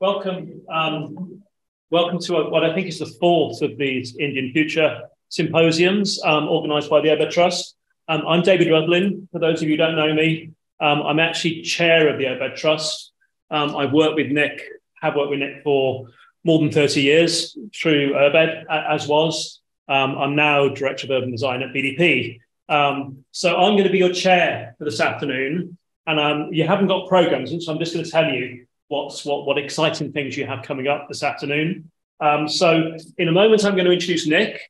welcome. Um, welcome to what I think is the fourth of these Indian Future symposiums um, organised by the URBED Trust. Um, I'm David Rudlin. For those of you who don't know me, um, I'm actually chair of the URBED Trust. Um, I've worked with Nick, have worked with Nick for more than 30 years through Urbed, as was. Um, I'm now director of urban design at BDP. so I'm going to be your chair for this afternoon. And you haven't got programs, so I'm just going to tell you what's what what exciting things you have coming up this afternoon. Um, so in a moment, I'm going to introduce Nick.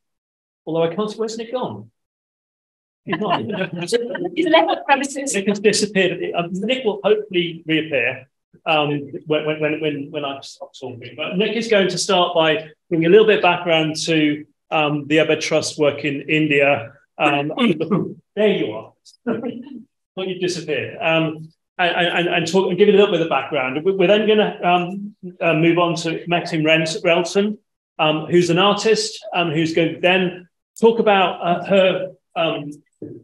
Although I can't see where's Nick gone. He's not. He's left the premises. Nick has disappeared. Um, Nick will hopefully reappear um, when, when, when, when I stop talking. But Nick is going to start by giving a little bit of background to um, the URBED Trust work in India. Um, there you are. Thought you disappeared. Um, and, and, talk, and give you a little bit of background. We're then going to um, uh, move on to Maxine Relton, um, who's an artist, um, who's going to then talk about uh, her um,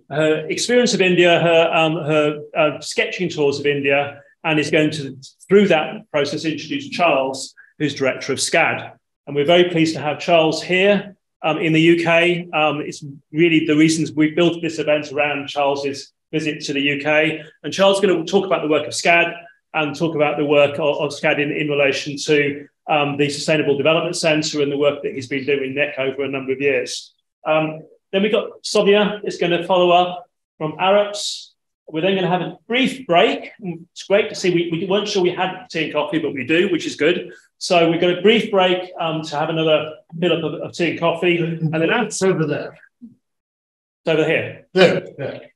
her experience of India, her um, her uh, sketching tours of India, and is going to through that process introduce Charles, who's director of SCAD. And we're very pleased to have Charles here in the UK. it's really the reasons we built this event around Charles's visit to the UK. And Charles is going to talk about the work of SCAD and talk about the work of, of SCAD in, in relation to um, the Sustainable Development Centre and the work that he's been doing NEC over a number of years. Um, then we've got Sowmya is going to follow up from Arup. We're then going to have a brief break. It's great to see. We, we weren't sure we had tea and coffee, but we do, which is good. So we've got a brief break um, to have another fill up of, of tea and coffee. And then it's over there. It's over here. There, there.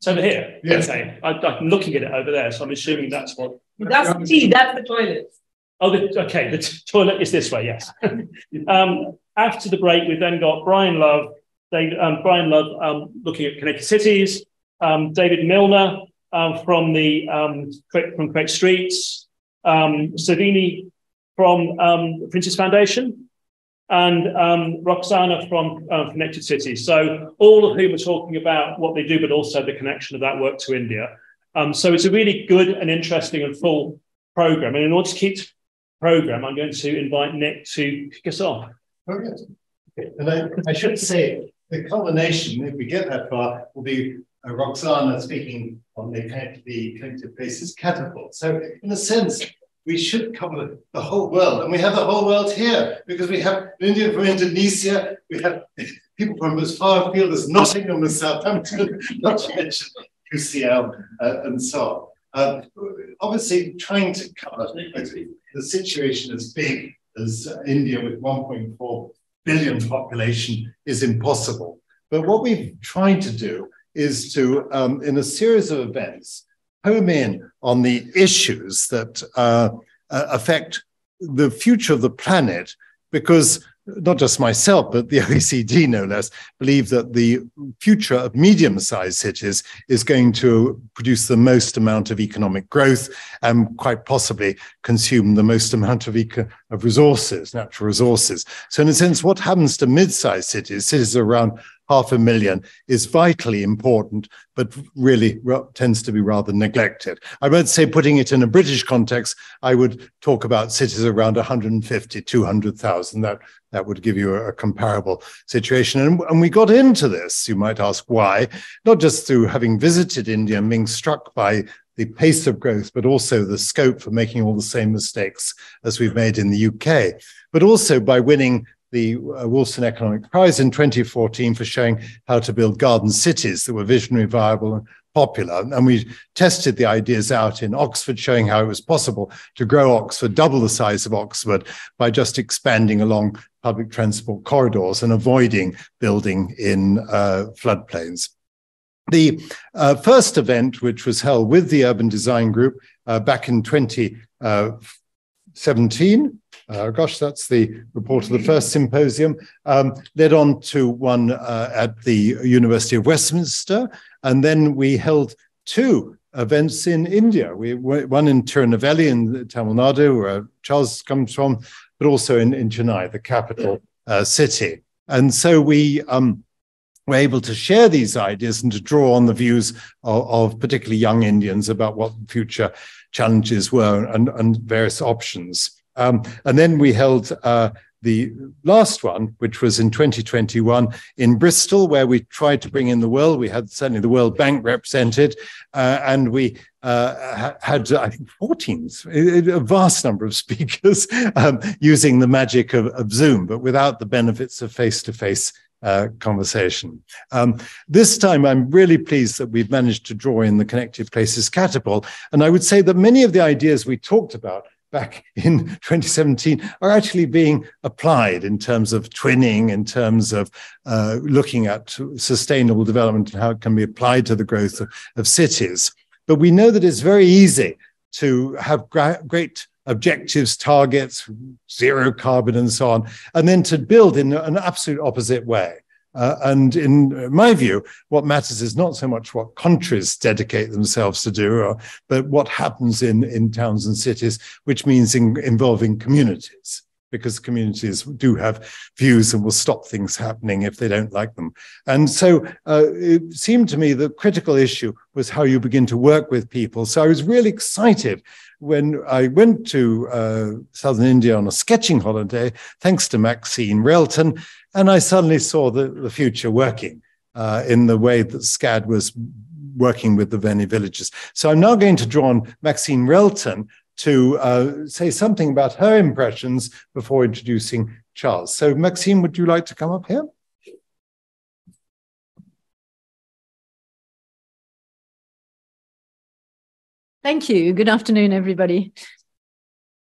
It's over here. Yes. Okay. I, I'm looking at it over there, so I'm assuming that's what. That's the tea, that's the toilet. Oh, the, okay. The t- toilet is this way, yes. um, after the break, we've then got Brian Love, David, um, Brian Love um, looking at connected cities, um, David Milner um, from the um, from Create Streets, um, Savini from um, Princes Foundation, and um, Roxana from uh, Connected Cities. So all of whom are talking about what they do, but also the connection of that work to India. Um, so it's a really good and interesting and full program. And in order to keep the program, I'm going to invite Nick to kick us off. Oh, yes. And I, I should say the culmination, if we get that far, will be uh, Roxana speaking on the, the connected places catapult. So in a sense, we should cover the whole world. And we have the whole world here because we have Indian from Indonesia, we have people from as far afield as Nottingham and Southampton, not to mention UCL uh, and so on. Uh, obviously, trying to cover the situation as big as India with 1.4 billion population is impossible. But what we've tried to do is to, um, in a series of events, home in on the issues that uh, uh, affect the future of the planet, because not just myself, but the OECD, no less, believe that the future of medium sized cities is going to produce the most amount of economic growth and quite possibly consume the most amount of, eco- of resources, natural resources. So, in a sense, what happens to mid sized cities, cities around half a million is vitally important, but really tends to be rather neglected. I won't say putting it in a British context, I would talk about cities around 150, 200,000. That, that would give you a, a comparable situation. And, and we got into this, you might ask why, not just through having visited India and being struck by the pace of growth, but also the scope for making all the same mistakes as we've made in the UK, but also by winning the Wolfson Economic Prize in 2014 for showing how to build garden cities that were visionary, viable, and popular. And we tested the ideas out in Oxford, showing how it was possible to grow Oxford double the size of Oxford by just expanding along public transport corridors and avoiding building in uh, floodplains. The uh, first event, which was held with the Urban Design Group uh, back in 2017, uh, gosh, that's the report of the first symposium, um, led on to one uh, at the University of Westminster. And then we held two events in India. We one in Tirunelveli in Tamil Nadu, where Charles comes from, but also in, in Chennai, the capital uh, city. And so we um, were able to share these ideas and to draw on the views of, of particularly young Indians about what the future challenges were and, and various options. Um, and then we held uh, the last one, which was in 2021 in Bristol, where we tried to bring in the world. We had certainly the World Bank represented, uh, and we uh, had, I think, 14, a vast number of speakers um, using the magic of, of, Zoom, but without the benefits of face to face uh, conversation. Um, this time, I'm really pleased that we've managed to draw in the Connected Places Catapult. And I would say that many of the ideas we talked about back in 2017 are actually being applied in terms of twinning, in terms of uh, looking at sustainable development and how it can be applied to the growth of, of cities. But we know that it's very easy to have great objectives, targets, zero carbon, and so on, and then to build in an absolute opposite way. Uh, and in my view, what matters is not so much what countries dedicate themselves to do, or, but what happens in, in towns and cities, which means in, involving communities because communities do have views and will stop things happening if they don't like them. And so uh, it seemed to me the critical issue was how you begin to work with people. So I was really excited when I went to uh, southern India on a sketching holiday, thanks to Maxine Relton, and I suddenly saw the, the future working uh, in the way that SCAD was working with the Veni villages. So I'm now going to draw on Maxine Relton to uh, say something about her impressions before introducing Charles. So, Maxine, would you like to come up here? Thank you. Good afternoon, everybody.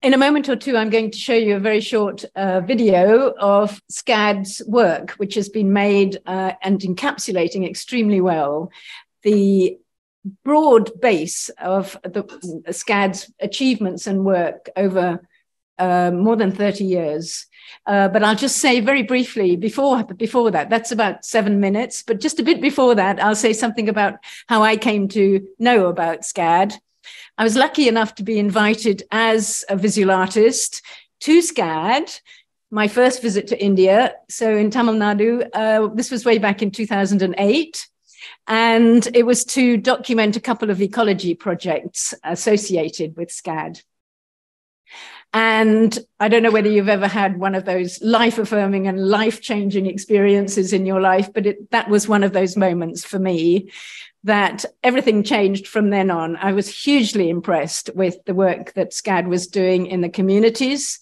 In a moment or two, I'm going to show you a very short uh, video of SCAD's work, which has been made uh, and encapsulating extremely well the broad base of the SCAD's achievements and work over uh, more than 30 years. Uh, but I'll just say very briefly before before that, that's about seven minutes. But just a bit before that, I'll say something about how I came to know about SCAD. I was lucky enough to be invited as a visual artist to SCAD. My first visit to India, so in Tamil Nadu, uh, this was way back in 2008. And it was to document a couple of ecology projects associated with SCAD. And I don't know whether you've ever had one of those life affirming and life changing experiences in your life, but it, that was one of those moments for me that everything changed from then on. I was hugely impressed with the work that SCAD was doing in the communities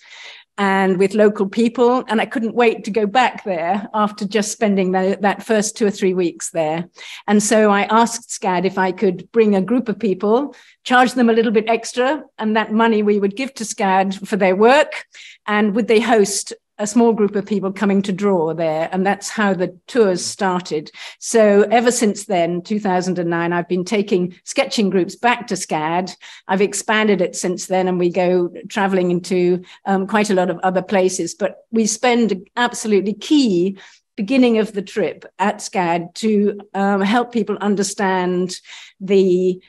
and with local people. And I couldn't wait to go back there after just spending the, that first two or three weeks there. And so I asked SCAD if I could bring a group of people, charge them a little bit extra, and that money we would give to SCAD for their work. And would they host a small group of people coming to draw there. And that's how the tours started. So ever since then, 2009, I've been taking sketching groups back to SCAD. I've expanded it since then, and we go traveling into um, quite a lot of other places. But we spend absolutely key beginning of the trip at SCAD to um, help people understand the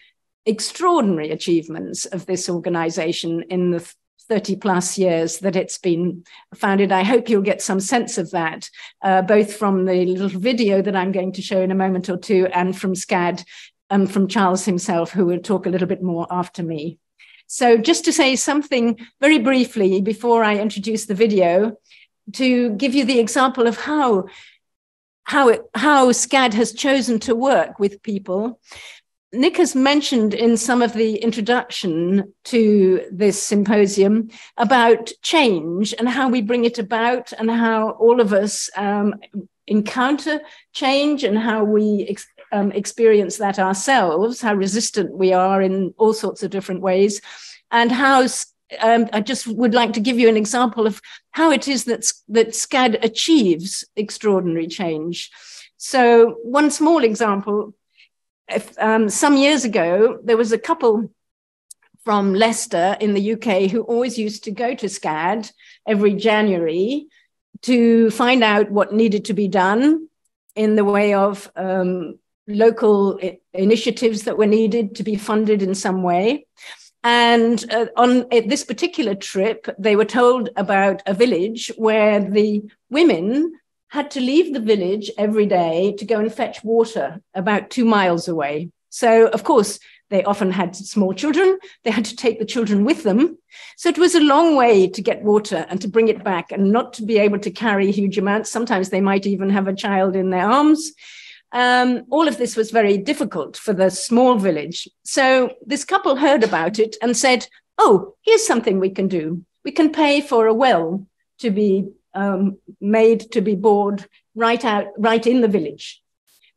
extraordinary achievements of this organization in the 30 plus years that it's been founded. I hope you'll get some sense of that, uh, both from the little video that I'm going to show in a moment or two and from SCAD and from Charles himself, who will talk a little bit more after me. So, just to say something very briefly before I introduce the video, to give you the example of how how it, how SCAD has chosen to work with people. Nick has mentioned in some of the introduction to this symposium about change and how we bring it about and how all of us um, encounter change and how we ex- um, experience that ourselves, how resistant we are in all sorts of different ways, and how um, I just would like to give you an example of how it is that, that SCAD achieves extraordinary change. So, one small example if, um, some years ago, there was a couple from Leicester in the UK who always used to go to SCAD every January to find out what needed to be done in the way of um, local initiatives that were needed to be funded in some way. And uh, on this particular trip, they were told about a village where the women had to leave the village every day to go and fetch water about two miles away. So, of course, they often had small children. They had to take the children with them. So it was a long way to get water and to bring it back and not to be able to carry huge amounts. Sometimes they might even have a child in their arms. Um, all of this was very difficult for the small village. So this couple heard about it and said, Oh, here's something we can do. We can pay for a well to be um, made to be bored right out, right in the village.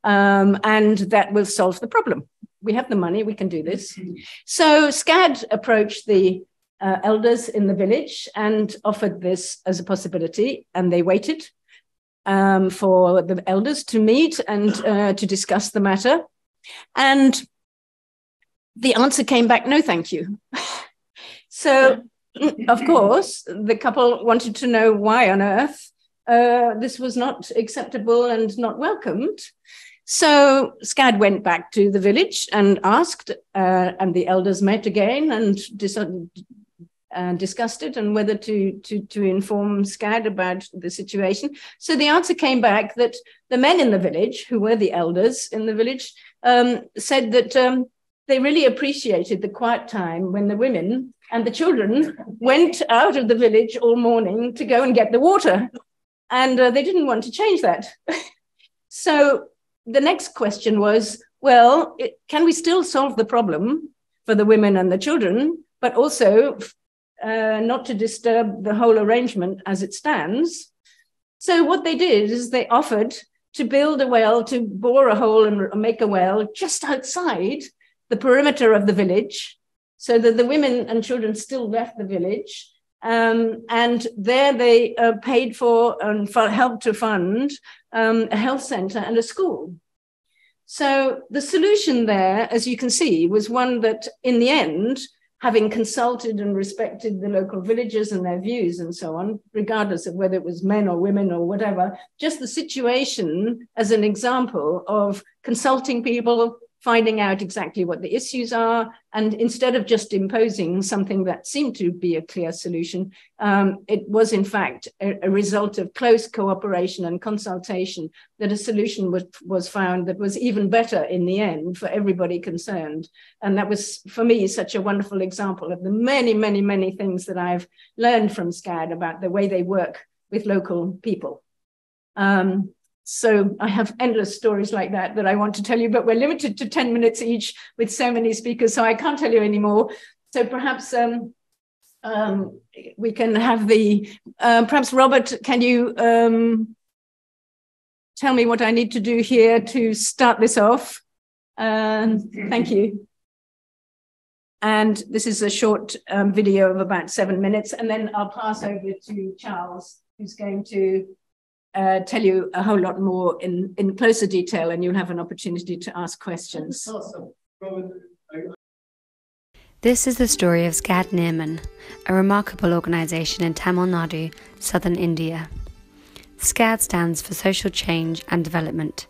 Um, and that will solve the problem. We have the money, we can do this. So SCAD approached the uh, elders in the village and offered this as a possibility, and they waited um, for the elders to meet and uh, to discuss the matter. And the answer came back no, thank you. so, of course, the couple wanted to know why on earth uh, this was not acceptable and not welcomed. So SCAD went back to the village and asked, uh, and the elders met again and uh, discussed it and whether to, to, to inform SCAD about the situation. So the answer came back that the men in the village, who were the elders in the village, um, said that um, they really appreciated the quiet time when the women and the children went out of the village all morning to go and get the water. And uh, they didn't want to change that. so the next question was well, it, can we still solve the problem for the women and the children, but also uh, not to disturb the whole arrangement as it stands. So what they did is they offered to build a well, to bore a hole and make a well just outside the perimeter of the village, so that the women and children still left the village. Um, and there they uh, paid for and helped to fund um, a health center and a school. So the solution there, as you can see, was one that in the end having consulted and respected the local villagers and their views and so on, regardless of whether it was men or women or whatever, just the situation as an example of consulting people, finding out exactly what the issues are. And instead of just imposing something that seemed to be a clear solution, um, it was in fact a, a, result of close cooperation and consultation that a solution was, was found that was even better in the end for everybody concerned. And that was, for me, such a wonderful example of the many, many, many things that I've learned from SCAD about the way they work with local people. Um, so I have endless stories like that that I want to tell you, but we're limited to 10 minutes each with so many speakers, so I can't tell you anymore. So perhaps um, um, we can have the, uh, perhaps Robert, can you um, tell me what I need to do here to start this off? Um, thank you. And this is a short um, video of about seven minutes, and then I'll pass over to Charles, who's going to uh, tell you a whole lot more in, in closer detail and you'll have an opportunity to ask questions. This is the story of SCAD Nirman, a remarkable organisation in Tamil Nadu, southern India. SCAD stands for Social Change and Development,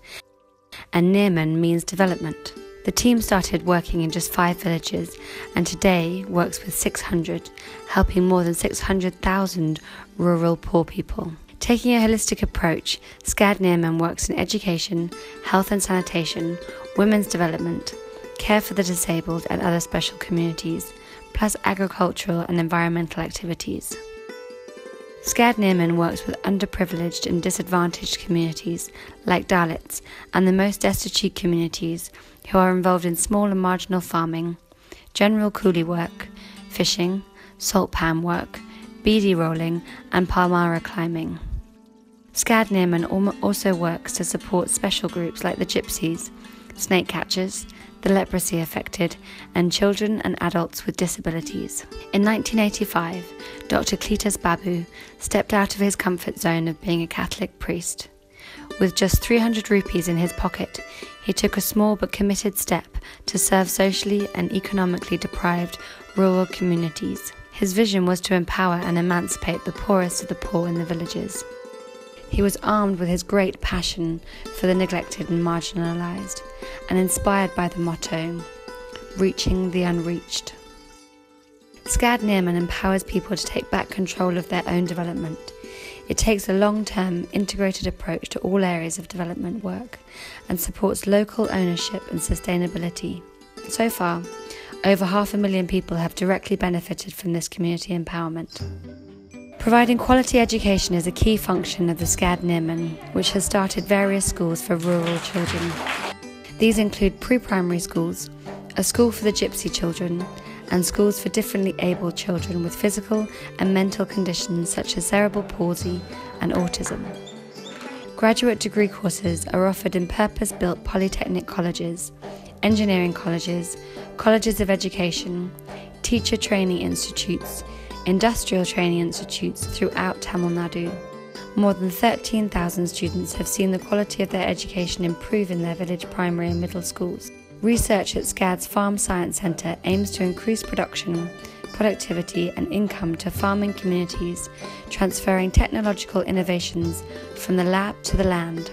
and Nirman means development. The team started working in just five villages and today works with 600, helping more than 600,000 rural poor people. Taking a holistic approach, SCAD Nirman works in education, health and sanitation, women's development, care for the disabled and other special communities, plus agricultural and environmental activities. SCAD Nirman works with underprivileged and disadvantaged communities like Dalits and the most destitute communities who are involved in small and marginal farming, general coolie work, fishing, salt pan work, beedi rolling, and palmyra climbing. SCAD Nirman also works to support special groups like the gypsies, snake catchers, the leprosy affected, and children and adults with disabilities. In 1985, Dr. Cletus Babu stepped out of his comfort zone of being a Catholic priest. With just 300 rupees in his pocket, he took a small but committed step to serve socially and economically deprived rural communities. His vision was to empower and emancipate the poorest of the poor in the villages. He was armed with his great passion for the neglected and marginalized, and inspired by the motto, Reaching the Unreached. SCAD Nirman empowers people to take back control of their own development. It takes a long term, integrated approach to all areas of development work and supports local ownership and sustainability. So far, over half a million people have directly benefited from this community empowerment. Providing quality education is a key function of the SCAD Nirman, which has started various schools for rural children. These include pre primary schools, a school for the gypsy children, and schools for differently abled children with physical and mental conditions such as cerebral palsy and autism. Graduate degree courses are offered in purpose built polytechnic colleges, engineering colleges, colleges of education, teacher training institutes, industrial training institutes throughout Tamil Nadu. More than 13,000 students have seen the quality of their education improve in their village primary and middle schools. Research at SCAD's Farm Science Centre aims to increase production, productivity, and income to farming communities, transferring technological innovations from the lab to the land.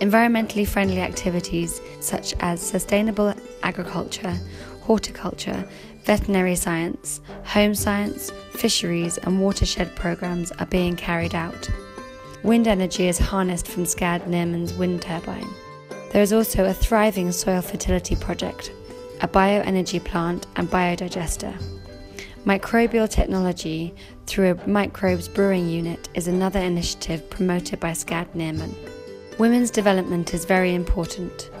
Environmentally friendly activities such as sustainable agriculture, horticulture, veterinary science, home science, fisheries, and watershed programs are being carried out. Wind energy is harnessed from SCAD Nirman's wind turbine. There is also a thriving soil fertility project, a bioenergy plant, and biodigester. Microbial technology through a microbes brewing unit is another initiative promoted by SCAD Nirman. Women's development is very important.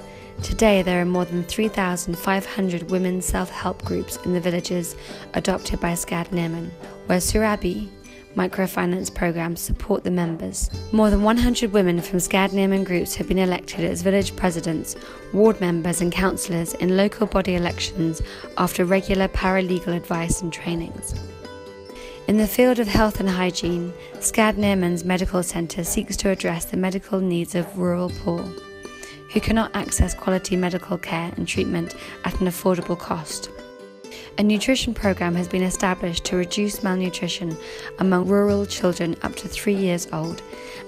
Today, there are more than 3,500 women's self help groups in the villages adopted by SCAD Nirman, where Surabi, microfinance programs support the members. More than 100 women from SCAD Nirman groups have been elected as village presidents, ward members, and councillors in local body elections after regular paralegal advice and trainings. In the field of health and hygiene, SCAD Nirman's Medical Centre seeks to address the medical needs of rural poor, who cannot access quality medical care and treatment at an affordable cost. A nutrition program has been established to reduce malnutrition among rural children up to three years old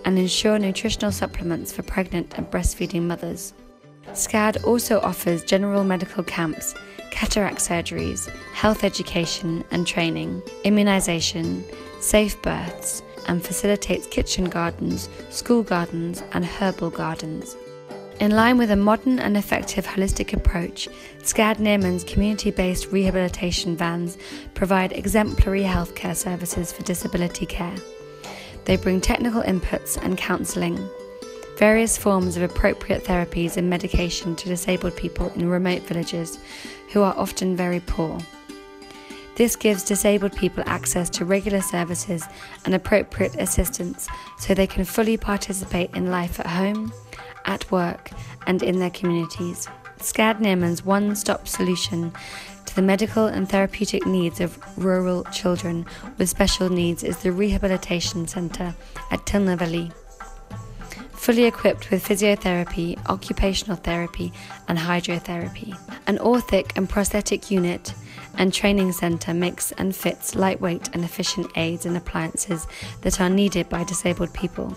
and ensure nutritional supplements for pregnant and breastfeeding mothers. SCAD also offers general medical camps, cataract surgeries, health education and training, immunisation, safe births, and facilitates kitchen gardens, school gardens, and herbal gardens. In line with a modern and effective holistic approach, SCAD Nirman's community based rehabilitation vans provide exemplary healthcare services for disability care. They bring technical inputs and counselling, various forms of appropriate therapies and medication to disabled people in remote villages who are often very poor. This gives disabled people access to regular services and appropriate assistance so they can fully participate in life at home at work, and in their communities. SCAD Nirman's one stop solution to the medical and therapeutic needs of rural children with special needs is the Rehabilitation Centre at Tirunelveli. Fully equipped with physiotherapy, occupational therapy, and hydrotherapy. An orthic and prosthetic unit and training centre makes and fits lightweight and efficient aids and appliances that are needed by disabled people.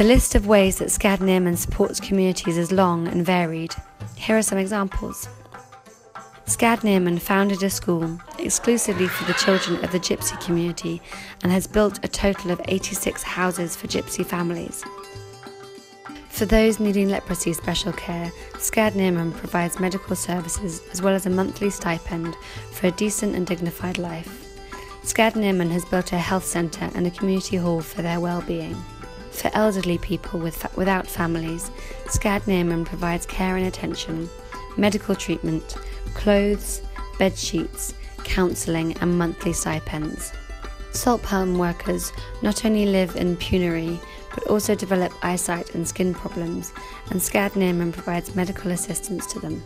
The list of ways that SCAD Nirman supports communities is long and varied. Here are some examples. SCAD Nirman founded a school exclusively for the children of the Gypsy community and has built a total of 86 houses for Gypsy families. For those needing leprosy special care, SCAD provides medical services as well as a monthly stipend for a decent and dignified life. SCAD has built a health centre and a community hall for their well-being. For elderly people with without families, SCAD Nirman provides care and attention, medical treatment, clothes, bed sheets, counselling, and monthly stipends. Salt palm workers not only live in penury but also develop eyesight and skin problems, and SCAD Nirman provides medical assistance to them.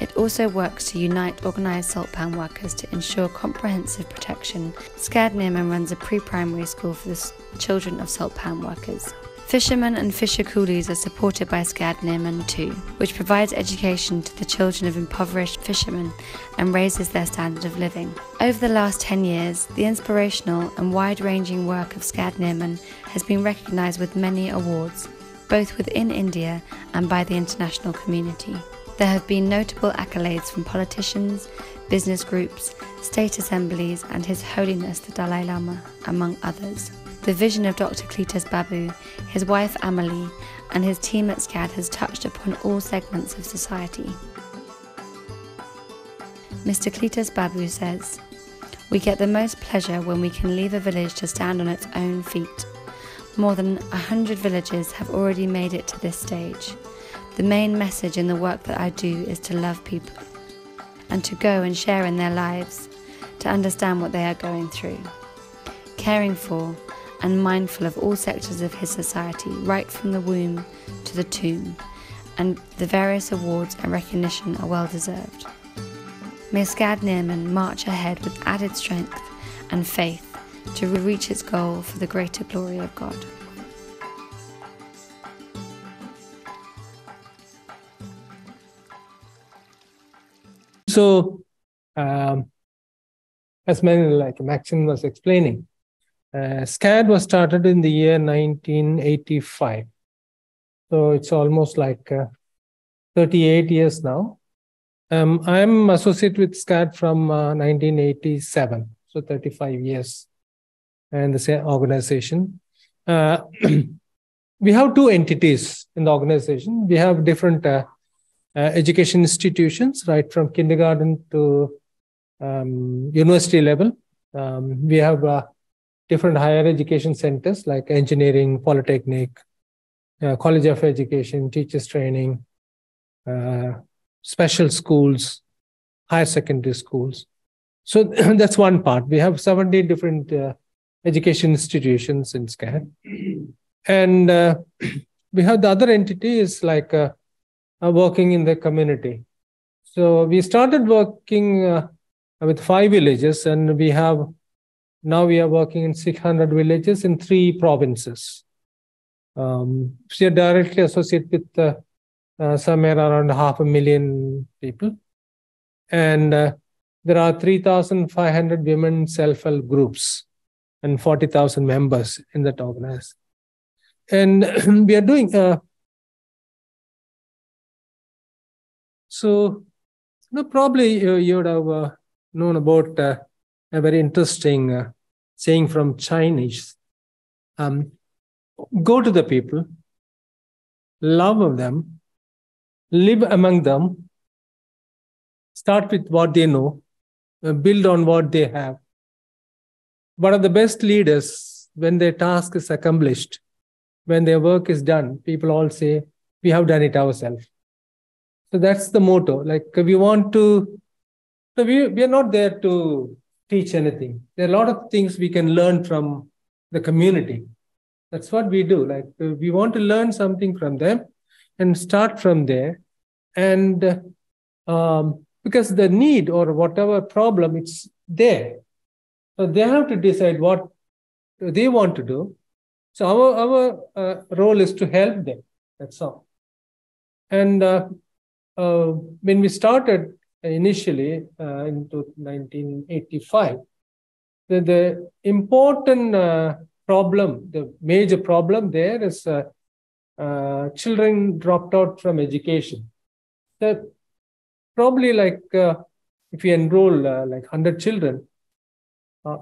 It also works to unite organised salt pan workers to ensure comprehensive protection. SCAD Nirman runs a pre primary school for the children of salt pan workers. Fishermen and fisher coolies are supported by SCAD too, which provides education to the children of impoverished fishermen and raises their standard of living. Over the last 10 years, the inspirational and wide ranging work of SCAD has been recognised with many awards, both within India and by the international community. There have been notable accolades from politicians, business groups, state assemblies, and His Holiness the Dalai Lama, among others. The vision of Dr. Cletus Babu, his wife Amelie, and his team at SCAD has touched upon all segments of society. Mr. Cletus Babu says, We get the most pleasure when we can leave a village to stand on its own feet. More than a hundred villages have already made it to this stage. The main message in the work that I do is to love people and to go and share in their lives, to understand what they are going through. Caring for and mindful of all sectors of his society, right from the womb to the tomb, and the various awards and recognition are well deserved. May SCAD Nirman march ahead with added strength and faith to reach its goal for the greater glory of God. So, um, as many like Maxine was explaining, uh, SCAD was started in the year 1985. So it's almost like uh, 38 years now. Um, I'm associated with SCAD from uh, 1987, so 35 years, and the same organization. Uh, we have two entities in the organization. We have different uh, uh, education institutions, right from kindergarten to um, university level. Um, we have different higher education centers like engineering, polytechnic, uh, college of education, teachers training, uh, special schools, higher secondary schools. So that's one part. We have 70 different uh, education institutions in SCAD. And uh, we have the other entity is like uh, uh, working in the community. So we started working with five villages, and we have now we are working in 600 villages in three provinces. Um, we are directly associated with uh, uh, somewhere around half a million people, and uh, there are 3,500 women self-help groups and 40,000 members in that organization. And we are doing uh, So, no, probably you, you would have uh, known about uh, a very interesting uh, saying from Chinese. Um, go to the people, love of them, live among them, start with what they know, uh, build on what they have. One of the best leaders, when their task is accomplished, when their work is done, people all say, We have done it ourselves. So that's the motto. Like we want to, so we, we are not there to teach anything. There are a lot of things we can learn from the community. That's what we do. Like we want to learn something from them and start from there. And um, because the need or whatever problem, it's there. So they have to decide what they want to do. So our, our uh, role is to help them. That's all. And uh, uh, when we started initially uh, in 1985, the, the important uh, problem, the major problem there is uh, uh, children dropped out from education. That probably like uh, if you enroll like 100 children,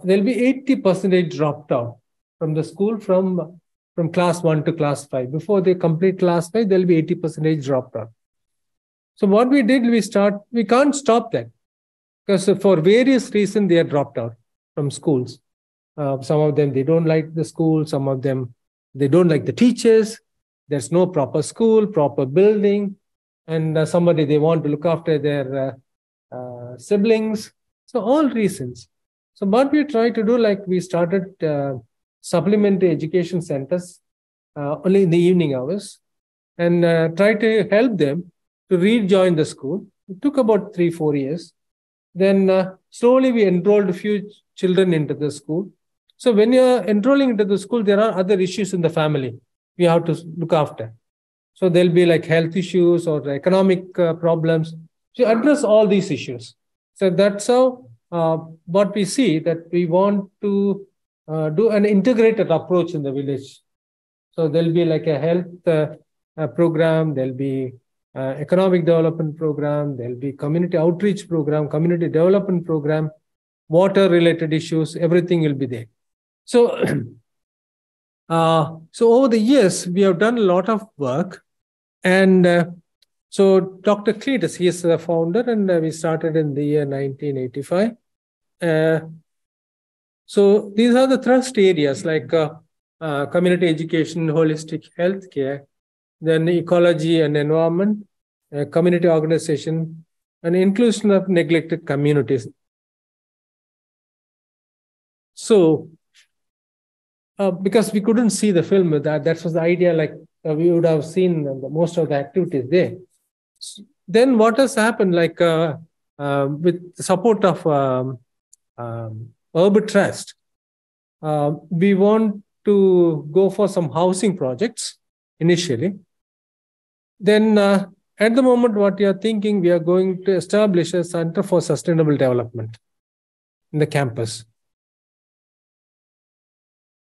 there'll be 80 percentage dropped out from the school from from class one to class five. Before they complete class five, there'll be 80 percentage dropped out. So what we did, we start, we can't stop that because for various reasons they are dropped out from schools. Uh, some of them, they don't like the school. Some of them, they don't like the teachers. There's no proper school, proper building. And uh, somebody, they want to look after their uh, uh siblings. So all reasons. So what we try to do, like we started uh, supplementary education centers uh, only in the evening hours and try to help them to rejoin the school. It took about three, four years. Then uh, slowly we enrolled a few children into the school. So when you're enrolling into the school, there are other issues in the family we have to look after. So there'll be like health issues or economic uh, problems. So address all these issues. So that's how uh, what we see that we want to uh, do an integrated approach in the village. So there'll be like a health uh, program, there'll be uh, economic development program, there'll be community outreach program, community development program, water related issues, everything will be there. So Uh, so over the years, we have done a lot of work. And uh, so Dr. Cletus, he is the founder, and uh, we started in the year 1985. Uh, so these are the thrust areas like uh, community education, holistic healthcare, then ecology and environment, community organization, and inclusion of neglected communities. So, uh, because we couldn't see the film, that that was the idea. Like uh, we would have seen the, most of the activities there. So then what has happened? Like uh, uh with the support of um, um, URBED Trust, uh, we want to go for some housing projects initially. Then uh, at the moment, what we are thinking, we are going to establish a Center for Sustainable Development in the campus.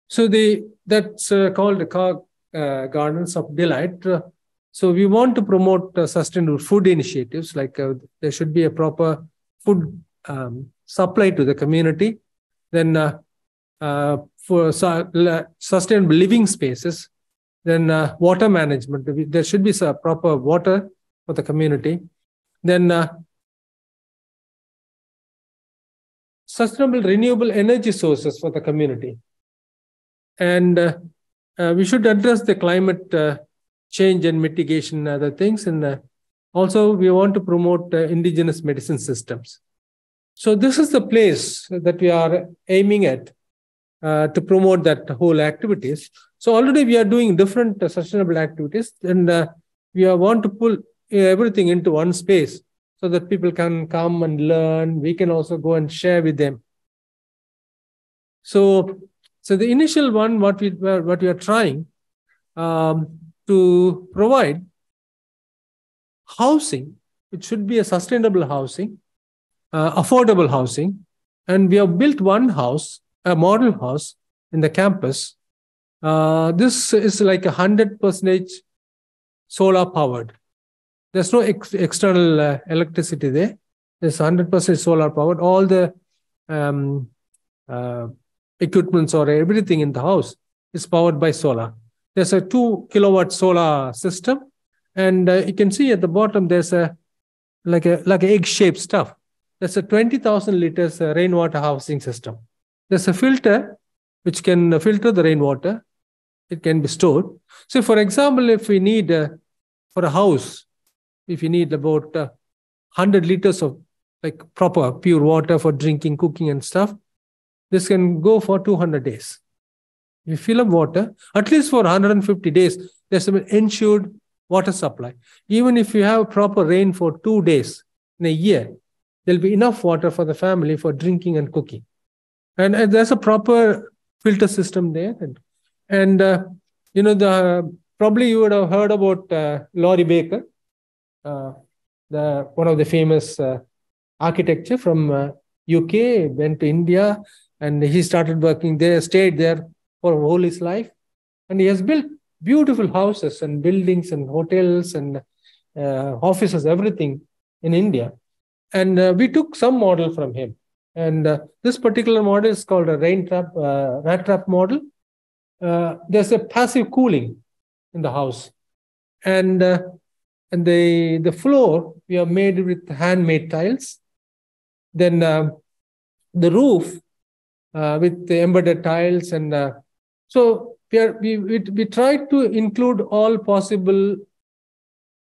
So the that's uh, called the uh, Gardens of Delight. Uh, so we want to promote uh, sustainable food initiatives, like uh, there should be a proper food um, supply to the community. Then for su sustainable living spaces, then water management. There should be some proper water for the community. Then uh, sustainable renewable energy sources for the community. And uh, uh, we should address the climate uh, change and mitigation and other things. And uh, also we want to promote uh, indigenous medicine systems. So this is the place that we are aiming at to promote that whole activities. So already we are doing different sustainable activities and we want to pull everything into one space so that people can come and learn. We can also go and share with them. So, so the initial one, what we what we are trying um, to provide housing, it should be a sustainable housing, uh, affordable housing, and we have built one house, a model house in the campus. Uh, this is like a hundred percentage solar powered. There's no ex external uh, electricity there. There's 100% solar powered. All the um, uh, equipments or everything in the house is powered by solar. There's a two kilowatt solar system, and uh, you can see at the bottom there's a like a like egg shaped stuff. There's a 20,000 liters uh, rainwater housing system. There's a filter which can filter the rainwater. It can be stored. So, for example, if we need uh, for a house if you need about uh, 100 liters of like proper pure water for drinking, cooking, and stuff, this can go for 200 days. You fill up water, at least for 150 days, there's an ensured water supply. Even if you have proper rain for two days in a year, there'll be enough water for the family for drinking and cooking. And, and there's a proper filter system there. And, and uh, you know, the probably you would have heard about uh, Laurie Baker uh, the one of the famous uh, architecture from UK, uh, went to India, and he started working there, stayed there for all his life, and he has built beautiful houses and buildings and hotels and uh, offices, everything in India. And uh, we took some model from him. And this particular model is called a rain trap, rat trap model. There's a passive cooling in the house. And and the, the floor, we are made with handmade tiles. Then uh, the roof uh, with the embedded tiles. And uh, so we, are, we, we, we try to include all possible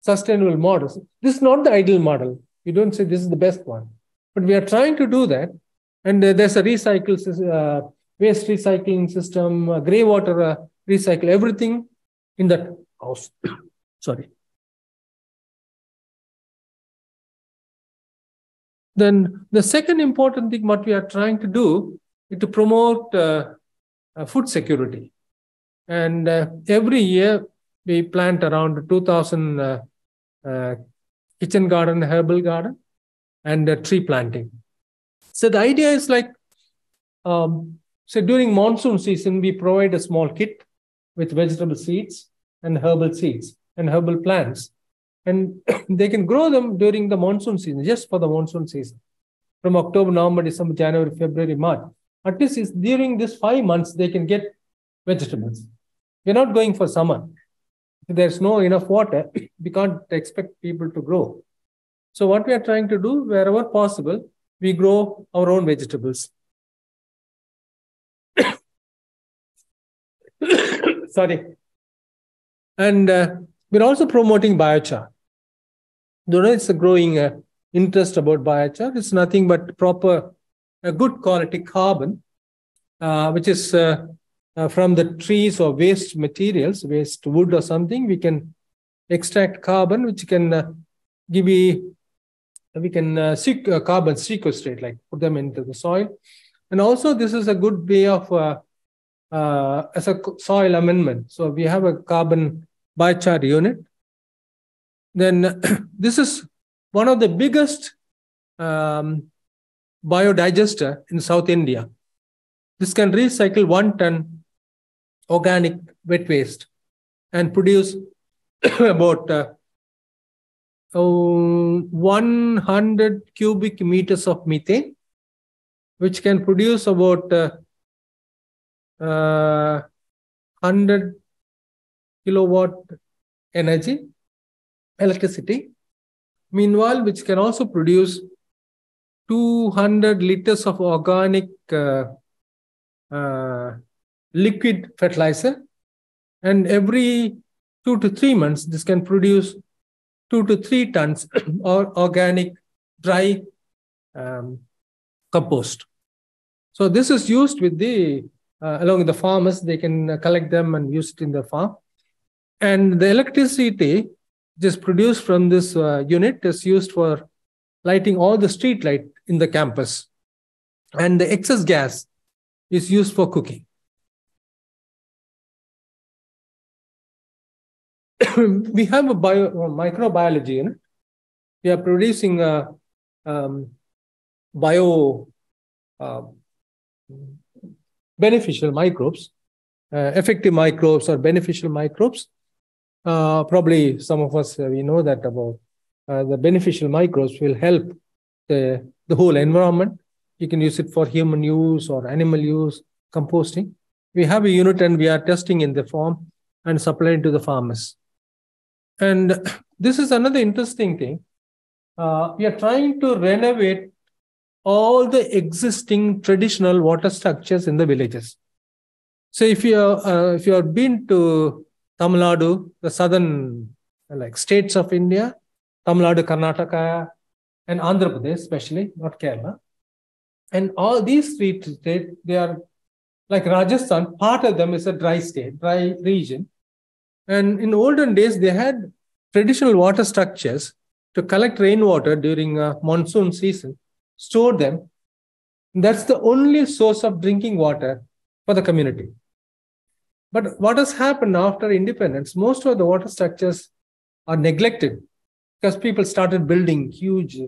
sustainable models. This is not the ideal model. You don't say this is the best one. But we are trying to do that. And uh, there's a recycle, uh, waste recycling system, uh, gray water uh, recycle, everything in that house. Sorry. Then the second important thing what we are trying to do is to promote uh, uh, food security. And uh, every year we plant around 2,000 uh, uh, kitchen garden, herbal garden, and tree planting. So the idea is like, um, so during monsoon season, we provide a small kit with vegetable seeds and herbal seeds and herbal plants and they can grow them during the monsoon season, just for the monsoon season, from October, November, December, January, February, March. At least during this five months, they can get vegetables. We're not going for summer. If there's no enough water, we can't expect people to grow. So what we are trying to do, wherever possible, we grow our own vegetables. Sorry. And uh, we're also promoting biochar. Though it's a growing uh, interest about biochar, it's nothing but proper, a good quality carbon, uh, which is uh, uh, from the trees or waste materials, waste wood or something. We can extract carbon, which can uh, give you, we can uh, seek, carbon sequestrate, like put them into the soil. And also, this is a good way of as a soil amendment. So we have a carbon biochar unit. Then this is one of the biggest um, biodigester in South India. This can recycle one ton organic wet waste and produce about uh, oh, 100 cubic meters of methane, which can produce about uh, uh, 100 kilowatt energy, electricity. Meanwhile, which can also produce 200 liters of organic uh, uh, liquid fertilizer. And every two to three months, this can produce two to three tons of organic dry um, compost. So this is used with the along with the farmers. They can collect them and use it in the farm. And the electricity just produced from this uh, unit is used for lighting all the street light in the campus. And the excess gas is used for cooking. we have a bio, microbiology in. We are producing a, um, bio uh, beneficial microbes, uh, effective microbes or beneficial microbes. Uh, probably some of us uh, we know that about uh, the beneficial microbes will help the, the whole environment. You can use it for human use or animal use, composting. We have a unit and we are testing in the farm and supplying to the farmers. And this is another interesting thing. Uh, we are trying to renovate all the existing traditional water structures in the villages. So if you uh, if you have been to Tamil Nadu, the southern like states of India, Tamil Nadu, Karnataka, and Andhra Pradesh, especially not Kerala, and all these three states, they are like Rajasthan. Part of them is a dry state, dry region, and in olden days, they had traditional water structures to collect rainwater during a monsoon season, store them. That's the only source of drinking water for the community. But what has happened after independence, most of the water structures are neglected because people started building huge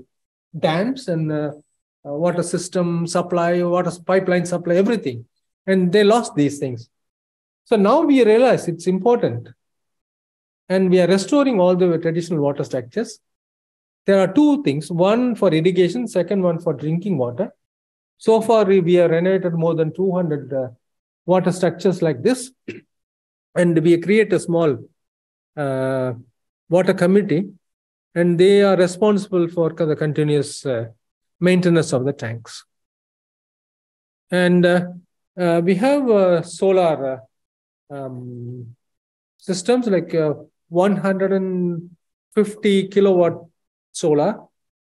dams and uh, uh, water system supply, water pipeline supply, everything. And they lost these things. So now we realize it's important and we are restoring all the traditional water structures. There are two things one for irrigation, second one for drinking water. So far, we have renovated more than 200 uh, water structures like this. And we create a small uh, water committee, and they are responsible for the continuous uh, maintenance of the tanks. And uh, uh, we have uh, solar um, systems like 150 kilowatt solar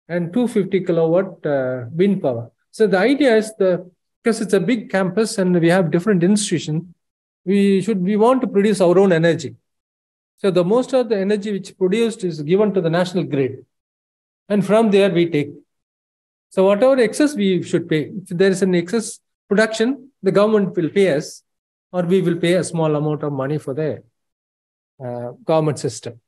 and 250 kilowatt uh, wind power. So the idea is the because it's a big campus and we have different institutions, we should we want to produce our own energy. So the most of the energy which produced is given to the national grid, and from there we take. So whatever excess we should pay. If there is an excess production, the government will pay us, or we will pay a small amount of money for the uh, government system.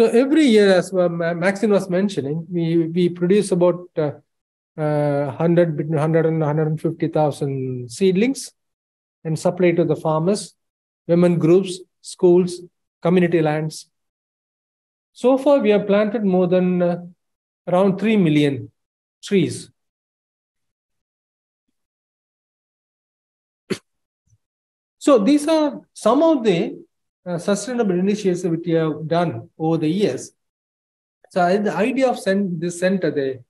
So every year, as Maxine was mentioning, we, we produce about uh, uh, 100 between 100 and 150,000 seedlings and supply to the farmers, women groups, schools, community lands. So far, we have planted more than uh, around 3 million trees So these are some of the uh, sustainable initiatives which we have done over the years. So the idea of this center, the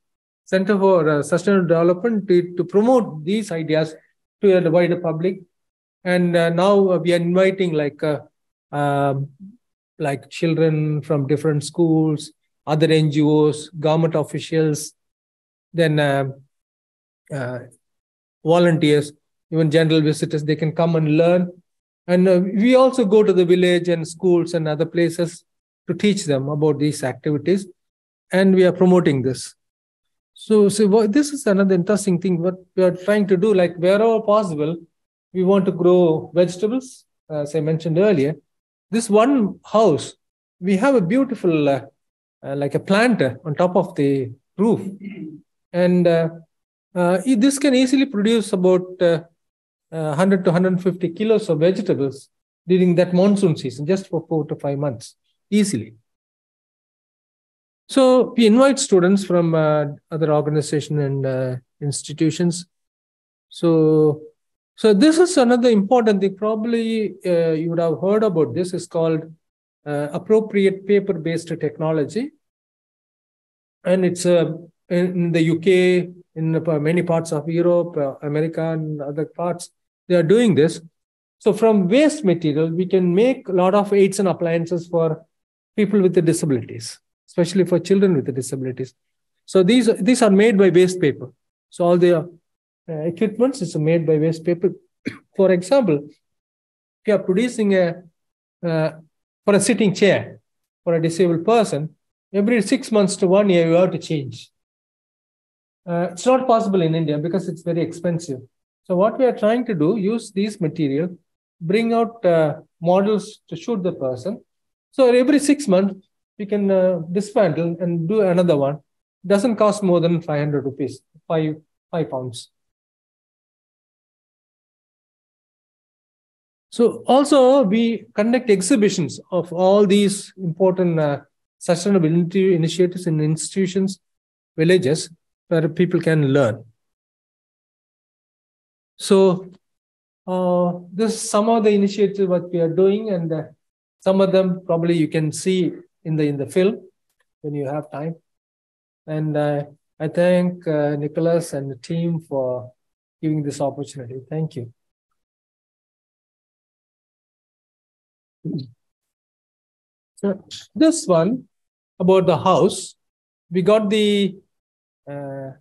Center for uh, Sustainable Development, to, to promote these ideas to the wider public. And uh, now we are inviting like uh, um, like children from different schools, other NGOs, government officials, then uh, uh, volunteers, even general visitors, they can come and learn. And uh, we also go to the village and schools and other places to teach them about these activities. And we are promoting this. So, so this is another interesting thing. What we are trying to do, like wherever possible, we want to grow vegetables, as I mentioned earlier. This one house, we have a beautiful, uh, uh, like a planter on top of the roof. And uh, uh, this can easily produce about uh, 100 to 150 kilos of vegetables during that monsoon season, just for four to five months, easily. So we invite students from uh, other organizations and uh, institutions. So, so this is another important thing. Probably uh, you would have heard about this. It's called appropriate paper-based technology, and it's in the UK in many parts of Europe, uh, America, and other parts, they are doing this. So from waste material, we can make a lot of aids and appliances for people with the disabilities, especially for children with the disabilities. So these, these are made by waste paper. So all the uh, equipments is made by waste paper. for example, if you are producing a uh, for a sitting chair for a disabled person, every six months to one year you have to change. Uh, it's not possible in India because it's very expensive. So what we are trying to do, use these material, bring out uh, models to shoot the person. So every six months, we can uh, dismantle and do another one. Doesn't cost more than 500 rupees, five, five pounds. So also we conduct exhibitions of all these important uh, sustainability initiatives in institutions, villages, where people can learn. So uh, this is some of the initiatives what we are doing, and uh, some of them probably you can see in the in the film when you have time. And uh, I thank uh, Nicholas and the team for giving this opportunity. Thank you. So this one about the house, we got the uh,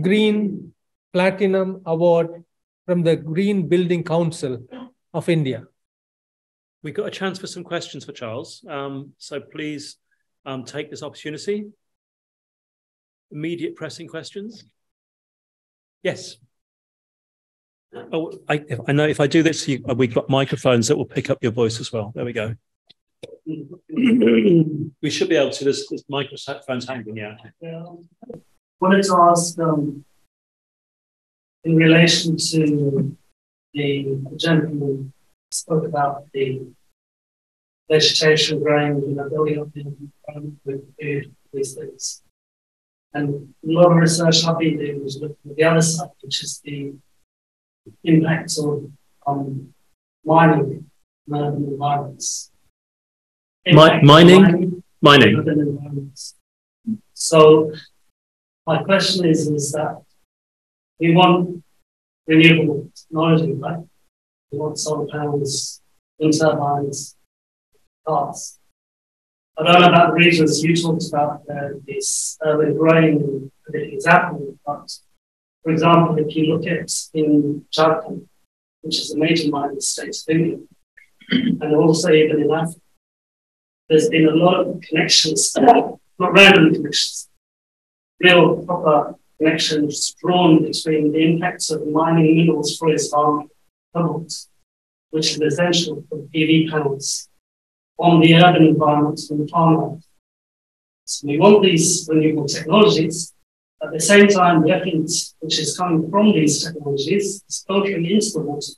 Green Platinum Award from the Green Building Council of India. We've got a chance for some questions for Charles. Um, so please um, take this opportunity. Immediate pressing questions? Yes. Oh, I, I know if I do this, you, we've got microphones that will pick up your voice as well. There we go. we should be able to. There's, there's microphones hanging out. Yeah wanted to ask um, in relation to the gentleman spoke about the vegetation growing you know, building up in with food, these things. And a lot of research I've been doing was looking at the other side, which is the impact of um, mining in urban environments. Mi- mining? Mining. mining. So my question is, is that we want renewable technology, right? We want solar panels, wind turbines, cars. I don't know about the regions you talked about uh, this urban growing is happening, but for example, if you look at in Jharkhand, which is a major mining state of India, and also even in Africa, there's been a lot of connections, not random connections, real proper connections drawn between the impacts of mining minerals for farm cobalt, which is essential for PV panels on the urban environment and the farmland. So we want these renewable technologies. At the same time, the effluent which is coming from these technologies is filtering into the water,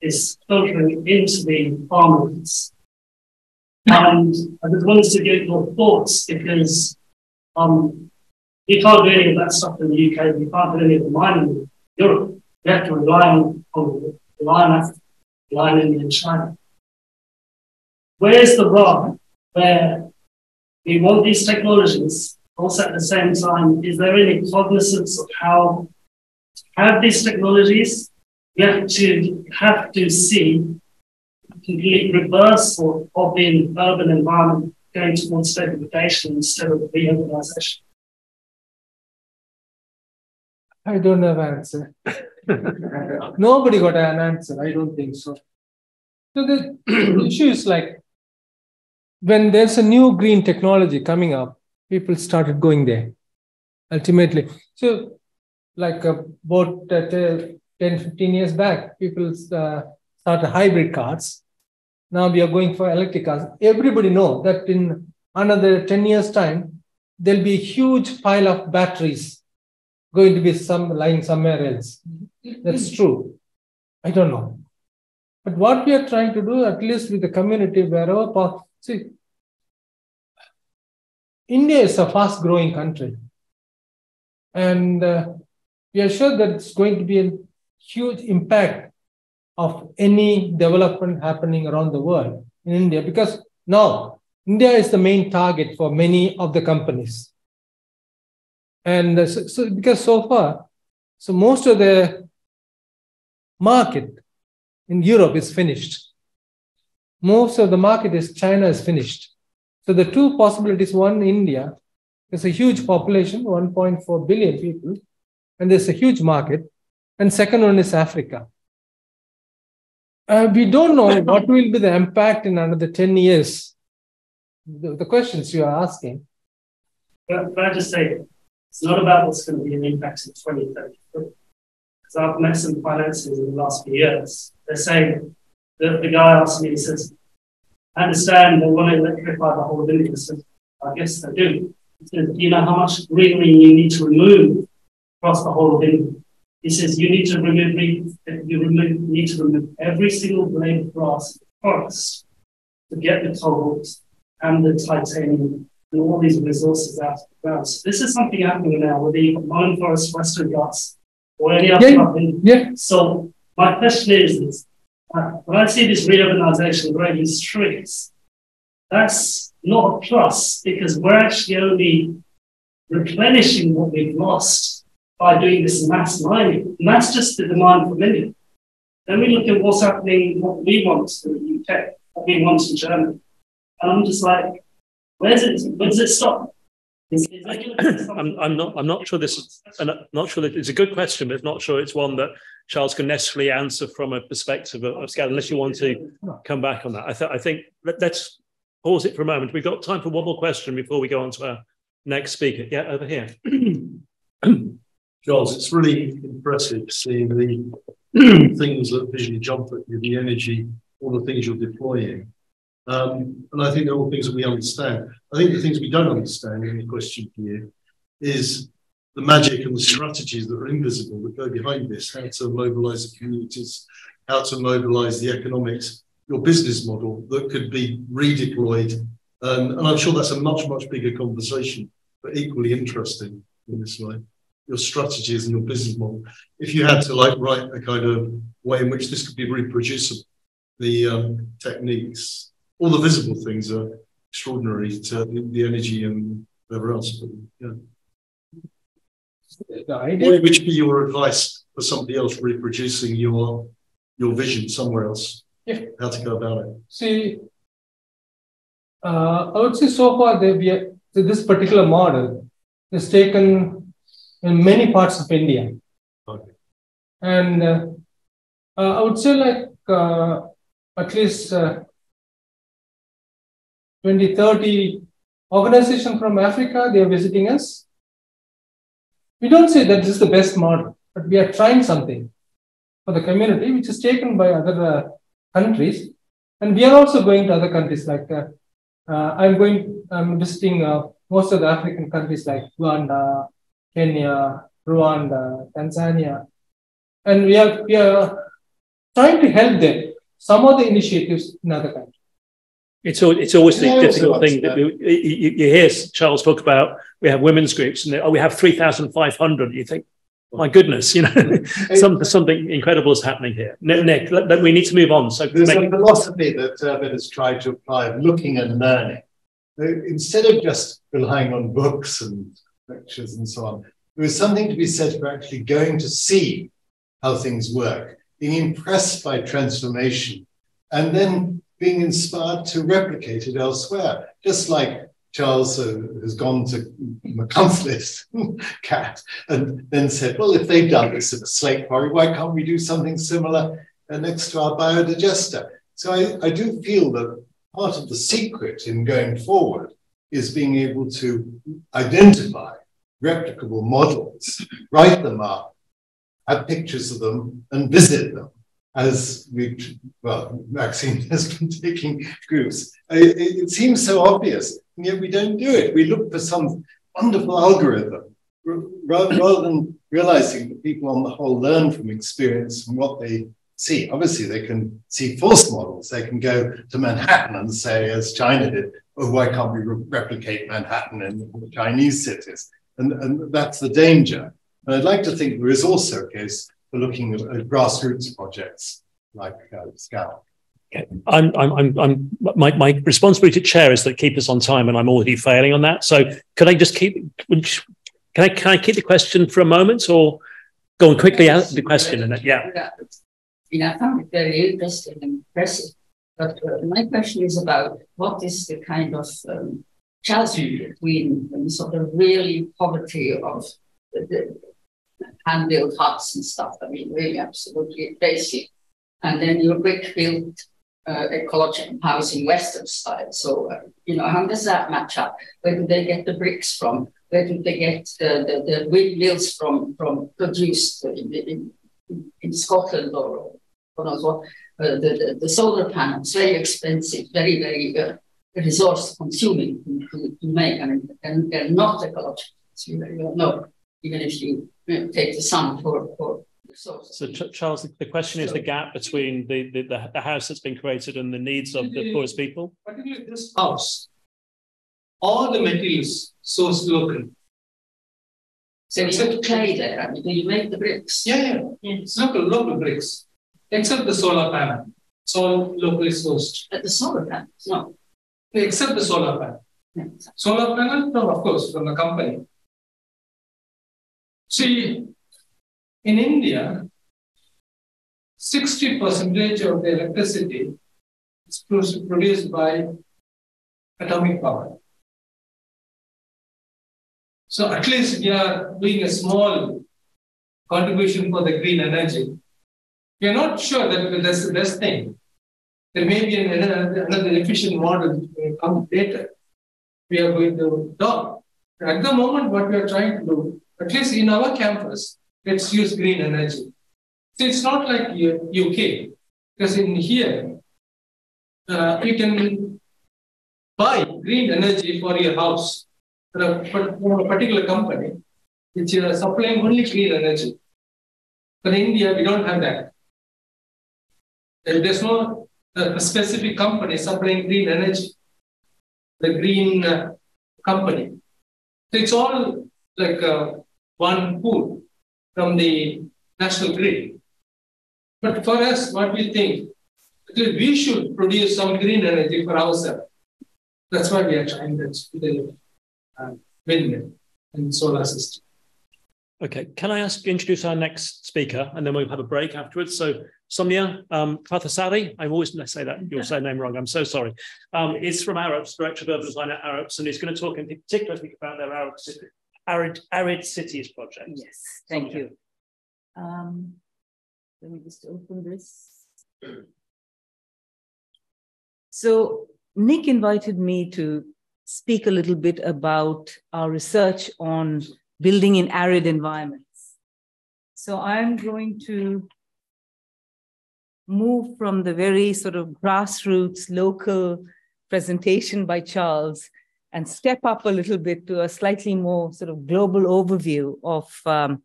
is filtering into the farmlands. And I just wanted to get your thoughts because um, you can't do any of that stuff in the UK. You can't do any of the mining in Europe. You have to rely on, on rely on Africa. line in China. Where's the rub where we want these technologies, also at the same time, is there any cognizance of how to have these technologies? We have to have to see a complete reversal of the urban environment going towards stabilization instead of reorganization. I don't have an answer. Nobody got an answer. I don't think so. So the issue is like when there's a new green technology coming up, people started going there ultimately. So, like uh, about uh, 10, 15 years back, people uh, started hybrid cars. Now we are going for electric cars. Everybody know that in another 10 years' time, there'll be a huge pile of batteries going to be some lying somewhere else. That's true. I don't know. But what we are trying to do, at least with the community, wherever possible, see, India is a fast growing country. And uh, we are sure that it's going to be a huge impact of any development happening around the world in India because now India is the main target for many of the companies. And so, so because so far, so most of the market in Europe is finished. Most of the market is China is finished. So the two possibilities, one India, there's a huge population, 1.4 billion people, and there's a huge market. And second one is Africa. Uh, we don't know what will be the impact in another 10 years. The, the questions you are asking. But I just say, it's not about what's going to be an impact in 2030. Because I've met some financiers in the last few years. They're saying, the, the guy asked me, he says, I understand they want to electrify the whole of India. So I guess they do. He says, do you know how much greenery you need to remove across the whole India? He says, you need to remove, you remove, need to remove every single blade of grass in the forest to get the cobalt and the titanium and all these resources out of the ground. So this is something happening now, whether you've got Mountain Forest, Western Ghats, or any other yeah, yeah. So my question is, is uh, when I see this reorganization breaking streets, that's not a plus because we're actually only replenishing what we've lost by doing this mass mining. And that's just the demand for million. Then we look at what's happening, what we want in the UK, what we want in Germany. And I'm just like, where's it, where does it stop? I'm, I'm not. I'm not sure this. Is, I'm not sure that it's a good question, but I'm not sure it's one that Charles can necessarily answer from a perspective of, of scale. Unless you want to come back on that, I, th- I think let, us pause it for a moment. We've got time for one more question before we go on to our next speaker. Yeah, over here. Charles, it's really impressive seeing the things that visually jump at you, the energy, all the things you're deploying. Um, and I think they're all things that we understand. I think the things we don't understand in the question for you is the magic and the strategies that are invisible that go behind this, how to mobilize the communities, how to mobilize the economics, your business model that could be redeployed. Um, and I'm sure that's a much, much bigger conversation, but equally interesting in this way. Your strategies and your business model. If you had to like write a kind of way in which this could be reproducible, the um, techniques, all the visible things are extraordinary to the energy and whatever else. But, yeah. What would be your advice for somebody else reproducing your your vision somewhere else? Yeah. How to go about it? See, uh, I would say so far are, this particular model is taken in many parts of India. Okay. And uh, uh, I would say like uh, at least uh, 20, 30 organization from Africa, they are visiting us. We don't say that this is the best model, but we are trying something for the community, which is taken by other uh, countries. And we are also going to other countries like uh, uh, I'm going, I'm visiting uh, most of the African countries like Uganda, Kenya, Rwanda, Tanzania. And we are, we are trying to help them, some of the initiatives in other countries. It's it's always the yeah, difficult thing that you, you, hear Charles talk about. We have women's groups, and oh, we have three thousand five hundred. You think my goodness, you know, some, something incredible is happening here. Nick, Nick let, let- we need to move on. So There's make- a philosophy that URBED has tried to apply of looking and learning. Uh, Instead of just relying on books and lectures and so on, there is something to be said for actually going to see how things work, being impressed by transformation, and then being inspired to replicate it elsewhere. Just like Charles uh, has gone to McConflist cat and then said, well, if they've done this at a slate quarry, why can't we do something similar uh, next to our biodigester? So I, I do feel that part of the secret in going forward is being able to identify replicable models, write them up, have pictures of them, and visit them. As we, well, Maxine has been taking groups. It, it, it seems so obvious, and yet we don't do it. We look for some wonderful algorithm rather, rather than realizing that people on the whole learn from experience and what they see. Obviously, they can see force models. They can go to Manhattan and say, as China did, oh, why can't we re- replicate Manhattan in the Chinese cities? And, and that's the danger. And I'd like to think there is also a case for looking at, at grassroots projects like uh, SCAD. I'm, I'm, I'm, I'm, my, my responsibility to chair is to keep us on time, and I'm already failing on that. So, could I just keep? Can I, can I keep the question for a moment, or go on quickly out the question? And then, yeah, You know, I found it very interesting and impressive. But uh, my question is about what is the kind of um, chasm between um, sort of really poverty of the, the hand-built huts and stuff. I mean, really absolutely basic. And then your brick-built uh, ecological housing Western style. So, uh, you know, how does that match up? Where do they get the bricks from? Where do they get the, the, the windmills from, from produced in, in, in Scotland or, or? Uh, the, the, the solar panels, very expensive, very, very uh, resource consuming to, to make, and, and they're not ecological. as you know, even if you take the sun for, for the source. So, Ch- Charles, the- the question is the gap between the, the, the, the house that's been created and the needs of the mm-hmm. poorest people. particularly this house, all the materials sourced locally. So you have clay there, I mean, you make the bricks? Yeah, yeah, it's local, local bricks, except the solar panel. It's all locally sourced, At the solar panels, no. except the solar panel. Solar panel, no, of course, from the company. See, in India, sixty percentage of the electricity is produced by atomic power. So at least we are doing a small contribution for the green energy. We are not sure that that's the best thing. There may be another, another efficient model which will come later. We are going to adopt. At the moment, what we are trying to do, at least in our campus, let's use green energy. So it's not like UK, because in here, uh, you can buy green energy for your house for a, particular company, which is supplying only green energy. But in India, we don't have that. There's no uh, specific company supplying green energy, the green uh, company. So it's all like uh, one pool from the national grid. But for us, what we think, that we should produce some green energy for ourselves. That's why we are trying that with the uh, windmill and solar system. Okay, can I ask introduce our next speaker, and then we'll have a break afterwards. So, Sowmya um, Pathasari, I always going to say that your surname wrong. I'm so sorry. Um, is from Arups, director of urban design at Arups, and he's going to talk in particular I think, about their Arab city, arid, arid cities project. Yes, thank you. Um, let me just open this. So Nick invited me to speak a little bit about our research on building in arid environments. So I'm going to move from the very sort of grassroots local presentation by Charles and step up a little bit to a slightly more sort of global overview of um,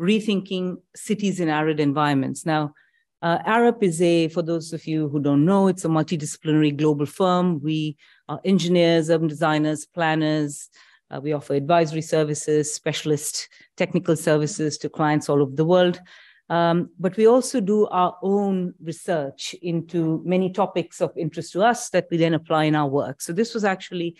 rethinking cities in arid environments. Now, uh, Arup is a, for those of you who don't know, it's a multidisciplinary global firm. We are engineers, urban designers, planners, Uh, we offer advisory services, specialist technical services to clients all over the world. Um, but we also do our own research into many topics of interest to us that we then apply in our work. So this was actually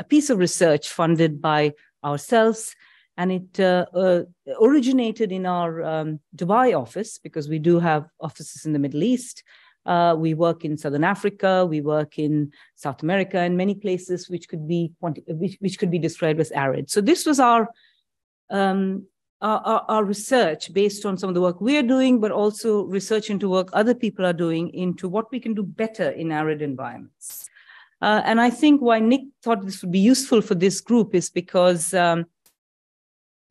a piece of research funded by ourselves, and it uh, uh, originated in our um, Dubai office because we do have offices in the Middle East. Uh, we work in Southern Africa, we work in South America, and many places which could be which, which could be described as arid. So this was our um, our, our, research based on some of the work we're doing, but also research into work other people are doing into what we can do better in arid environments. Uh, and I think why Nick thought this would be useful for this group is because um,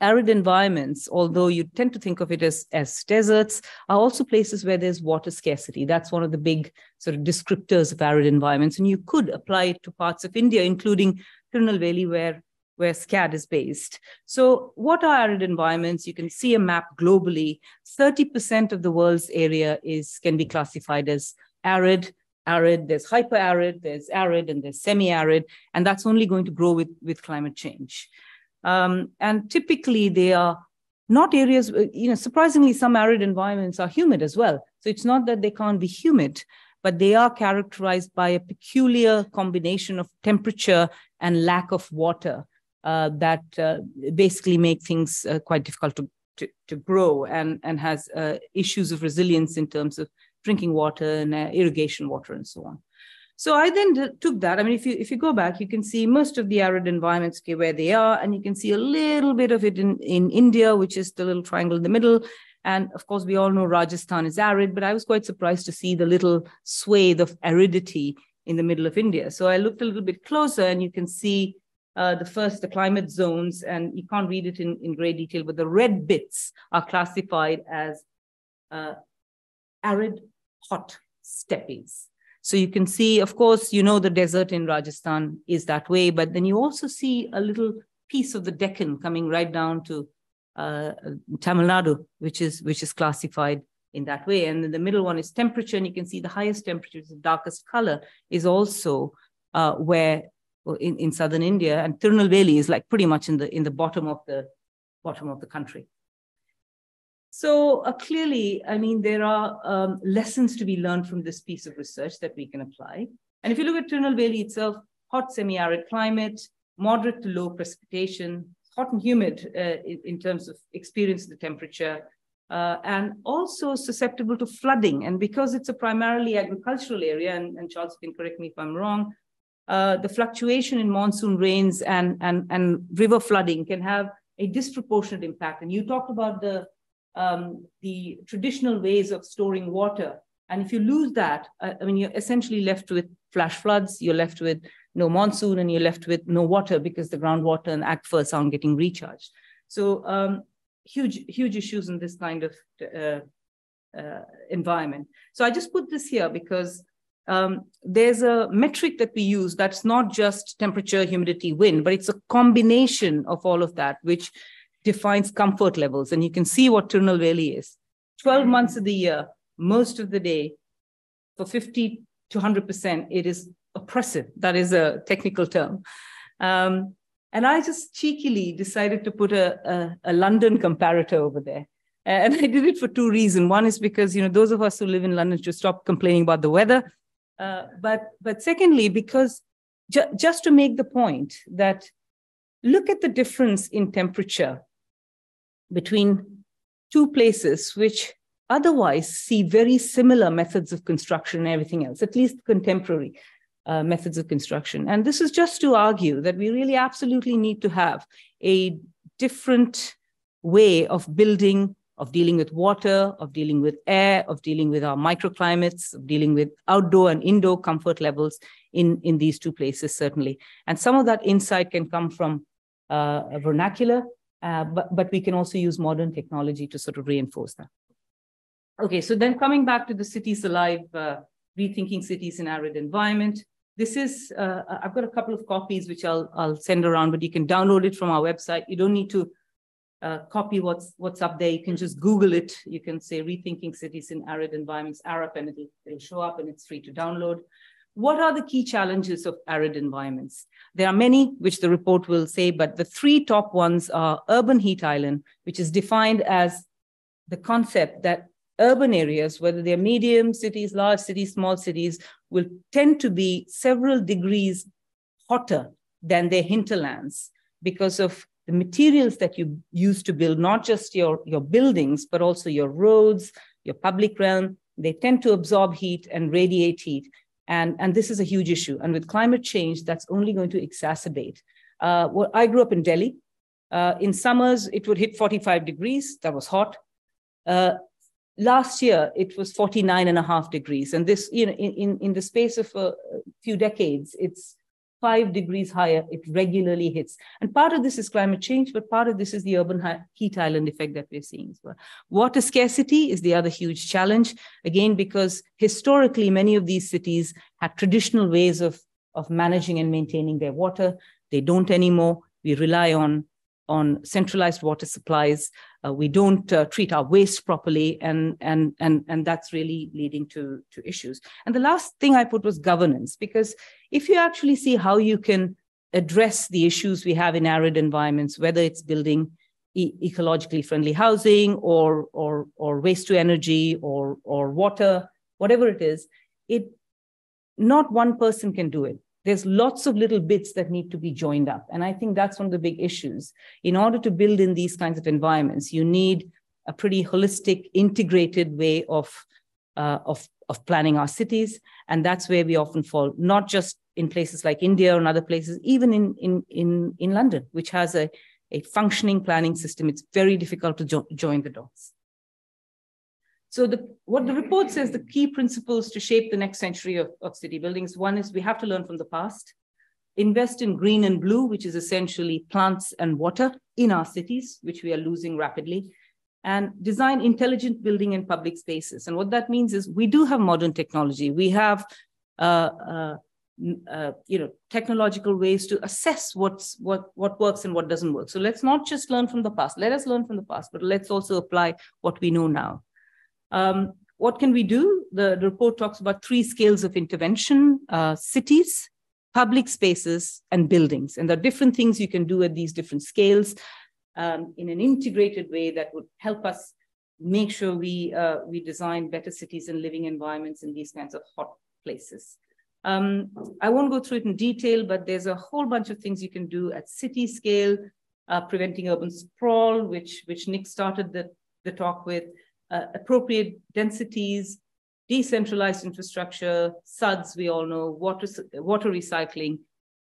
arid environments, although you tend to think of it as, as deserts, are also places where there's water scarcity. That's one of the big sort of descriptors of arid environments. And you could apply it to parts of India, including Tirunelveli, where where SCAD is based. So, what are arid environments? You can see a map globally. 30% of the world's area is can be classified as arid. Arid, there's hyper-arid, there's arid, and there's semi-arid, and that's only going to grow with, with climate change. Um, and typically, they are not areas, you know, surprisingly, some arid environments are humid as well. So it's not that they can't be humid, but they are characterized by a peculiar combination of temperature and lack of water uh, that uh, basically make things uh, quite difficult to, to, to, grow and, and has uh, issues of resilience in terms of drinking water and uh, irrigation water and so on. So I then took that. I mean, if you if you go back, you can see most of the arid environments where they are, and you can see a little bit of it in, in India, which is the little triangle in the middle. And of course, we all know Rajasthan is arid, but I was quite surprised to see the little swathe of aridity in the middle of India. So I looked a little bit closer, and you can see uh, the first, the climate zones, and you can't read it in, in great detail, but the red bits are classified as uh, arid hot steppes. So you can see, of course, you know the desert in Rajasthan is that way, but then you also see a little piece of the Deccan coming right down to uh, Tamil Nadu, which is which is classified in that way. And then the middle one is temperature, and you can see the highest temperature, the darkest color, is also uh, where in, in southern India, and Tirunelveli is like pretty much in the in the bottom of the bottom of the country. So uh, clearly, I mean, there are um, lessons to be learned from this piece of research that we can apply. And if you look at Tirunelveli itself, hot semi-arid climate, moderate to low precipitation, hot and humid uh, in, terms of experience of the temperature, uh, and also susceptible to flooding. And because it's a primarily agricultural area, and, and Charles can correct me if I'm wrong, uh, the fluctuation in monsoon rains and, and, and river flooding can have a disproportionate impact. And you talked about the, um, the traditional ways of storing water. And if you lose that, uh, I mean, you're essentially left with flash floods, you're left with no monsoon, and you're left with no water because the groundwater and aquifers aren't getting recharged. So um, huge, huge issues in this kind of uh, uh, environment. So I just put this here because um, there's a metric that we use that's not just temperature, humidity, wind, but it's a combination of all of that, which defines comfort levels. And you can see what Tirunelveli is. 12 months of the year, most of the day, for 50 to 100%, it is oppressive. That is a technical term. Um, and I just cheekily decided to put a, a, a London comparator over there. And I did it for two reasons. One is because, you know, those of us who live in London should stop complaining about the weather. Uh, but, but secondly, because ju just to make the point that look at the difference in temperature between two places which otherwise see very similar methods of construction and everything else, at least contemporary uh, methods of construction. And this is just to argue that we really absolutely need to have a different way of building of dealing with water, of dealing with air, of dealing with our microclimates, of dealing with outdoor and indoor comfort levels in, in these two places, certainly. And some of that insight can come from uh, vernacular, uh, but, but we can also use modern technology to sort of reinforce that. Okay, so then coming back to the Cities Alive, uh, Rethinking Cities in Arid Environment. This is, uh, I've got a couple of copies which I'll, I'll send around, but you can download it from our website. You don't need to uh, copy what's what's up there. You can just Google it. You can say rethinking cities in arid environments, Arup, and it'll, it'll show up and it's free to download. What are the key challenges of arid environments? There are many, which the report will say, but the three top ones are urban heat island, which is defined as the concept that urban areas, whether they're medium cities, large cities, small cities, will tend to be several degrees hotter than their hinterlands because of the materials that you use to build, not just your, your buildings, but also your roads, your public realm. They tend to absorb heat and radiate heat. And, and this is a huge issue. And with climate change, that's only going to exacerbate. Uh, well, I grew up in Delhi. Uh, in summers, it would hit 45 degrees. That was hot. Uh, last year, it was 49 and a half degrees. And this, you know, in, in, in the space of a few decades, it's five degrees higher, it regularly hits. And part of this is climate change, but part of this is the urban heat island effect that we're seeing as well. Water scarcity is the other huge challenge, again, because historically, many of these cities had traditional ways of, of managing and maintaining their water. They don't anymore. We rely on on centralized water supplies. Uh, we don't uh, treat our waste properly, and and and and that's really leading to to issues. And the last thing I put was governance, because if you actually see how you can address the issues we have in arid environments, whether it's building e- ecologically friendly housing or or or waste to energy or or water, whatever it is, it not one person can do it there's lots of little bits that need to be joined up. And I think that's one of the big issues. In order to build in these kinds of environments, you need a pretty holistic, integrated way of, uh, of, of planning our cities. And that's where we often fall, not just in places like India and other places, even in, in, in, in London, which has a, a functioning planning system. It's very difficult to jo- join the dots. So the, what the report says, the key principles to shape the next century of, of city buildings, one is we have to learn from the past, invest in green and blue, which is essentially plants and water in our cities, which we are losing rapidly, and design intelligent building and public spaces. And what that means is we do have modern technology. We have uh, uh, uh, you know technological ways to assess what's what what works and what doesn't work. So let's not just learn from the past. Let us learn from the past but let's also apply what we know now um, what can we do? The, the, report talks about three scales of intervention uh, cities, public spaces, and buildings. And there are different things you can do at these different scales um, in an integrated way that would help us make sure we, uh, we design better cities and living environments in these kinds of hot places. Um, I won't go through it in detail, but there's a whole bunch of things you can do at city scale, uh, preventing urban sprawl, which, which Nick started the, the talk with, uh, appropriate densities, decentralized infrastructure, SUDs, we all know, water, water recycling,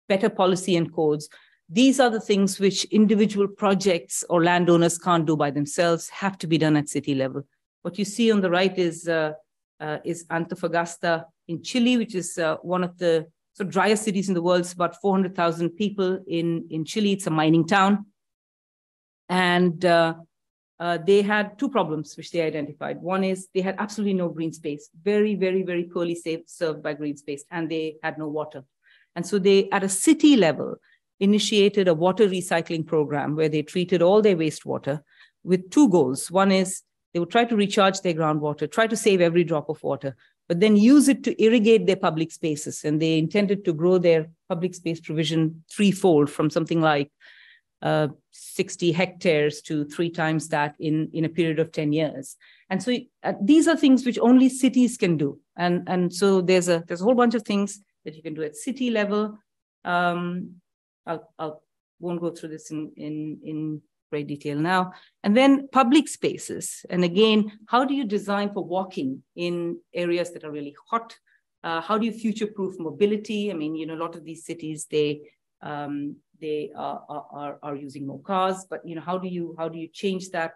better policy and codes. These are the things which individual projects or landowners can't do by themselves, have to be done at city level. What you see on the right is, uh, uh, is Antofagasta in Chile, which is uh, one of the so driest cities in the world. It's about 400,000 people in, in Chile. It's a mining town. And uh, they had two problems which they identified. One is they had absolutely no green space, very, very, very poorly saved, served by green space, and they had no water. And so they, at a city level, initiated a water recycling program where they treated all their wastewater with two goals. One is they would try to recharge their groundwater, try to save every drop of water, but then use it to irrigate their public spaces. And they intended to grow their public space provision threefold from something like uh, 60 hectares to three times that in, in a period of 10 years. And so uh, these are things which only cities can do. And, and so there's a, there's a whole bunch of things that you can do at city level. Um, I'll, I'll won't go through this in, in, in great detail now. And then public spaces. And again, how do you design for walking in areas that are really hot? Uh, how do you future proof mobility? I mean, you know, a lot of these cities, they, um, they are, are, are using more cars, but you know, how do you, how do you change that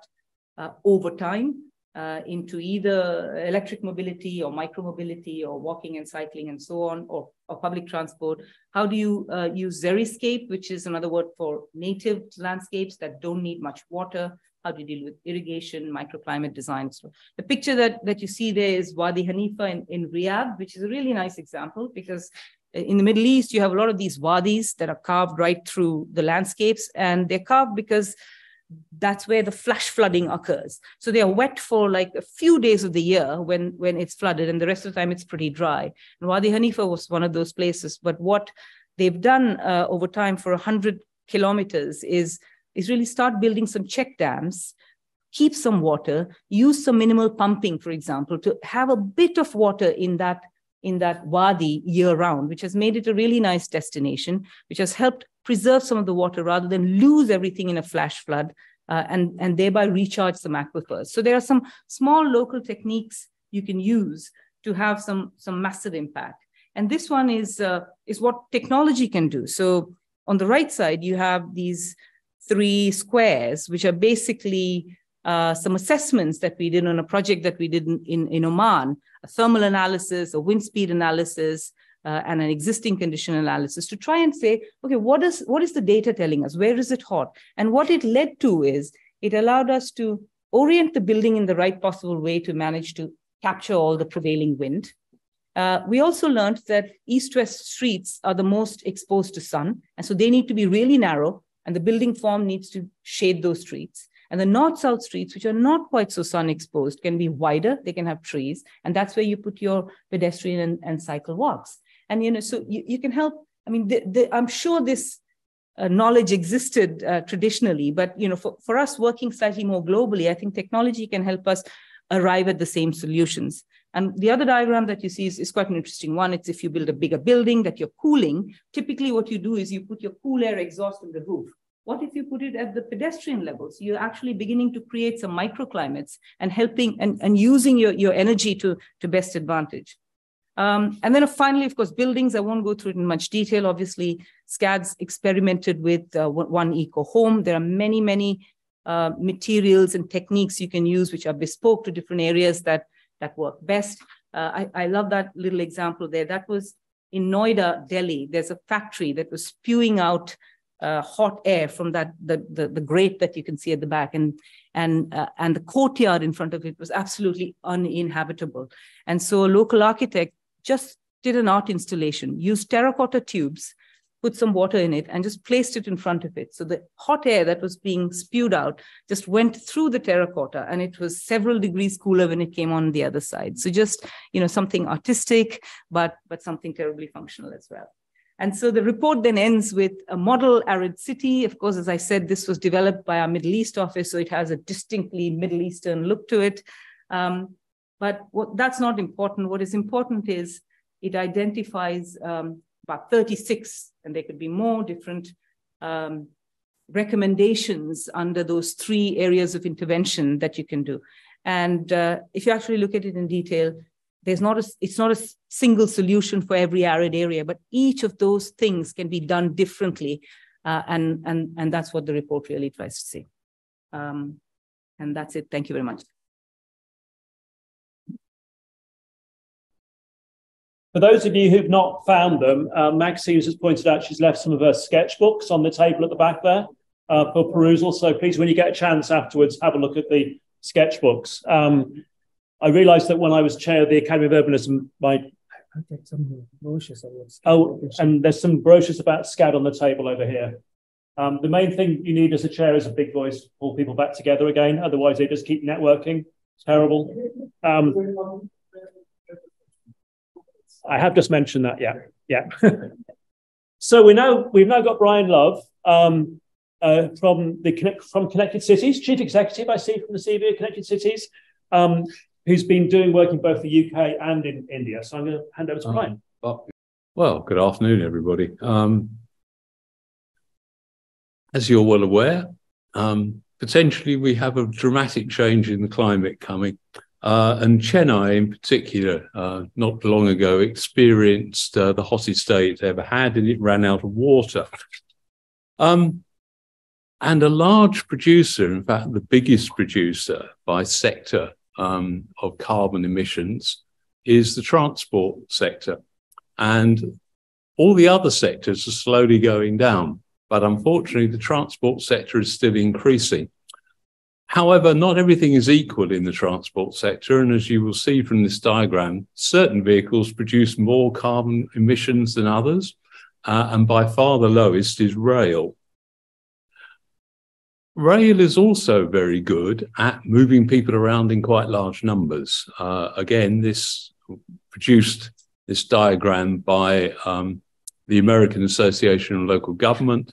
uh, over time uh, into either electric mobility or micromobility or walking and cycling and so on, or, or public transport? How do you uh, use xeriscape, which is another word for native landscapes that don't need much water? How do you deal with irrigation, microclimate design? So the picture that, that you see there is Wadi Hanifa in, in Riyadh, which is a really nice example because in the Middle East, you have a lot of these wadis that are carved right through the landscapes, and they're carved because that's where the flash flooding occurs. So they are wet for like a few days of the year when, when it's flooded, and the rest of the time it's pretty dry. And Wadi Hanifa was one of those places. But what they've done uh, over time for 100 kilometers is, is really start building some check dams, keep some water, use some minimal pumping, for example, to have a bit of water in that in that wadi year round, which has made it a really nice destination, which has helped preserve some of the water rather than lose everything in a flash flood uh, and, and thereby recharge some aquifers. So there are some small local techniques you can use to have some, some massive impact. And this one is, uh, is what technology can do. So on the right side, you have these three squares, which are basically uh, some assessments that we did on a project that we did in, in, in Oman, a thermal analysis, a wind speed analysis, uh, and an existing condition analysis to try and say, okay, what is, what is the data telling us? Where is it hot? And what it led to is it allowed us to orient the building in the right possible way to manage to capture all the prevailing wind. Uh, we also learned that east-west streets are the most exposed to sun, and so they need to be really narrow, and the building form needs to shade those streets. And the north south streets, which are not quite so sun exposed, can be wider, they can have trees. And that's where you put your pedestrian and, and cycle walks. And, you know, so you, you can help. I mean, the, the, I'm sure this uh, knowledge existed uh, traditionally, but, you know, for, for us working slightly more globally, I think technology can help us arrive at the same solutions. And the other diagram that you see is, is, quite an interesting one. It's if you build a bigger building that you're cooling, typically what you do is you put your cool air exhaust on the roof. What if you put it at the pedestrian level? So you're actually beginning to create some microclimates and helping and, and using your, your energy to, to best advantage. Um, and then finally, of course, buildings, I won't go through it in much detail. Obviously, SCAD's experimented with uh, one eco home. There are many, many uh, materials and techniques you can use which are bespoke to different areas that, that work best. Uh, I, I love that little example there. That was in Noida, Delhi. There's a factory that was spewing out uh, hot air from that the, the, the grate that you can see at the back. And and uh, and the courtyard in front of it was absolutely uninhabitable. And so a local architect just did an art installation used terracotta tubes put some water in it and just placed it in front of it. So the hot air that was being spewed out just went through the terracotta and it was several degrees cooler when it came on the other side. So just you know something artistic but but something terribly functional as well and so the report then ends with a model arid city. Of course, as I said, this was developed by our Middle East office, so it has a distinctly Middle Eastern look to it. Um, but what, that's not important. What is important is it identifies um, about 36, and there could be more different um, recommendations under those three areas of intervention that you can do. And uh, if you actually look at it in detail, there's not a it's not a single solution for every arid area but each of those things can be done differently uh, and and and that's what the report really tries to say um, and that's it thank you very much For those of you who've not found them, uh, Maxine has pointed out she's left some of her sketchbooks on the table at the back there uh, for perusal. So please, when you get a chance afterwards, have a look at the sketchbooks. Um, I realized that when I was chair of the Academy of Urbanism, my Oh, and there's some brochures about SCAD on the table over here. Um, the main thing you need as a chair is a big voice to pull people back together again. Otherwise, they just keep networking. It's terrible. Um, I have just mentioned that. Yeah, yeah. so we know we've now got Brian Love um, uh, from the Connect from Connected Cities, chief executive. I see from the CV of Connected Cities. Um, who's been doing work in both the UK and in India. So I'm going to hand over to Brian. Uh, well, good afternoon, everybody. Um, as you're well aware, um, potentially we have a dramatic change in the climate coming. Uh, and Chennai, in particular, uh, not long ago experienced uh, the hottest day it's ever had, and it ran out of water. Um, and a large producer, in fact, the biggest producer by sector um, of carbon emissions is the transport sector. And all the other sectors are slowly going down. But unfortunately, the transport sector is still increasing. However, not everything is equal in the transport sector. And as you will see from this diagram, certain vehicles produce more carbon emissions than others. Uh, and by far the lowest is rail. Rail is also very good at moving people around in quite large numbers. Uh, again, this produced this diagram by um, the American Association of Local Government,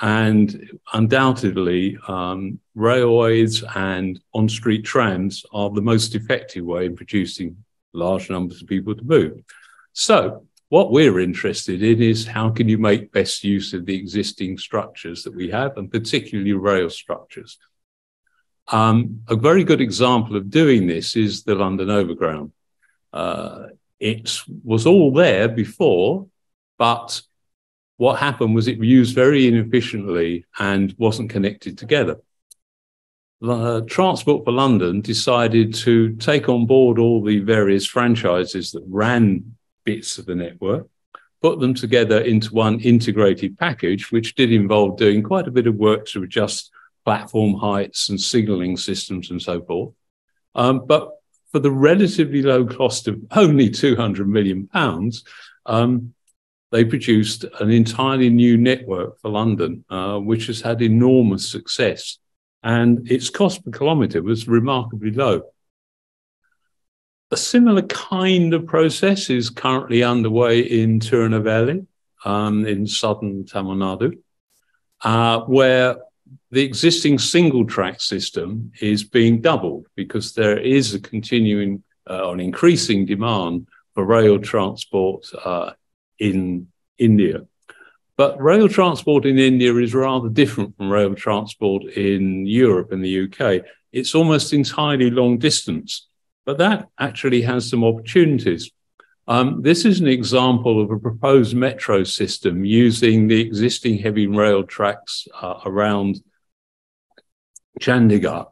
and undoubtedly, um, railways and on street trams are the most effective way in producing large numbers of people to move. So, what we're interested in is how can you make best use of the existing structures that we have, and particularly rail structures. Um, a very good example of doing this is the London Overground. Uh, it was all there before, but what happened was it was used very inefficiently and wasn't connected together. Uh, Transport for London decided to take on board all the various franchises that ran bits of the network, put them together into one integrated package, which did involve doing quite a bit of work to adjust platform heights and signaling systems and so forth. Um, but for the relatively low cost of only 200 million pounds, um, they produced an entirely new network for London, uh, which has had enormous success. And its cost per kilometre was remarkably low. A similar kind of process is currently underway in Tirunelveli um, in southern Tamil Nadu, uh, where the existing single track system is being doubled because there is a continuing uh, an increasing demand for rail transport uh, in India. But rail transport in India is rather different from rail transport in Europe and the UK. It's almost entirely long distance but that actually has some opportunities. Um, this is an example of a proposed metro system using the existing heavy rail tracks uh, around Chandigarh.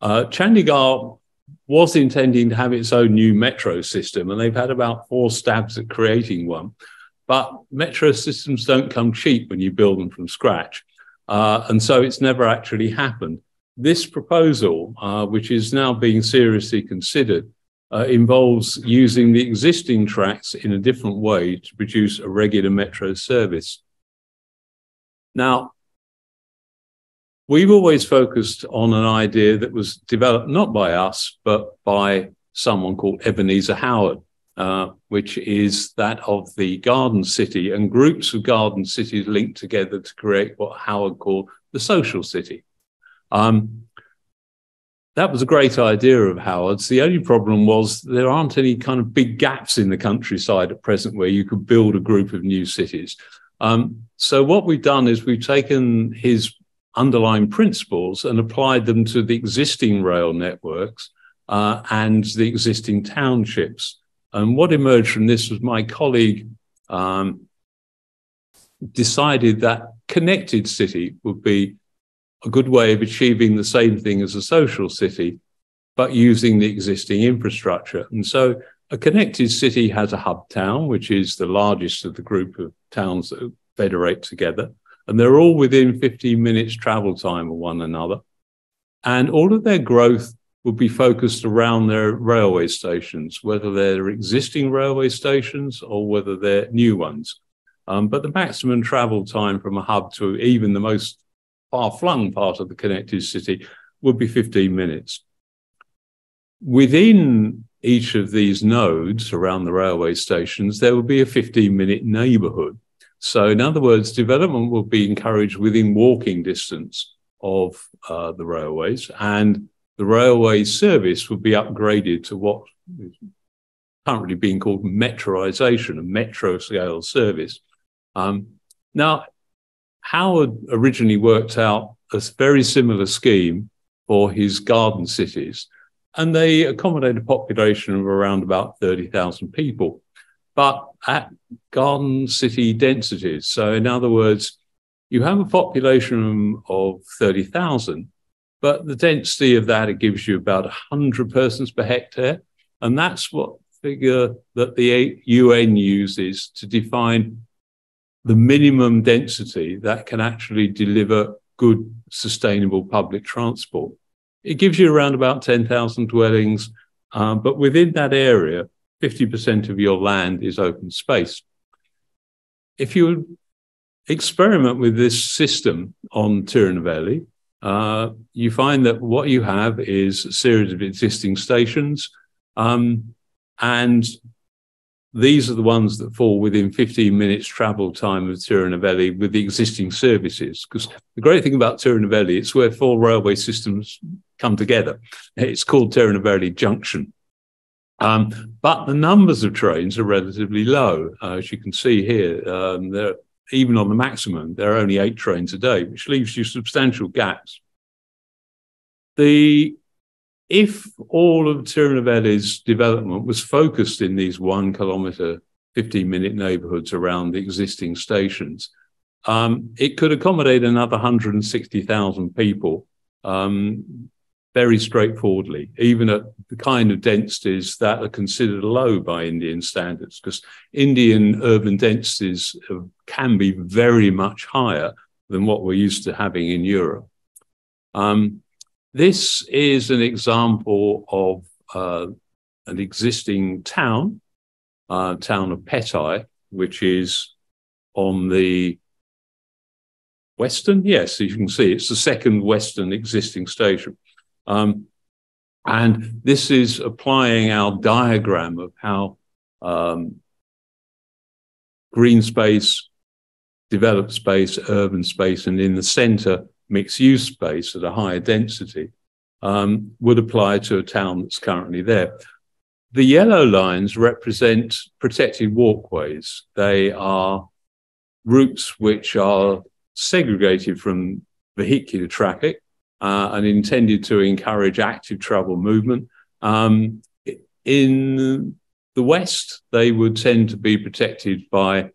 Uh, Chandigarh was intending to have its own new metro system, and they've had about four stabs at creating one. But metro systems don't come cheap when you build them from scratch. Uh, and so it's never actually happened. This proposal, uh, which is now being seriously considered, uh, involves using the existing tracks in a different way to produce a regular metro service. Now, we've always focused on an idea that was developed not by us, but by someone called Ebenezer Howard, uh, which is that of the garden city and groups of garden cities linked together to create what Howard called the social city. Um, that was a great idea of Howard's. The only problem was there aren't any kind of big gaps in the countryside at present where you could build a group of new cities. Um, so what we've done is we've taken his underlying principles and applied them to the existing rail networks uh, and the existing townships. And what emerged from this was my colleague um, decided that connected city would be a good way of achieving the same thing as a social city, but using the existing infrastructure. And so a connected city has a hub town, which is the largest of the group of towns that federate together. And they're all within 15 minutes travel time of one another. And all of their growth will be focused around their railway stations, whether they're existing railway stations or whether they're new ones. Um, but the maximum travel time from a hub to even the most far flung part of the connected city would be 15 minutes. Within each of these nodes around the railway stations, there would be a 15 minute neighborhood. So, in other words, development will be encouraged within walking distance of uh, the railways, and the railway service would be upgraded to what is currently being called metroization, a metro scale service. Um, now, Howard originally worked out a very similar scheme for his garden cities, and they accommodate a population of around about 30,000 people, but at garden city densities. So, in other words, you have a population of 30,000, but the density of that, it gives you about 100 persons per hectare. And that's what figure that the UN uses to define the minimum density that can actually deliver good, sustainable public transport. It gives you around about 10,000 dwellings, um, but within that area, 50% of your land is open space. If you experiment with this system on Tirunelveli, uh, you find that what you have is a series of existing stations. Um, and these are the ones that fall within 15 minutes travel time of Tirunelveli with the existing services. Because the great thing about Tirunelveli, it's where four railway systems come together. It's called Tirunelveli Junction. Um, but the numbers of trains are relatively low. Uh, as you can see here, um, even on the maximum, there are only eight trains a day, which leaves you substantial gaps. The if all of Tirunelveli's development was focused in these one kilometer, 15 minute neighborhoods around the existing stations, um, it could accommodate another 160,000 people um, very straightforwardly, even at the kind of densities that are considered low by Indian standards, because Indian urban densities can be very much higher than what we're used to having in Europe. Um, this is an example of uh, an existing town, uh, town of Petai, which is on the western. Yes, you can see it's the second western existing station. Um, and this is applying our diagram of how um, green space, developed space, urban space, and in the center, mixed use space at a higher density um, would apply to a town that's currently there. The yellow lines represent protected walkways. They are routes which are segregated from vehicular traffic uh, and intended to encourage active travel movement. Um, in the West, they would tend to be protected by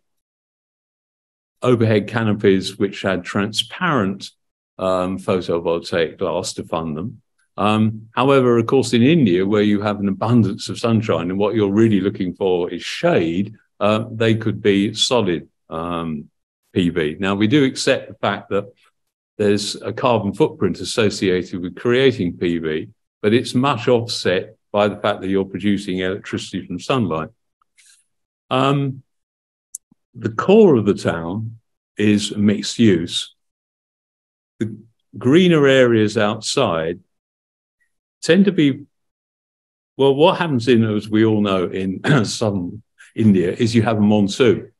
overhead canopies which had transparent um, photovoltaic glass to fund them. Um, however, of course, in India, where you have an abundance of sunshine and what you're really looking for is shade, uh, they could be solid um, PV. Now, we do accept the fact that there's a carbon footprint associated with creating PV, but it's much offset by the fact that you're producing electricity from sunlight. Um, the core of the town is mixed use. The greener areas outside tend to be, well, what happens in, as we all know, in southern India is you have a monsoon.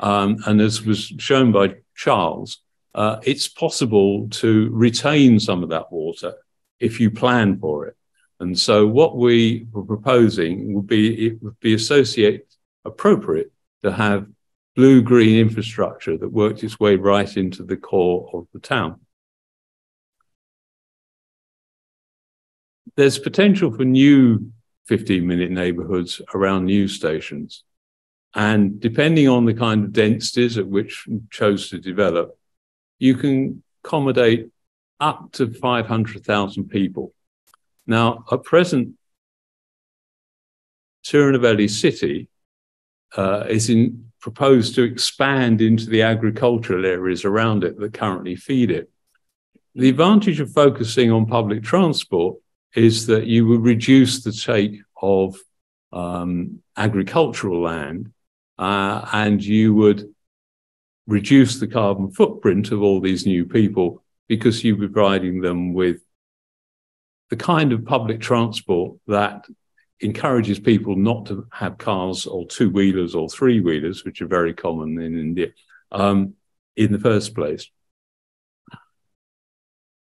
Um, and as was shown by Charles, uh, it's possible to retain some of that water if you plan for it. And so what we were proposing would be it would be associate appropriate to have blue-green infrastructure that worked its way right into the core of the town. There's potential for new 15 minute neighborhoods around new stations. And depending on the kind of densities at which we chose to develop, you can accommodate up to 500,000 people. Now, at present, Tirunelveli city uh, is in, proposed to expand into the agricultural areas around it that currently feed it. The advantage of focusing on public transport is that you would reduce the take of um, agricultural land uh, and you would reduce the carbon footprint of all these new people because you're providing them with the kind of public transport that encourages people not to have cars or two wheelers or three wheelers, which are very common in India, um, in the first place.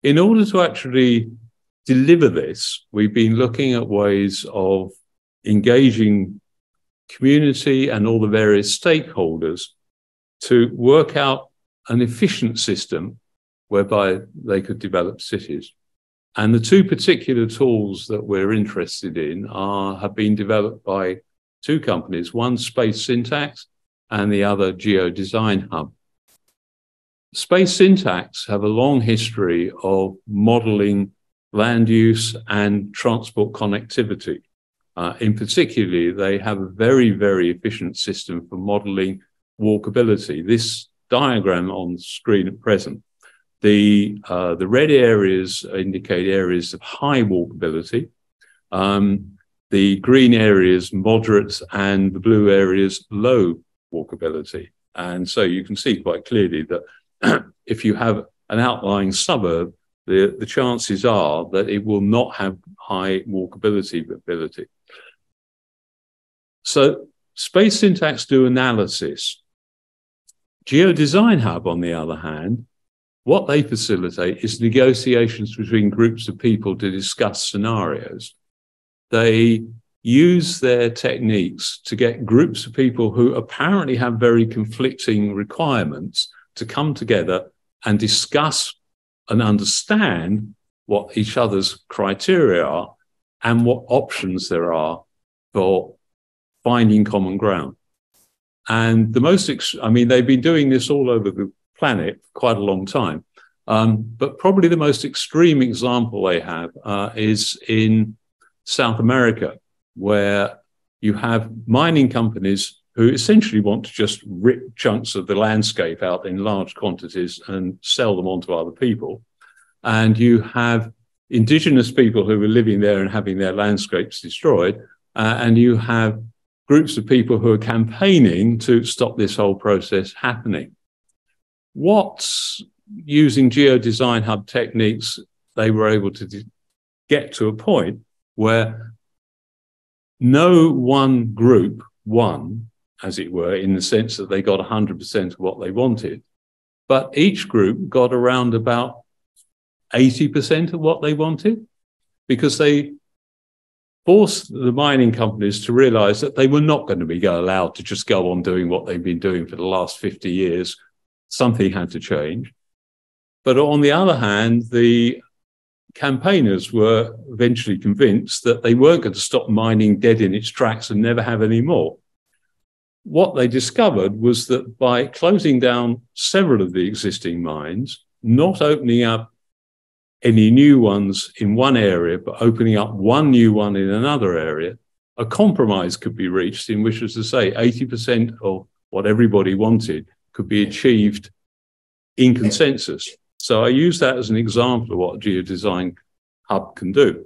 In order to actually deliver this, we've been looking at ways of engaging community and all the various stakeholders to work out an efficient system whereby they could develop cities. And the two particular tools that we're interested in are, have been developed by two companies, one Space Syntax and the other Geodesign Hub. Space Syntax have a long history of modeling land use and transport connectivity. Uh, in particular, they have a very, very efficient system for modeling walkability. This diagram on the screen at present, the, uh, the red areas indicate areas of high walkability. Um, the green areas moderate and the blue areas low walkability. And so you can see quite clearly that if you have an outlying suburb the, the chances are that it will not have high walkability ability. So Space Syntax do analysis. GeoDesign Hub, on the other hand, what they facilitate is negotiations between groups of people to discuss scenarios. They use their techniques to get groups of people who apparently have very conflicting requirements to come together and discuss and understand what each other's criteria are and what options there are for finding common ground. And the most, ex- I mean, they've been doing this all over the planet for quite a long time. Um, but probably the most extreme example they have uh, is in South America, where you have mining companies who essentially want to just rip chunks of the landscape out in large quantities and sell them on to other people. And you have indigenous people who are living there and having their landscapes destroyed. Uh, and you have groups of people who are campaigning to stop this whole process happening. What's using GeoDesign Hub techniques, they were able to get to a point where no one group won as it were, in the sense that they got 100% of what they wanted. But each group got around about 80% of what they wanted because they forced the mining companies to realize that they were not going to be allowed to just go on doing what they've been doing for the last 50 years. Something had to change. But on the other hand, the campaigners were eventually convinced that they weren't going to stop mining dead in its tracks and never have any more what they discovered was that by closing down several of the existing mines, not opening up any new ones in one area, but opening up one new one in another area, a compromise could be reached in which, as I say, 80% of what everybody wanted could be achieved in consensus. So I use that as an example of what GeoDesign Hub can do.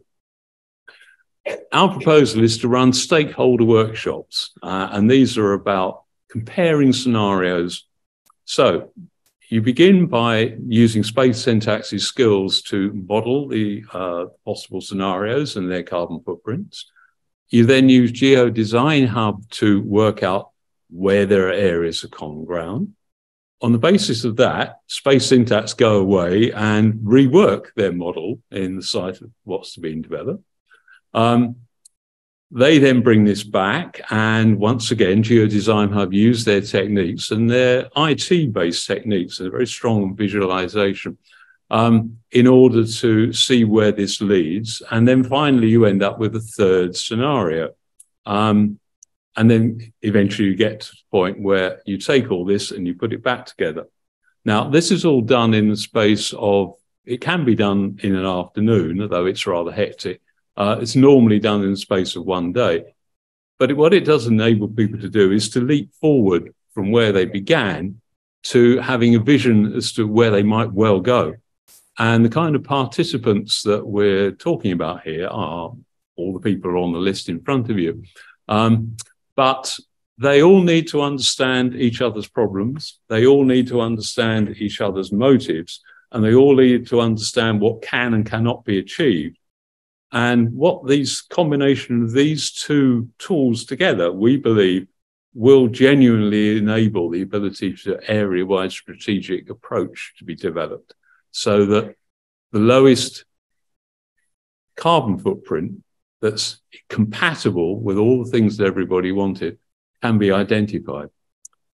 Our proposal is to run stakeholder workshops, uh, and these are about comparing scenarios. So you begin by using space syntax's skills to model the uh, possible scenarios and their carbon footprints. You then use GeoDesign Hub to work out where there are areas of common ground. On the basis of that, space syntax go away and rework their model in the sight of what's being developed. Um, they then bring this back, and once again, GeoDesign Hub use their techniques and their IT based techniques, a very strong visualization, um, in order to see where this leads. And then finally, you end up with a third scenario. Um, and then eventually you get to the point where you take all this and you put it back together. Now, this is all done in the space of, it can be done in an afternoon, although it's rather hectic. Uh, it's normally done in the space of one day. But what it does enable people to do is to leap forward from where they began to having a vision as to where they might well go. And the kind of participants that we're talking about here are all the people on the list in front of you. Um, but they all need to understand each other's problems. They all need to understand each other's motives. And they all need to understand what can and cannot be achieved and what these combination of these two tools together, we believe, will genuinely enable the ability to area-wide strategic approach to be developed so that the lowest carbon footprint that's compatible with all the things that everybody wanted can be identified.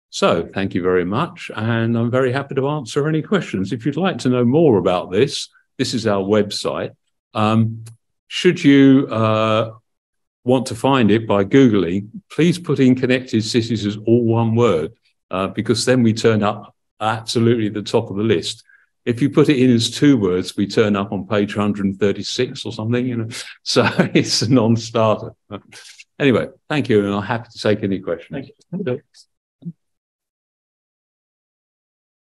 So thank you very much. And I'm very happy to answer any questions. If you'd like to know more about this, this is our website. Um, should you uh, want to find it by Googling, please put in connected cities as all one word, uh, because then we turn up absolutely at the top of the list. If you put it in as two words, we turn up on page 136 or something, you know. So it's a non-starter. Anyway, thank you, and I'm happy to take any questions. Thank you.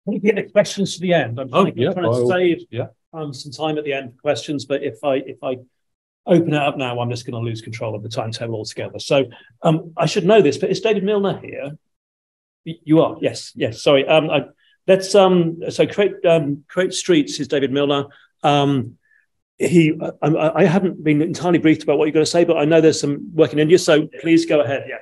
Can you get the questions to the end? I'm Oh, trying, yeah, to save yeah. um, some time at the end for questions, but if I if I open it up now, I'm just going to lose control of the timetable altogether. So um, I should know this, but is David Milner here? You are, yes, yes. Sorry. Um, I, let's um, so create um, create streets is David Milner. Um, he, I, I haven't been entirely briefed about what you're going to say, but I know there's some work in India, so please go ahead. Yeah.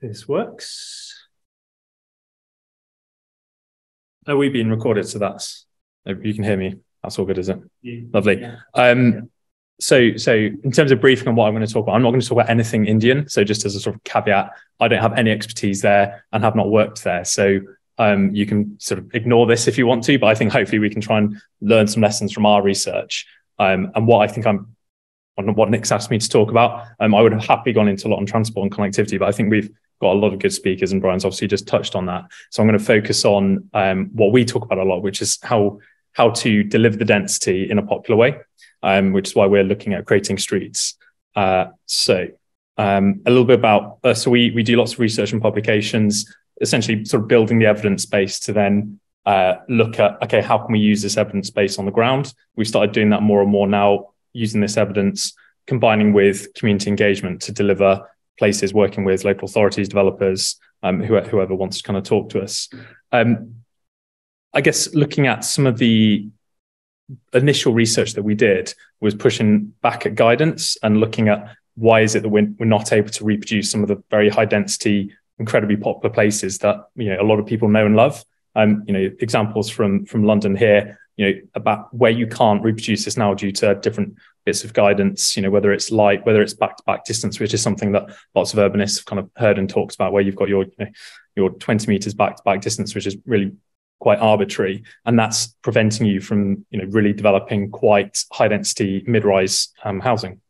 This works. Are we being recorded? So that's you can hear me. That's all good, is it? Yeah. Lovely. Yeah. Um, so, so in terms of briefing on what I'm going to talk about, I'm not going to talk about anything Indian. So, just as a sort of caveat, I don't have any expertise there and have not worked there. So, um, you can sort of ignore this if you want to, but I think hopefully we can try and learn some lessons from our research. Um, and what I think I'm, what Nick's asked me to talk about, um, I would have happily gone into a lot on transport and connectivity, but I think we've got a lot of good speakers, and Brian's obviously just touched on that. So I'm going to focus on um, what we talk about a lot, which is how how to deliver the density in a popular way, um, which is why we're looking at creating streets. Uh, so um, a little bit about uh, so we we do lots of research and publications, essentially sort of building the evidence base to then uh, look at okay how can we use this evidence base on the ground. We've started doing that more and more now, using this evidence combining with community engagement to deliver places working with local authorities, developers, um, whoever, whoever wants to kind of talk to us. Um, I guess looking at some of the initial research that we did was pushing back at guidance and looking at why is it that we're, we're not able to reproduce some of the very high density, incredibly popular places that you know a lot of people know and love. Um, you know, examples from from London here, you know, about where you can't reproduce this now due to different bits of guidance, you know, whether it's light, whether it's back to back distance, which is something that lots of urbanists have kind of heard and talked about, where you've got your, you know, your 20 meters back to back distance, which is really quite arbitrary. And that's preventing you from, you know, really developing quite high density mid-rise um, housing.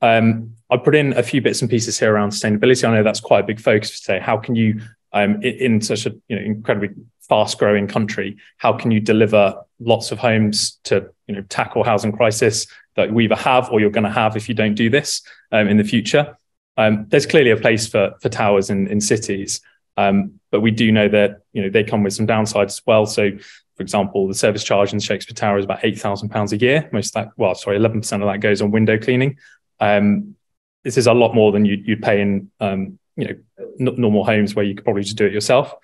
Um, I put in a few bits and pieces here around sustainability. I know that's quite a big focus for today. How can you, um, in, in such a you know incredibly fast growing country, how can you deliver lots of homes to you know tackle housing crisis that we either have or you're going to have if you don't do this um, in the future? Um, there's clearly a place for for towers in in cities, um, but we do know that you know they come with some downsides as well. So, for example, the service charge in Shakespeare Tower is about eight thousand pounds a year. Most that, well, sorry, eleven percent of that goes on window cleaning. Um, this is a lot more than you, you'd pay in um, you know n- normal homes where you could probably just do it yourself.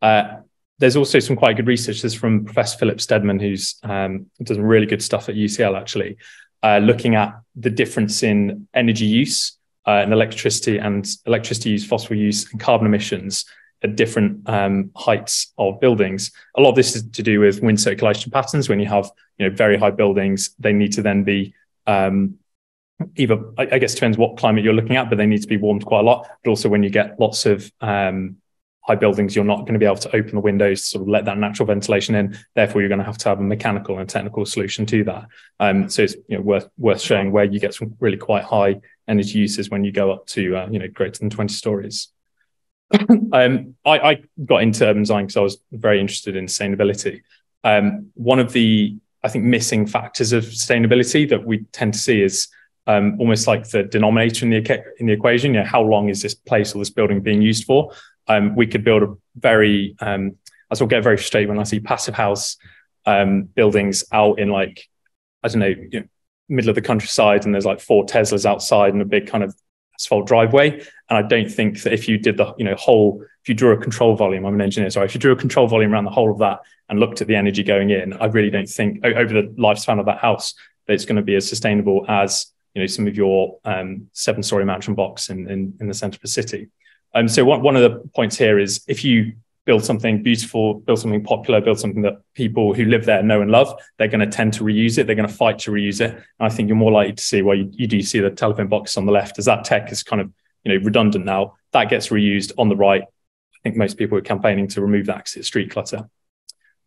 Uh, there's also some quite good research. There's from Professor Philip Steadman, who's um, does some really good stuff at UCL actually, uh, looking at the difference in energy use uh, and electricity and electricity use, fossil use, and carbon emissions at different um, heights of buildings. A lot of this is to do with wind circulation patterns. When you have you know very high buildings, they need to then be um, either I, I guess depends what climate you're looking at, but they need to be warmed quite a lot. But also when you get lots of um, high buildings, you're not going to be able to open the windows to sort of let that natural ventilation in. Therefore, you're going to have to have a mechanical and technical solution to that. Um, so it's you know worth worth showing where you get some really quite high energy uses when you go up to uh, you know greater than 20 stories. um, I, I, got into urban design because I was very interested in sustainability. Um, one of the I think missing factors of sustainability that we tend to see is um, almost like the denominator in the in the equation. You know, how long is this place or this building being used for? Um, we could build a very, um, I of get very frustrated when I see passive house um, buildings out in like, I don't know, you know, middle of the countryside, and there's like four Teslas outside and a big kind of asphalt driveway. And I don't think that if you did the, you know, whole, if you drew a control volume, I'm an engineer, sorry, if you drew a control volume around the whole of that and looked at the energy going in, I really don't think over the lifespan of that house that it's going to be as sustainable as you know some of your um, seven story mansion blocks in, in, in the center of the city. Um, so one, one of the points here is if you build something beautiful, build something popular, build something that people who live there know and love, they're going to tend to reuse it. They're going to fight to reuse it. And I think you're more likely to see where you, you do see the telephone box on the left as that tech is kind of you know redundant now. That gets reused on the right. I think most people are campaigning to remove that because it's street clutter.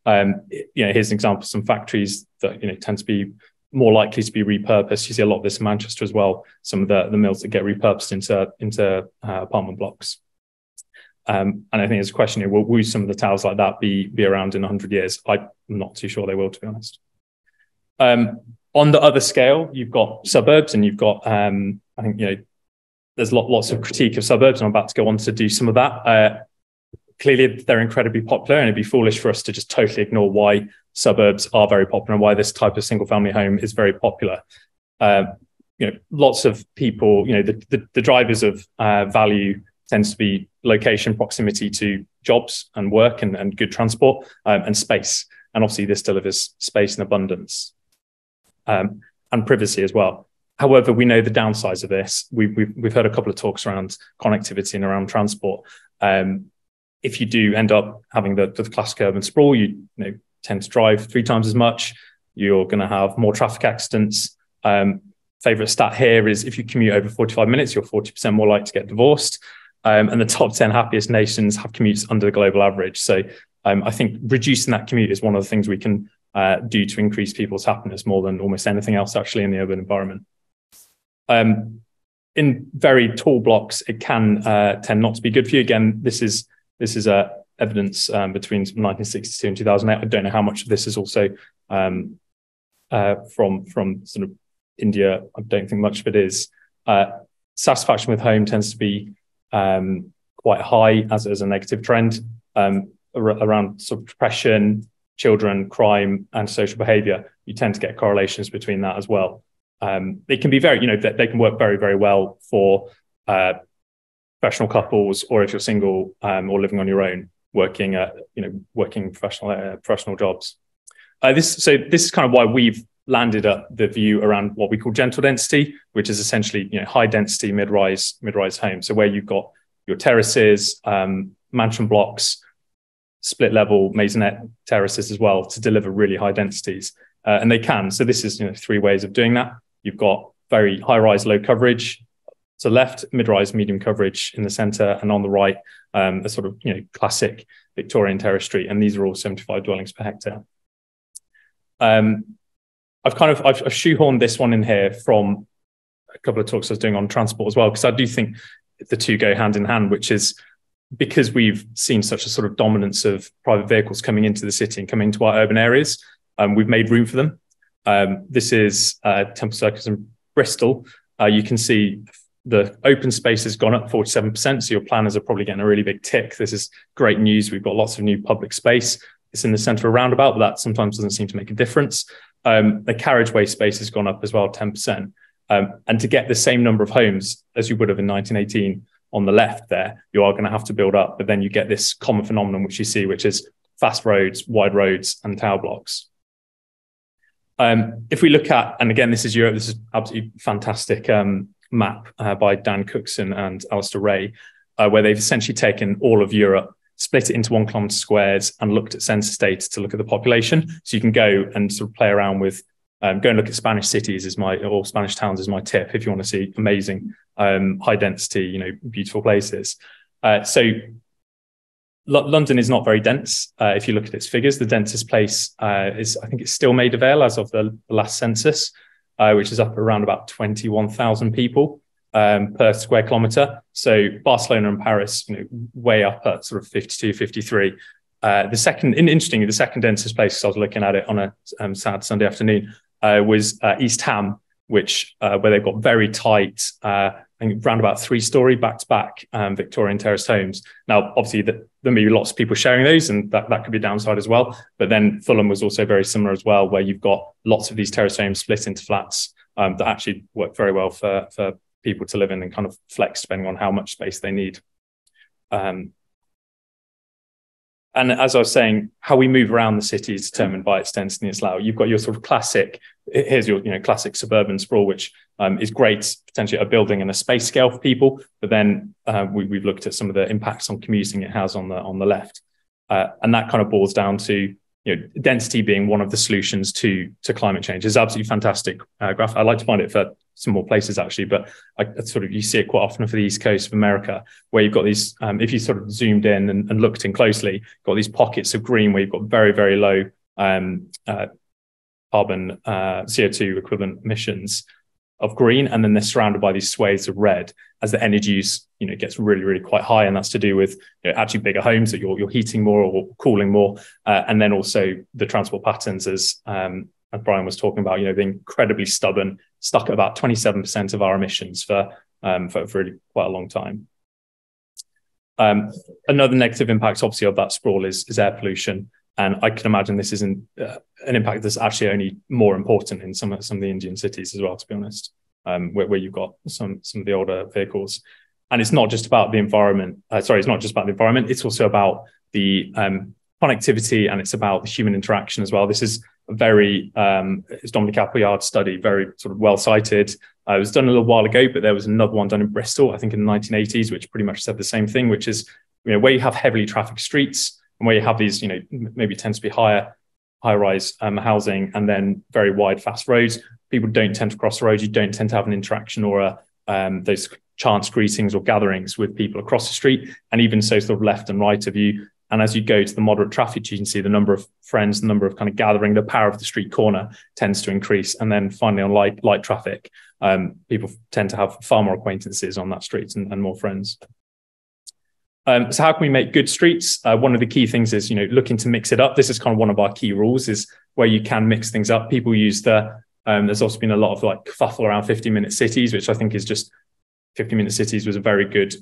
Um, you know, here's an example some factories that you know tend to be more likely to be repurposed. You see a lot of this in Manchester as well. Some of the, the mills that get repurposed into into uh, apartment blocks. Um, and I think there's a question here: will, will some of the towers like that be be around in 100 years? I'm not too sure they will, to be honest. Um, on the other scale, you've got suburbs, and you've got um, I think you know there's lot, lots of critique of suburbs, and I'm about to go on to do some of that. Uh, clearly, they're incredibly popular, and it'd be foolish for us to just totally ignore why suburbs are very popular and why this type of single family home is very popular. uh, you know, lots of people, you know, the, the, the drivers of uh, value tends to be location, proximity to jobs and work and, and good transport um, and space. And obviously this delivers space and abundance um, and privacy as well. However, we know the downsides of this. We, we've, we've heard a couple of talks around connectivity and around transport. Um, if you do end up having the, the classic urban sprawl, you, you know, tend to drive three times as much. You're going to have more traffic accidents. Um, favorite stat here is if you commute over 45 minutes, you're 40% more likely to get divorced. Um, and the top 10 happiest nations have commutes under the global average. So um, I think reducing that commute is one of the things we can uh, do to increase people's happiness more than almost anything else actually in the urban environment. Um, in very tall blocks, it can uh, tend not to be good for you. Again, this is this is uh, evidence um, between 1962 and 2008. I don't know how much of this is also um, uh, from from sort of India. I don't think much of it is. Uh, satisfaction with home tends to be um, quite high as, as a negative trend um, ar- around sort of depression, children, crime, and social behavior. You tend to get correlations between that as well. Um, they can be very, you know, they, they can work very, very well for uh, professional couples, or if you're single um, or living on your own, working at, you know, working professional uh, professional jobs. Uh, this, so this is kind of why we've landed at the view around what we call gentle density, which is essentially, you know, high density mid-rise mid-rise homes. So where you've got your terraces, um, mansion blocks, split level maisonette terraces as well to deliver really high densities. Uh, and they can. So this is you know three ways of doing that. You've got very high rise, low coverage. So left, mid rise, medium coverage in the center, and on the right, um, a sort of you know classic Victorian terrace street. And these are all 75 dwellings per hectare. Um, I've kind of I've, I've shoehorned this one in here from a couple of talks I was doing on transport as well, because I do think the two go hand in hand, which is because we've seen such a sort of dominance of private vehicles coming into the city and coming to our urban areas, um, we've made room for them. Um, this is uh, Temple Circus in Bristol. Uh, you can see the open space has gone up 47%. So your planners are probably getting a really big tick. This is great news. We've got lots of new public space. It's in the center of roundabout, but that sometimes doesn't seem to make a difference. Um, the carriageway space has gone up as well, 10%. Um, and to get the same number of homes as you would have in 1918 on the left there, you are going to have to build up. But then you get this common phenomenon, which you see, which is fast roads, wide roads, and tower blocks. Um, if we look at, and again, this is Europe, this is absolutely fantastic um, map uh, by Dan Cookson and Alasdair Rae, uh, where they've essentially taken all of Europe, split it into one kilometer squares, and looked at census data to look at the population. So you can go and sort of play around with, um, go and look at Spanish cities is my, or Spanish towns is my tip if you want to see amazing, um, high density, you know, beautiful places. Uh, so London is not very dense. Uh, if you look at its figures, the densest place uh, is, I think it's still Maida Vale as of the last census, uh, which is up around about 21,000 people um, per square kilometer. So Barcelona and Paris, you know, way up at sort of 52, 53. Uh, the second, interestingly, the second densest place, I was looking at it on a um, sad Sunday afternoon, uh, was uh, East Ham, which where they've got very tight I think around about three story back to back um, Victorian terraced homes. Now, obviously, the, there may be lots of people sharing those, and that, that could be a downside as well. But then Fulham was also very similar as well, where you've got lots of these terraced homes split into flats um, that actually work very well for, for people to live in and kind of flex depending on how much space they need. Um, and as I was saying, how we move around the city is determined by its density and layout. You've got your sort of classic, here's your you know classic suburban sprawl, which um, is great potentially a building and a space scale for people. But then uh, we, have looked at some of the impacts on commuting it has on the on the left, uh, and that kind of boils down to you know density being one of the solutions to to climate change. It's absolutely fantastic uh, graph. I'd like to find it for some more places actually, but I, sort of you see it quite often for the east coast of America, where you've got these. Um, if you sort of zoomed in and, and, looked in closely, got these pockets of green where you've got very very low um, uh, carbon uh, CO2 equivalent emissions of green, and then they're surrounded by these swathes of red as the energy use you know gets really really quite high, and that's to do with you know, actually bigger homes that you're you're heating more or cooling more, uh, and then also the transport patterns as um, as Brian was talking about, you know, being incredibly stubborn, stuck at about 27% of our emissions for, um, for, for really quite a long time. Um, another negative impact, obviously, of that sprawl is, is air pollution. And I can imagine this isn't uh, an impact that's actually only more important in some of some of the Indian cities as well, to be honest, um, where, where you've got some some of the older vehicles. And it's not just about the environment. Uh, sorry, it's not just about the environment. It's also about the um, connectivity and it's about the human interaction as well. This is very, um, it's Dominic Appleyard study, very sort of well cited. Uh, it was done a little while ago, but there was another one done in Bristol, I think in the 1980s, which pretty much said the same thing, which is, you know, where you have heavily trafficked streets and where you have these, you know, maybe tends to be higher, high rise um, housing and then very wide, fast roads. People don't tend to cross the road. You don't tend to have an interaction or a, um, those chance greetings or gatherings with people across the street. And even so, sort of left and right of you, and as you go to the moderate traffic, you can see the number of friends, the number of kind of gathering, the power of the street corner tends to increase. And then finally, on light light traffic, um, people tend to have far more acquaintances on that street and, and more friends. Um, so how can we make good streets? Uh, one of the key things is, you know, looking to mix it up. This is kind of one of our key rules is where you can mix things up. People use the, um, there's also been a lot of like fuffle around 50 minute cities, which I think is just 50 minute cities was a very good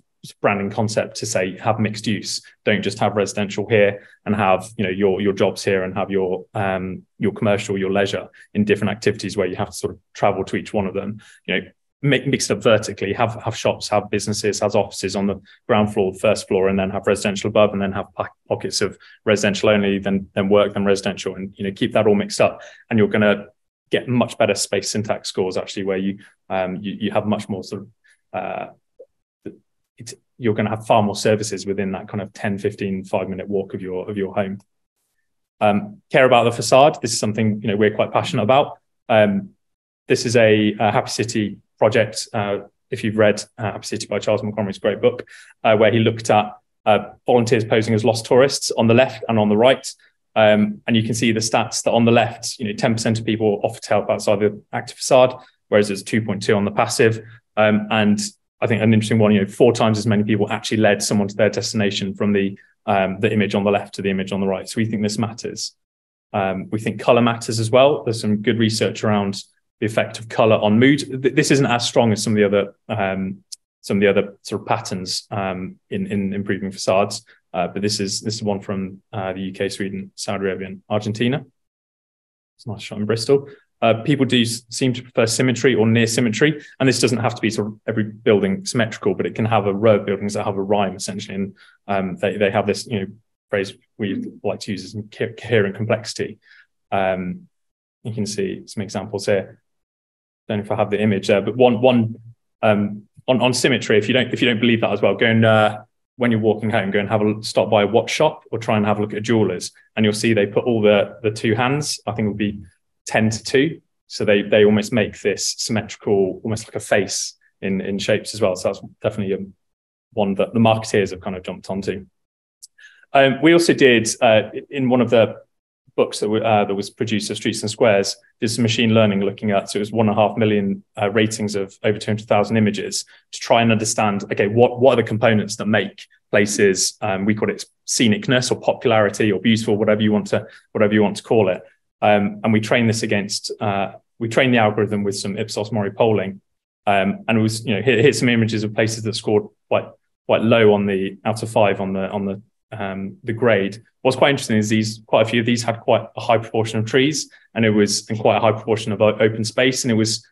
branding concept to say have mixed use. Don't just have residential here and have you know your your jobs here and have your um your commercial your leisure in different activities where you have to sort of travel to each one of them. You know make, mix it up vertically have have shops have businesses has offices on the ground floor first floor and then have residential above and then have pockets of residential only then then work then residential and you know keep that all mixed up. And you're going to get much better space syntax scores actually where you um you, you have much more sort of uh, you're going to have far more services within that kind of 10, 15, five minute walk of your, of your home. Um, care about the facade. This is something, you know, we're quite passionate about. Um, this is a, a, Happy City project. Uh, if you've read uh, Happy City by Charles Montgomery's great book, uh, where he looked at uh, volunteers posing as lost tourists on the left and on the right. Um, and you can see the stats that on the left, you know, 10% of people offer to help outside the active facade, whereas it's 2.2 on the passive. Um, and I think an interesting one, you know, four times as many people actually led someone to their destination from the um, the image on the left to the image on the right. So we think this matters. Um, we think color matters as well. There's some good research around the effect of color on mood. This isn't as strong as some of the other um, some of the other sort of patterns um, in in improving facades, uh, but this is this is one from uh, the UK, Sweden, Saudi Arabia, and Argentina. It's a nice shot in Bristol. Uh, people do seem to prefer symmetry or near symmetry, and this doesn't have to be sort of every building symmetrical, but it can have a row of buildings that have a rhyme essentially, and um, they they have this you know phrase we like to use as coherent complexity. Um, you can see some examples here. Don't know if I have the image there, but one one um, on on symmetry. If you don't if you don't believe that as well, go and uh, when you're walking home, go and have a stop by a watch shop or try and have a look at a jeweler's, and you'll see they put all the the two hands. I think would be 10 to 2. So they they almost make this symmetrical, almost like a face in, in shapes as well. So that's definitely um, one that the marketeers have kind of jumped onto. Um, we also did uh, in one of the books that, uh, that was produced of Streets and Squares, did some machine learning looking at, so it was one and a half million uh, ratings of over 200,000 images to try and understand, okay, what, what are the components that make places, um, we call it scenicness or popularity or beautiful, whatever you want to, whatever you want to call it. Um, and we train this against, uh, we train the algorithm with some Ipsos Mori polling. Um, and it was, you know, here, here's some images of places that scored quite, quite low on the out of five on the, on the, um, the grade. What's quite interesting is these, quite a few of these had quite a high proportion of trees and it was in quite a high proportion of open space. And it was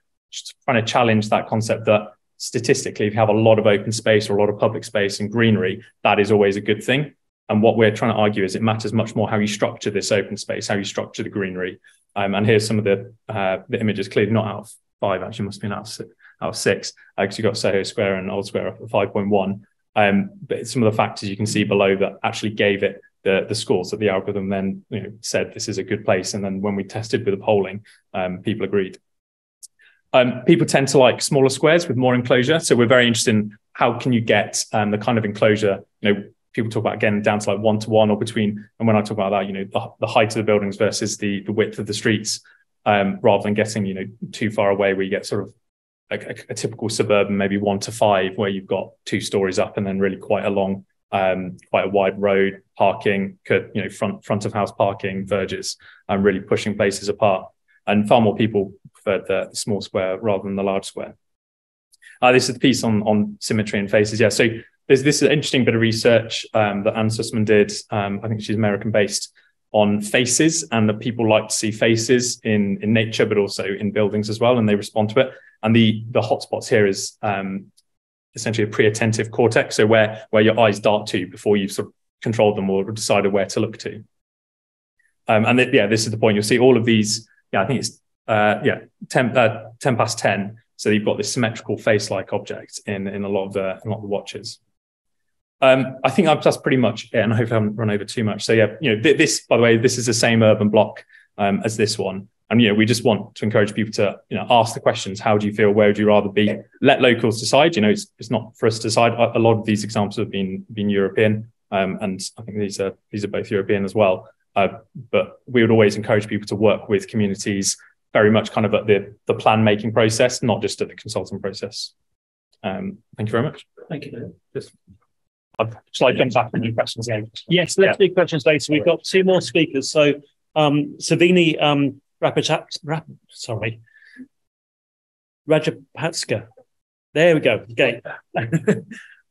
trying to challenge that concept that statistically, if you have a lot of open space or a lot of public space and greenery, that is always a good thing. And what we're trying to argue is it matters much more how you structure this open space, how you structure the greenery. Um, and here's some of the uh, the images, clearly not out of five, actually must have been out of six, out of six because uh, you've got Soho Square and Old Square up at 5.1. Um, but some of the factors you can see below that actually gave it the, the scores that the algorithm then you know, said this is a good place. And then when we tested with the polling, um, people agreed. Um, people tend to like smaller squares with more enclosure. So we're very interested in how can you get um, the kind of enclosure, you know, people talk about again down to like one to one or between. And when I talk about that, you know, the, the height of the buildings versus the the width of the streets, um, rather than getting you know too far away where you get sort of a, a, a, typical suburban, maybe one to five, where you've got two stories up and then really quite a long, um, quite a wide road, parking, could you know front front of house parking, verges, and really pushing places apart. And far more people preferred the, the small square rather than the large square. Uh, this is the piece on on symmetry and faces. Yeah, so there's this is an interesting bit of research um, that Ann Sussman did. Um, I think she's American based, on faces and that people like to see faces in, in nature, but also in buildings as well, and they respond to it. And the, the hotspots here is um, essentially a pre-attentive cortex, so where, where your eyes dart to before you've sort of controlled them or decided where to look to. Um, and th- yeah, this is the point. You'll see all of these. Yeah, I think it's uh, yeah 10, uh, 10 past 10. So you've got this symmetrical face-like object in, in a lot of the, a lot of the watches. Um, I think I'm, that's pretty much it, and I hope I haven't run over too much. So yeah, you know, th- this, by the way, this is the same urban block um, as this one. And you know, we just want to encourage people to you know ask the questions. How do you feel? Where would you rather be? Let locals decide. You know, it's, it's not for us to decide. A, lot of these examples have been been European, um, and I think these are these are both European as well. Uh, but we would always encourage people to work with communities very much kind of at the the plan making process, not just at the consulting process. Um, thank you very much. Thank you. I'd just jump back and do questions again. Yes, let's do questions later. We've got two more speakers. So um, Savini um, Rapachat, Rap, sorry, Rajapatska. There we go. Okay.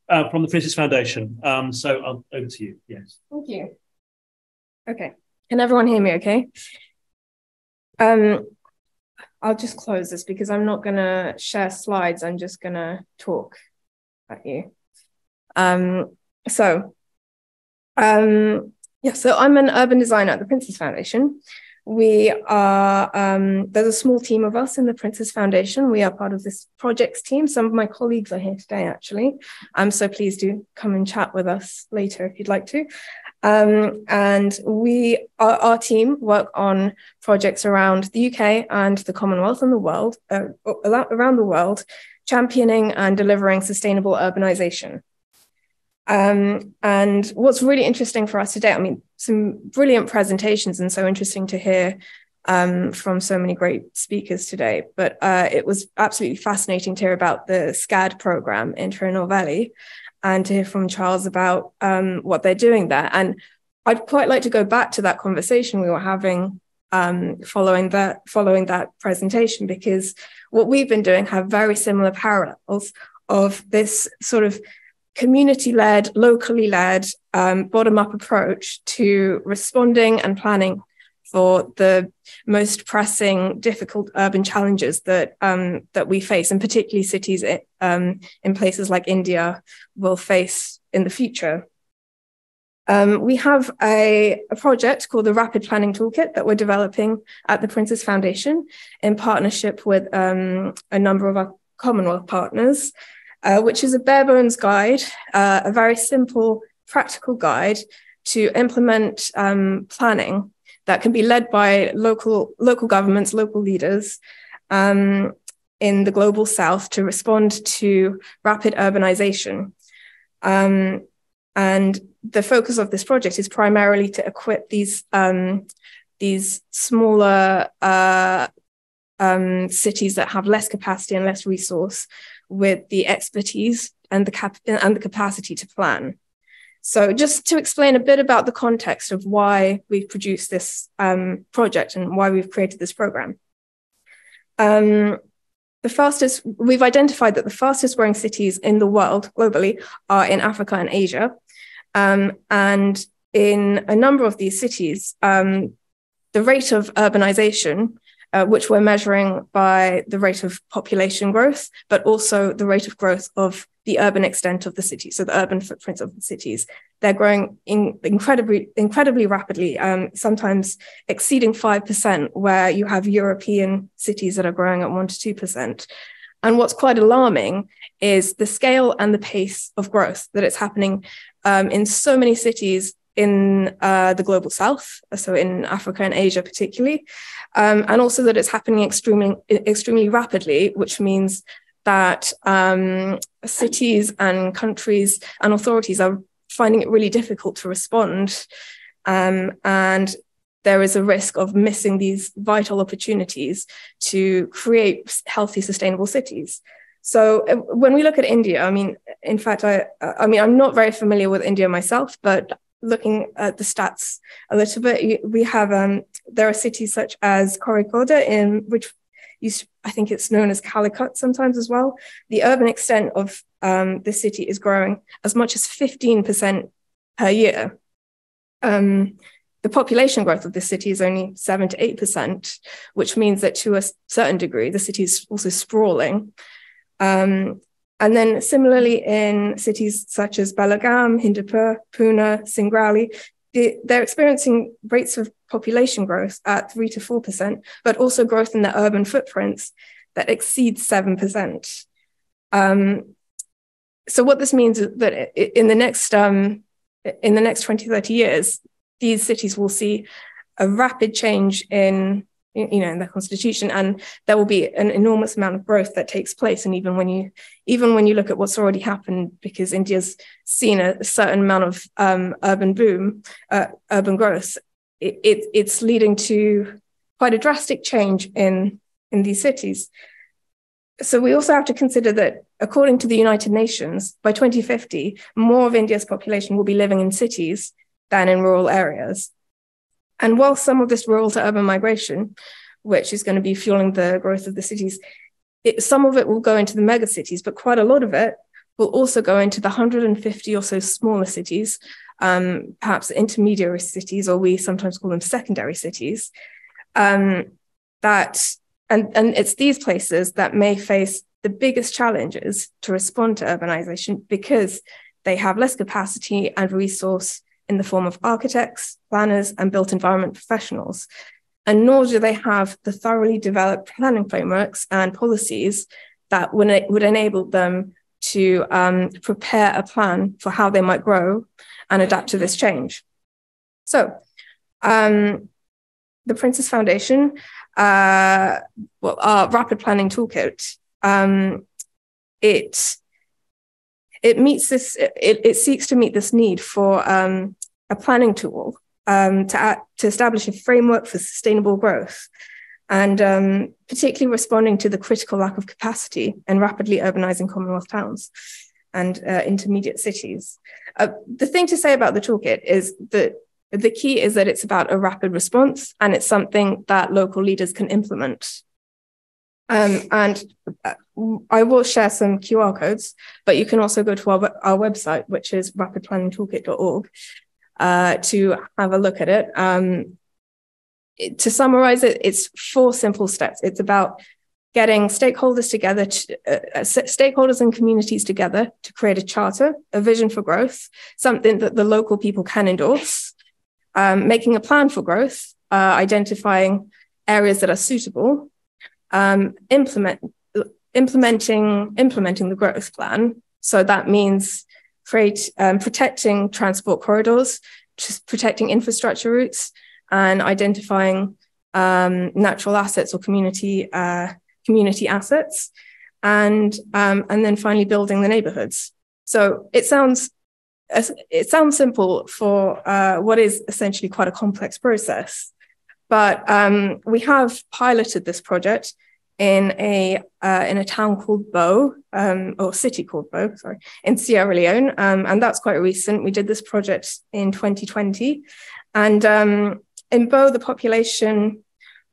uh, from the Princes Foundation. Um, so um, over to you. Yes. Thank you. Okay. Can everyone hear me okay? Um, I'll just close this because I'm not going to share slides. I'm just going to talk at you. Um, so, um, yeah, so I'm an urban designer at the Princes Foundation. We are, um, there's a small team of us in the Princes Foundation. We are part of this projects team. Some of my colleagues are here today, actually. Um, so please do come and chat with us later if you'd like to. Um, and we, our, our, team, work on projects around the UK and the Commonwealth and the world, uh, around the world, championing and delivering sustainable urbanization. Um, and what's really interesting for us today, I mean, some brilliant presentations and so interesting to hear um, from so many great speakers today. But uh, it was absolutely fascinating to hear about the SCAD program in Valley and to hear from Charles about um, what they're doing there. And I'd quite like to go back to that conversation we were having um, following that following that presentation because what we've been doing have very similar parallels of this sort of community-led, locally led, um, bottom-up approach to responding and planning for the most pressing, difficult urban challenges that um, that we face, and particularly cities um, in places like India will face in the future. Um, we have a, a, project called the Rapid Planning Toolkit that we're developing at the Princes Foundation in partnership with um, a number of our Commonwealth partners, uh, which is a bare bones guide, uh, a very simple, practical guide to implement um, planning that can be led by local local governments, local leaders um, in the global south to respond to rapid urbanization. Um, and the focus of this project is primarily to equip these um, these smaller uh, um, cities that have less capacity and less resource with the expertise and the cap- and the capacity to plan. So, just to explain a bit about the context of why we've produced this um, project and why we've created this program. Um, the fastest, we've identified that the fastest growing cities in the world globally are in Africa and Asia. Um, and in a number of these cities, um, the rate of urbanization uh, which we're measuring by the rate of population growth, but also the rate of growth of the urban extent of the city, so the urban footprints of the cities. They're growing in incredibly, incredibly rapidly, um, sometimes exceeding 5%, where you have European cities that are growing at 1 to 2%. And what's quite alarming is the scale and the pace of growth that it's happening um, in so many cities in uh, the global south, so in Africa and Asia particularly, um, and also that it's happening extremely extremely rapidly, which means that um, cities and countries and authorities are finding it really difficult to respond, um, and there is a risk of missing these vital opportunities to create healthy, sustainable cities. So uh, when we look at India, I mean, in fact, I, I mean, I'm not very familiar with India myself, but looking at the stats a little bit, we have um, there are cities such as Kozhikode in which used, I think it's known as Calicut sometimes as well. The urban extent of um, the city is growing as much as 15% per year. Um, the population growth of the city is only 7 to 8%, which means that to a certain degree, the city is also sprawling. Um, and then similarly in cities such as Belagaum, Hindupur, Pune, Singrauli, they're experiencing rates of population growth at 3 to 4%, but also growth in their urban footprints that exceeds 7%. Um, so what this means is that in the next um, in the next 20, 30 years, these cities will see a rapid change in you know in the constitution and there will be an enormous amount of growth that takes place and even when you even when you look at what's already happened because india's seen a, certain amount of um, urban boom uh, urban growth it, it, it's leading to quite a drastic change in in these cities so we also have to consider that according to the united nations by 2050 more of india's population will be living in cities than in rural areas. And while some of this rural to urban migration, which is going to be fueling the growth of the cities, it, some of it will go into the mega cities, but quite a lot of it will also go into the 150 or so smaller cities, um, perhaps intermediary cities, or we sometimes call them secondary cities. Um, that and, and it's these places that may face the biggest challenges to respond to urbanization because they have less capacity and resource in the form of architects, planners, and built environment professionals. And nor do they have the thoroughly developed planning frameworks and policies that would, would enable them to um, prepare a plan for how they might grow and adapt to this change. So, um, the Princes Foundation, uh, well, our rapid planning toolkit, um, it it meets this, it, it seeks to meet this need for um, a planning tool um, to, act, to establish a framework for sustainable growth and um, particularly responding to the critical lack of capacity in rapidly urbanizing Commonwealth towns and uh, intermediate cities. Uh, the thing to say about the toolkit is that the key is that it's about a rapid response and it's something that local leaders can implement. Um, and uh, I will share some QR codes, but you can also go to our, our website, which is rapidplanningtoolkit.org, uh, to have a look at it. Um, to summarize it, it's four simple steps. It's about getting stakeholders together, to, uh, uh stakeholders and communities together to create a charter, a vision for growth, something that the local people can endorse, um, making a plan for growth, uh, identifying areas that are suitable, um, implement implementing implementing the growth plan. So that means create um, protecting transport corridors, just protecting infrastructure routes, and identifying um, natural assets or community uh, community assets, and um, and then finally building the neighborhoods. So it sounds it sounds simple for uh, what is essentially quite a complex process. But um, we have piloted this project in a uh, in a town called Bo, um, or city called Bo, sorry, in Sierra Leone, um, and that's quite recent. We did this project in 2020, and um, in Bo, the population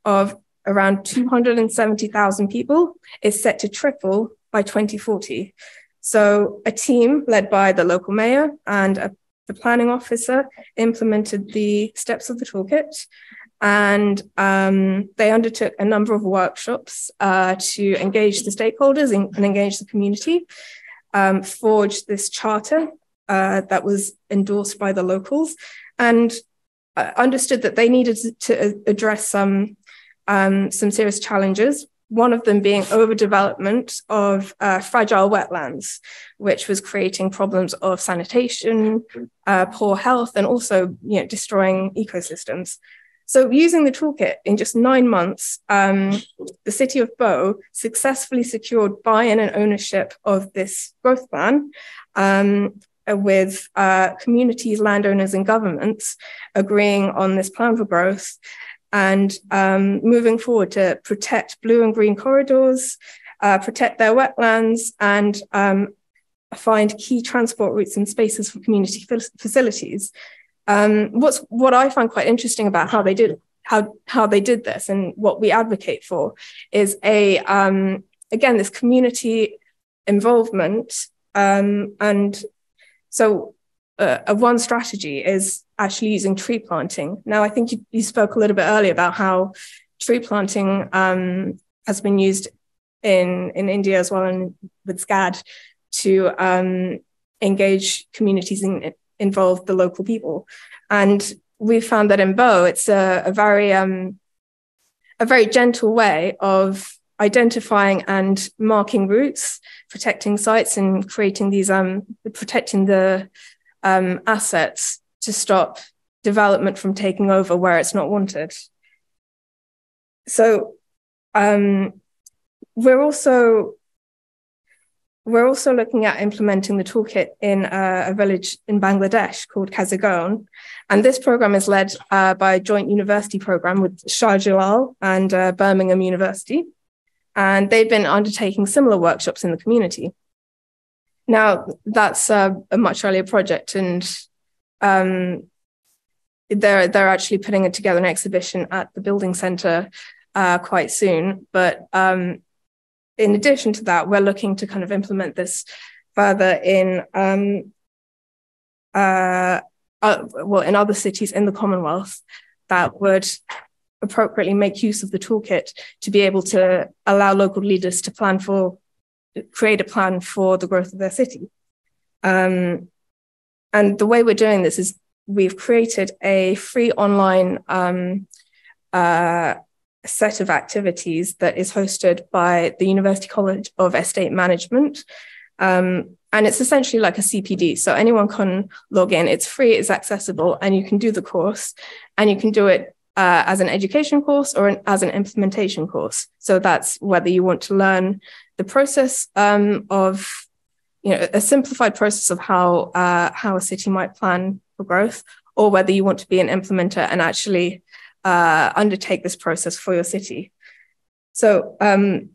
of around 270,000 people is set to triple by 2040. So a team led by the local mayor and a, the planning officer implemented the steps of the toolkit. And um, they undertook a number of workshops uh, to engage the stakeholders and, engage the community, um, forged this charter uh, that was endorsed by the locals, and uh, understood that they needed to address some um, some serious challenges one of them being overdevelopment of uh, fragile wetlands, which was creating problems of sanitation, uh, poor health, and also you know, destroying ecosystems. So, using the toolkit in just nine months, um, the city of Bo successfully secured buy in and ownership of this growth plan. Um, with uh, communities, landowners, and governments agreeing on this plan for growth and um, moving forward to protect blue and green corridors, uh, protect their wetlands, and um, find key transport routes and spaces for community facilities. Um, what's what I find quite interesting about how they did how how they did this and what we advocate for is a um, again this community involvement um, and so uh, one strategy is actually using tree planting. Now, I think you, you spoke a little bit earlier about how tree planting um, has been used in, in India as well and with SCAD to um, engage communities and involve the local people. And we found that in Bo, it's a, a very um, a very gentle way of identifying and marking routes, protecting sites, and creating these um, protecting the um, assets to stop development from taking over where it's not wanted. So um, we're also we're also looking at implementing the toolkit in uh, a village in Bangladesh called Kazagon. And this program is led uh, by a joint university program with Shah Jalal and uh, Birmingham University. And they've been undertaking similar workshops in the community. Now, that's a much earlier project, and um, they're, they're actually putting it together an exhibition at the building center uh, quite soon. But um, in addition to that, we're looking to kind of implement this further in um, uh, uh, well in other cities in the Commonwealth that would appropriately make use of the toolkit to be able to allow local leaders to plan for create a plan for the growth of their city. Um, and the way we're doing this is we've created a free online um, uh, set of activities that is hosted by the University College of Estate Management. Um, and it's essentially like a CPD. So anyone can log in, it's free, it's accessible, and you can do the course and you can do it uh, as an education course or an, as an implementation course. So that's whether you want to learn the process um, of, you know, a simplified process of how uh, how a city might plan for growth, or whether you want to be an implementer and actually uh, undertake this process for your city. So, um,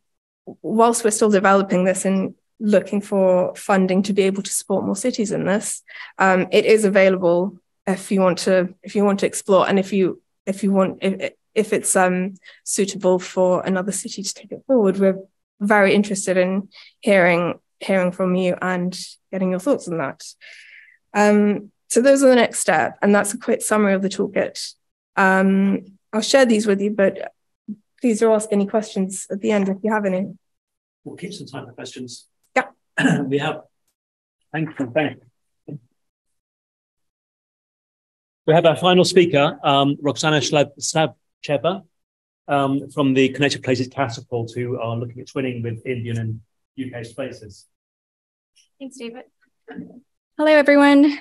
whilst we're still developing this and looking for funding to be able to support more cities in this, um, it is available if you want to if you want to explore and if you if you want if, if it's um, suitable for another city to take it forward. We're very interested in hearing hearing from you and getting your thoughts on that. Um, so those are the next step, and that's a quick summary of the toolkit. Um, I'll share these with you, but please do ask any questions at the end if you have any. We'll keep some time for questions. Yeah. we have. Thank you. Thank you. We have our final speaker, um, Roxana Slavcheva um, from the Connected Places Catapult, who are looking at twinning with Indian and UK spaces. Thanks, David. Hello, everyone.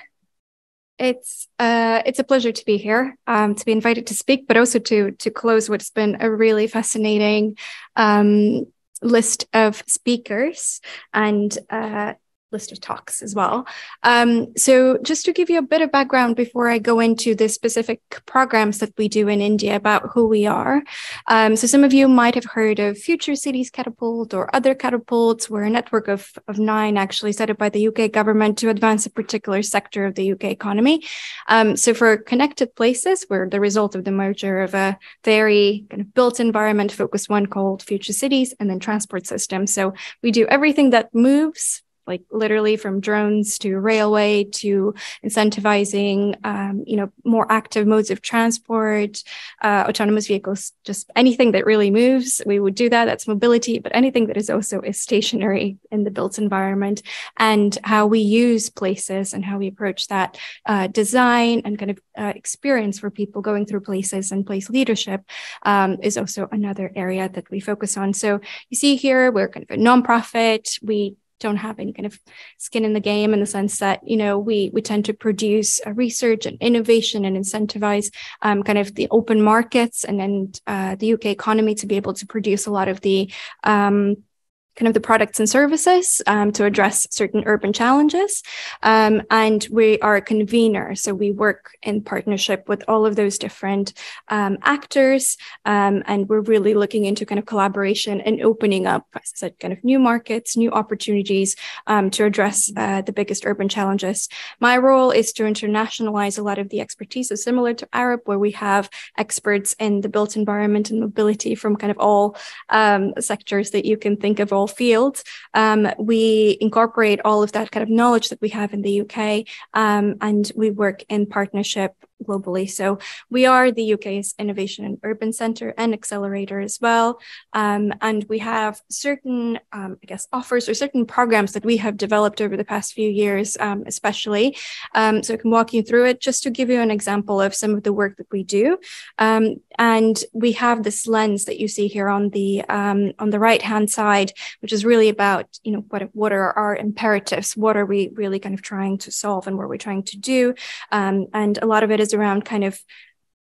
It's uh, it's a pleasure to be here, um, to be invited to speak, but also to to close what's been a really fascinating um, list of speakers. And uh, list of talks as well. Um, so just to give you a bit of background before I go into the specific programs that we do in India about who we are. Um, so some of you might have heard of Future Cities Catapult or other catapults. We're a network of, of nine actually set up by the UK government to advance a particular sector of the UK economy. Um, so for connected places, we're the result of the merger of a very kind of built environment focused one called Future Cities and then transport systems. So we do everything that moves like literally from drones to railway to incentivizing um, you know more active modes of transport uh, autonomous vehicles just anything that really moves we would do that. That's mobility but anything that is also is stationary in the built environment. And how we use places and how we approach that uh, design and kind of uh, experience for people going through places and place leadership um, is also another area that we focus on. So you see here we're kind of a nonprofit. We don't have any kind of skin in the game in the sense that you know we we tend to produce research and innovation and incentivize um, kind of the open markets and then uh, the UK economy to be able to produce a lot of the um, kind of the products and services um, to address certain urban challenges. Um, and we are a convener. So we work in partnership with all of those different um, actors. Um, and we're really looking into kind of collaboration and opening up, as I said, kind of new markets, new opportunities um, to address uh, the biggest urban challenges. My role is to internationalize a lot of the expertise. So similar to Arup, where we have experts in the built environment and mobility from kind of all um, sectors that you can think of all all fields. Um, we incorporate all of that kind of knowledge that we have in the UK, um, and we work in partnership globally. So we are the UK's Innovation and Urban Centre and Accelerator as well. Um, and we have certain, um, I guess, offers or certain programs that we have developed over the past few years, um, especially. Um, so I can walk you through it just to give you an example of some of the work that we do. Um, and we have this lens that you see here on the um, on the right hand side, which is really about you know what what are our imperatives, what are we really kind of trying to solve, and what we're trying to do. and a lot of it is around kind of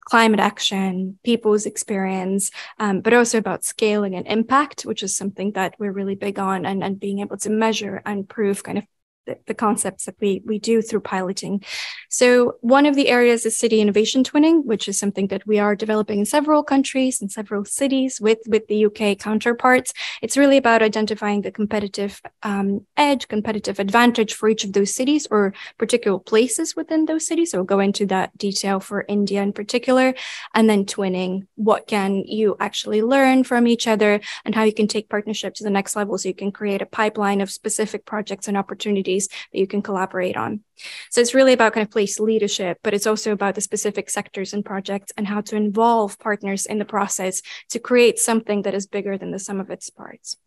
climate action, people's experience, um, but also about scaling and impact, which is something that we're really big on and, and being able to measure and prove kind of the, concepts that we, we do through piloting. So one of the areas is city innovation twinning, which is something that we are developing in several countries and several cities with, with the UK counterparts. It's really about identifying the competitive um, edge, competitive advantage for each of those cities or particular places within those cities. So we'll go into that detail for India in particular, and then twinning. What can you actually learn from each other and how you can take partnership to the next level so you can create a pipeline of specific projects and opportunities that you can collaborate on. So it's really about kind of place leadership, but it's also about the specific sectors and projects and how to involve partners in the process to create something that is bigger than the sum of its parts.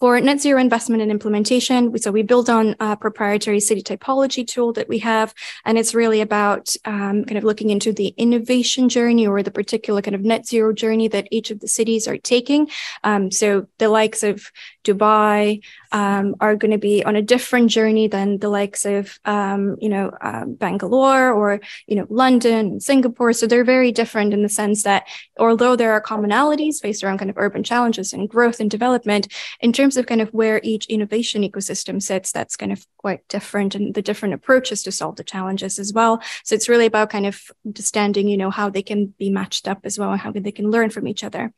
For net zero investment and implementation, so we build on a proprietary city typology tool that we have, and it's really about um, kind of looking into the innovation journey or the particular kind of net zero journey that each of the cities are taking. Um, so the likes of Dubai um, are going to be on a different journey than the likes of, um, you know, um, Bangalore or, you know, London Singapore. So they're very different in the sense that although there are commonalities based around kind of urban challenges and growth and development, in terms of kind of where each innovation ecosystem sits, that's kind of quite different and the different approaches to solve the challenges as well. So it's really about kind of understanding, you know, how they can be matched up as well and how they can learn from each other.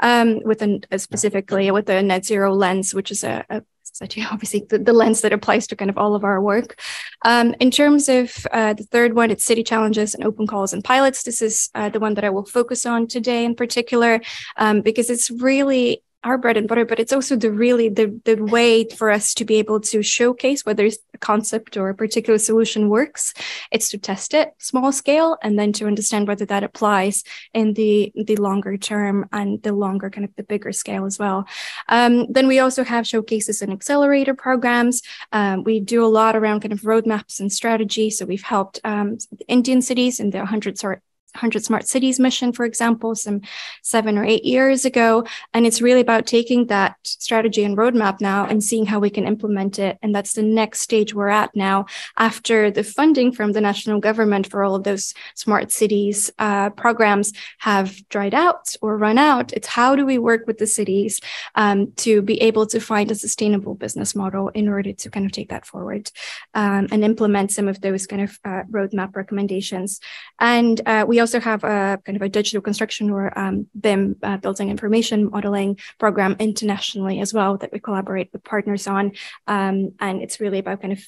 Um, with an, uh, specifically with the net zero lens, which is a, a obviously the, the, lens that applies to kind of all of our work. Um, in terms of uh, the third one, it's city challenges and open calls and pilots. This is uh, the one that I will focus on today in particular, um, because it's really our bread and butter, but it's also the really the, the way for us to be able to showcase whether a concept or a particular solution works. It's to test it small scale and then to understand whether that applies in the the longer term and the longer kind of the bigger scale as well. Um, then we also have showcases and accelerator programs. Um, we do a lot around kind of roadmaps and strategy. So we've helped um, Indian cities in the 100 sort 100 Smart Cities mission, for example, some seven or eight years ago. And it's really about taking that strategy and roadmap now and seeing how we can implement it. And that's the next stage we're at now after the funding from the national government for all of those smart cities uh, programs have dried out or run out. It's how do we work with the cities um, to be able to find a sustainable business model in order to kind of take that forward um, and implement some of those kind of uh, roadmap recommendations. And uh, we also have a kind of a digital construction or um, BIM, uh, building information modeling program internationally as well that we collaborate with partners on. Um, and it's really about kind of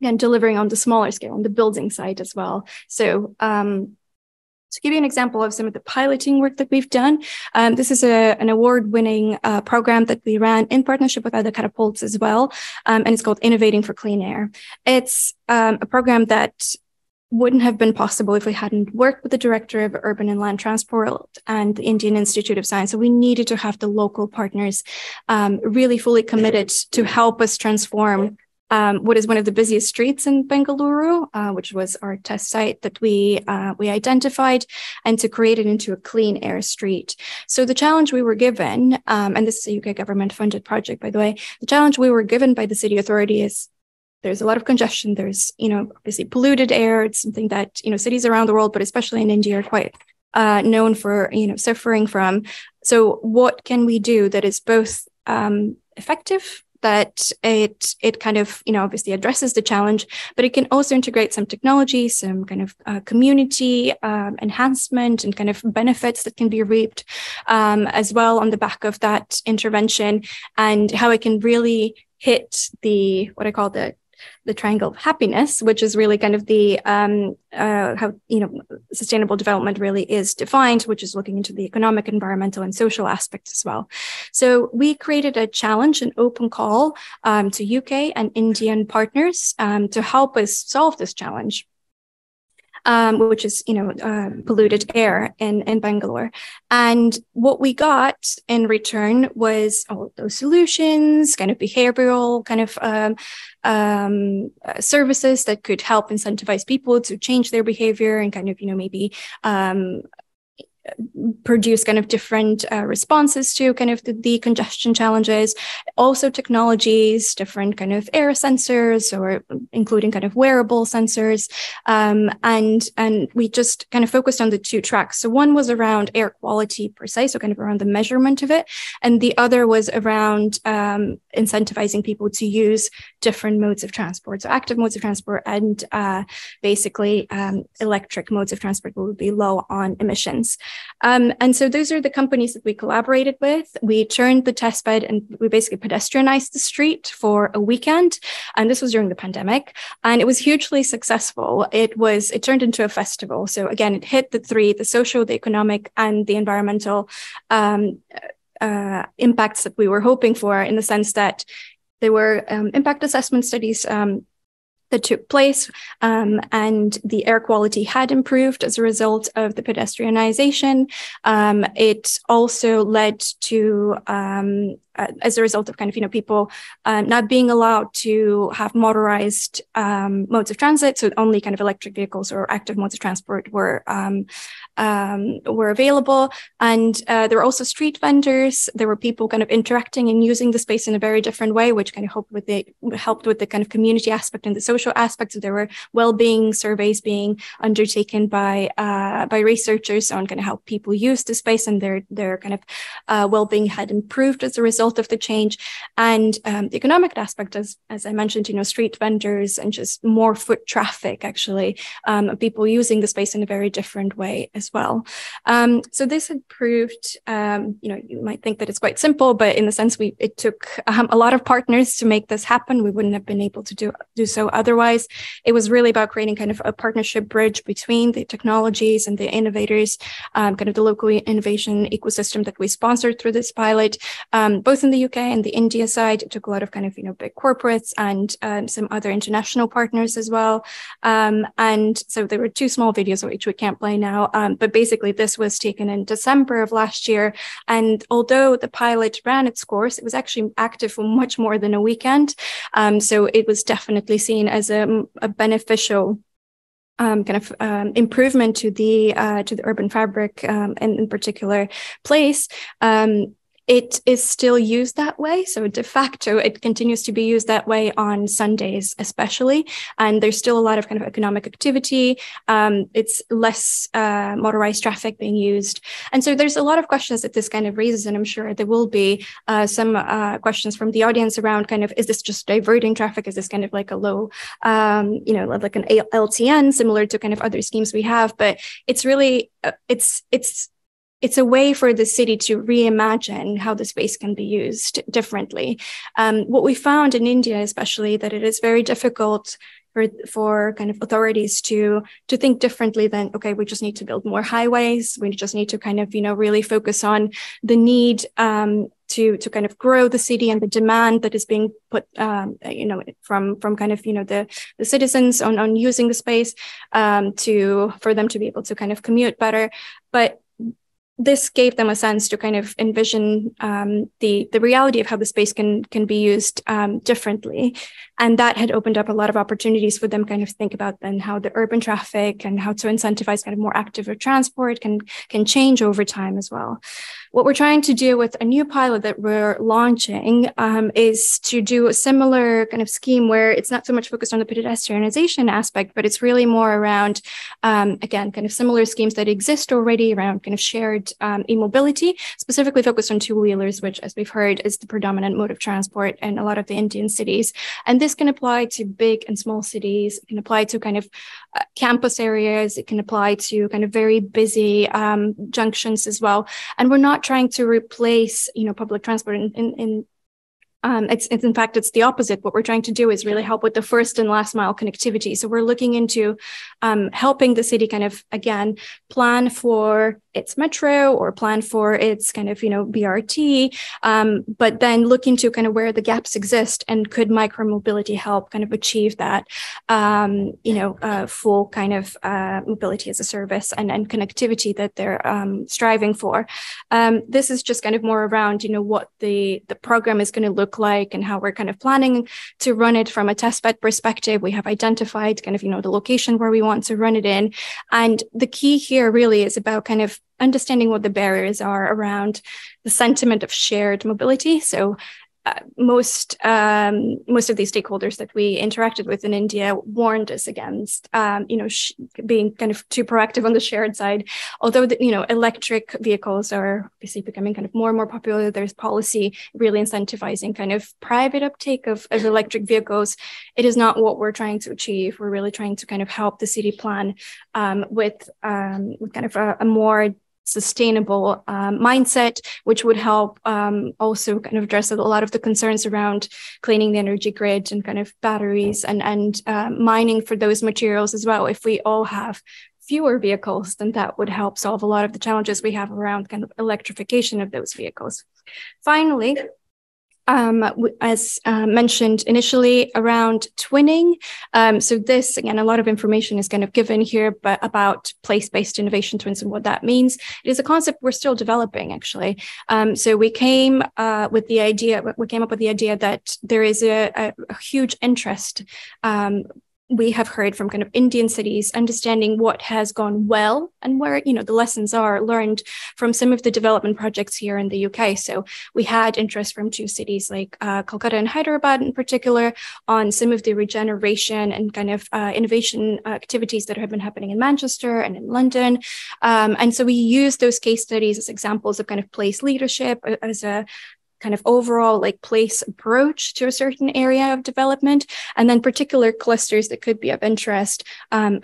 again delivering on the smaller scale on the building side as well. So um, to give you an example of some of the piloting work that we've done, um, this is a, an award-winning uh, program that we ran in partnership with other catapults as well, um, and it's called Innovating for Clean Air. It's um, a program that wouldn't have been possible if we hadn't worked with the director of urban and land transport and the Indian Institute of Science. So we needed to have the local partners um, really fully committed to help us transform um, what is one of the busiest streets in Bengaluru, uh, which was our test site that we uh, we identified, and to create it into a clean air street. So the challenge we were given, um, and this is a UK government funded project, by the way, the challenge we were given by the city authority is there's a lot of congestion. There's, you know, obviously polluted air. It's something that, you know, cities around the world, but especially in India are quite uh, known for, you know, suffering from. So what can we do that is both um, effective that it it kind of you know obviously addresses the challenge but it can also integrate some technology some kind of uh, community um, enhancement and kind of benefits that can be reaped um, as well on the back of that intervention and how it can really hit the what i call the the triangle of happiness, which is really kind of the um, uh, how you know sustainable development really is defined, which is looking into the economic, environmental, and social aspects as well. So we created a challenge, an open call um, to UK and Indian partners um, to help us solve this challenge um, which is you know uh, polluted air in in Bangalore. And what we got in return was all those solutions, kind of behavioral kind of um, um, uh, services that could help incentivize people to change their behavior and kind of you know maybe um, produce kind of different uh, responses to kind of the, the, congestion challenges. Also technologies different kind of air sensors or including kind of wearable sensors. Um, and and we just kind of focused on the two tracks. So one was around air quality per se so kind of around the measurement of it. And the other was around um, incentivizing people to use different modes of transport. So active modes of transport and uh, basically um, electric modes of transport will be low on emissions um, and so those are the companies that we collaborated with. We turned the test bed and we basically pedestrianized the street for a weekend. And this was during the pandemic. And it was hugely successful. It was, it turned into a festival. So again, it hit the three, the social, the economic, and the environmental um, uh, impacts that we were hoping for in the sense that there were um, impact assessment studies um, that took place, um, and the air quality had improved as a result of the pedestrianization. Um, it also led to um, uh, as a result of kind of you know people uh, not being allowed to have motorized um, modes of transit, so only kind of electric vehicles or active modes of transport were um, um, were available, and uh, there were also street vendors. There were people kind of interacting and using the space in a very different way, which kind of helped with the helped with the kind of community aspect and the social aspects. So there were well-being surveys being undertaken by uh, by researchers on kind of how people use the space and their their kind of uh, well-being had improved as a result of the change. And um, the economic aspect as as i mentioned you know street vendors and just more foot traffic actually um, people using the space in a very different way as well. Um, so this had proved um, you know you might think that it's quite simple but in the sense we it took um, a lot of partners to make this happen. We wouldn't have been able to do do so otherwise it was really about creating kind of a partnership bridge between the technologies and the innovators um, kind of the local innovation ecosystem that we sponsored through this pilot um, both in the UK and the India side. It took a lot of kind of, you know, big corporates and um, some other international partners as well. Um, and so there were two small videos of which we can't play now. Um, but basically, this was taken in December of last year. And although the pilot ran its course, it was actually active for much more than a weekend. Um, so it was definitely seen as a, a beneficial um, kind of um, improvement to the uh, to the urban fabric um, and in particular place. Um, it is still used that way. So de facto, it continues to be used that way on Sundays, especially. And there's still a lot of kind of economic activity. Um, it's less uh, motorized traffic being used. And so there's a lot of questions that this kind of raises. And I'm sure there will be uh, some uh, questions from the audience around kind of, is this just diverting traffic? Is this kind of like a low, um, you know, like an LTN similar to kind of other schemes we have? But it's really, uh, it's, it's, it's a way for the city to reimagine how the space can be used differently. Um, what we found in India, especially, that it is very difficult for for kind of authorities to to think differently than okay, we just need to build more highways. We just need to kind of you know really focus on the need. Um, to, to kind of grow the city and the demand that is being put um, you know from from kind of you know the the citizens on on using the space um, to for them to be able to kind of commute better but this gave them a sense to kind of envision um, the the reality of how the space can can be used um, differently, and that had opened up a lot of opportunities for them kind of think about then how the urban traffic and how to incentivize kind of more active transport can can change over time as well. What we're trying to do with a new pilot that we're launching um, is to do a similar kind of scheme where it's not so much focused on the pedestrianization aspect, but it's really more around, um, again, kind of similar schemes that exist already around kind of shared um, e-mobility, specifically focused on two-wheelers, which, as we've heard, is the predominant mode of transport in a lot of the Indian cities. And this can apply to big and small cities. It can apply to kind of uh, campus areas. It can apply to kind of very busy um, junctions as well. And we're not trying to replace, you know, public transport in, in, in Um, it's, it's in fact it's the opposite. What we're trying to do is really help with the first and last mile connectivity. So we're looking into um, helping the city kind of again plan for its metro or plan for its kind of you know BRT, um, but then look into kind of where the gaps exist and could micromobility help kind of achieve that um, you know uh, full kind of uh, mobility as a service and, and connectivity that they're um, striving for. Um, this is just kind of more around you know what the the program is going to look like and how we're kind of planning to run it from a testbed perspective. We have identified kind of you know the location where we want to run it in, and the key here really is about kind of understanding what the barriers are around the sentiment of shared mobility. So uh, most um, most of these stakeholders that we interacted with in India warned us against, um, you know, sh- being kind of too proactive on the shared side. Although the, you know, electric vehicles are obviously becoming kind of more and more popular. There's policy really incentivizing kind of private uptake of, of electric vehicles. It is not what we're trying to achieve. We're really trying to kind of help the city plan um, with um, with kind of a, a more sustainable um, mindset, which would help um, also kind of address a lot of the concerns around cleaning the energy grid and kind of batteries and and uh, mining for those materials as well. If we all have fewer vehicles, then that would help solve a lot of the challenges we have around kind of electrification of those vehicles. Finally, um, as uh, mentioned initially around twinning. Um, so this, again, a lot of information is kind of given here, but about place-based innovation twins and what that means. It is a concept we're still developing, actually. Um, so we came uh, with the idea, we came up with the idea that there is a, a, a huge interest um, we have heard from kind of Indian cities understanding what has gone well and where you know the lessons are learned from some of the development projects here in the UK. So we had interest from two cities like uh, Kolkata and Hyderabad in particular on some of the regeneration and kind of uh, innovation activities that have been happening in Manchester and in London. Um, and so we use those case studies as examples of kind of place leadership uh, as a kind of overall like place approach to a certain area of development and then particular clusters that could be of interest um,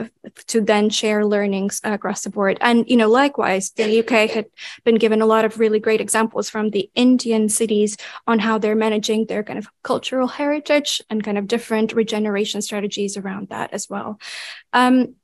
to then share learnings across the board. And you know likewise the uk had been given a lot of really great examples from the indian cities on how they're managing their kind of cultural heritage and kind of different regeneration strategies around that as well. Um,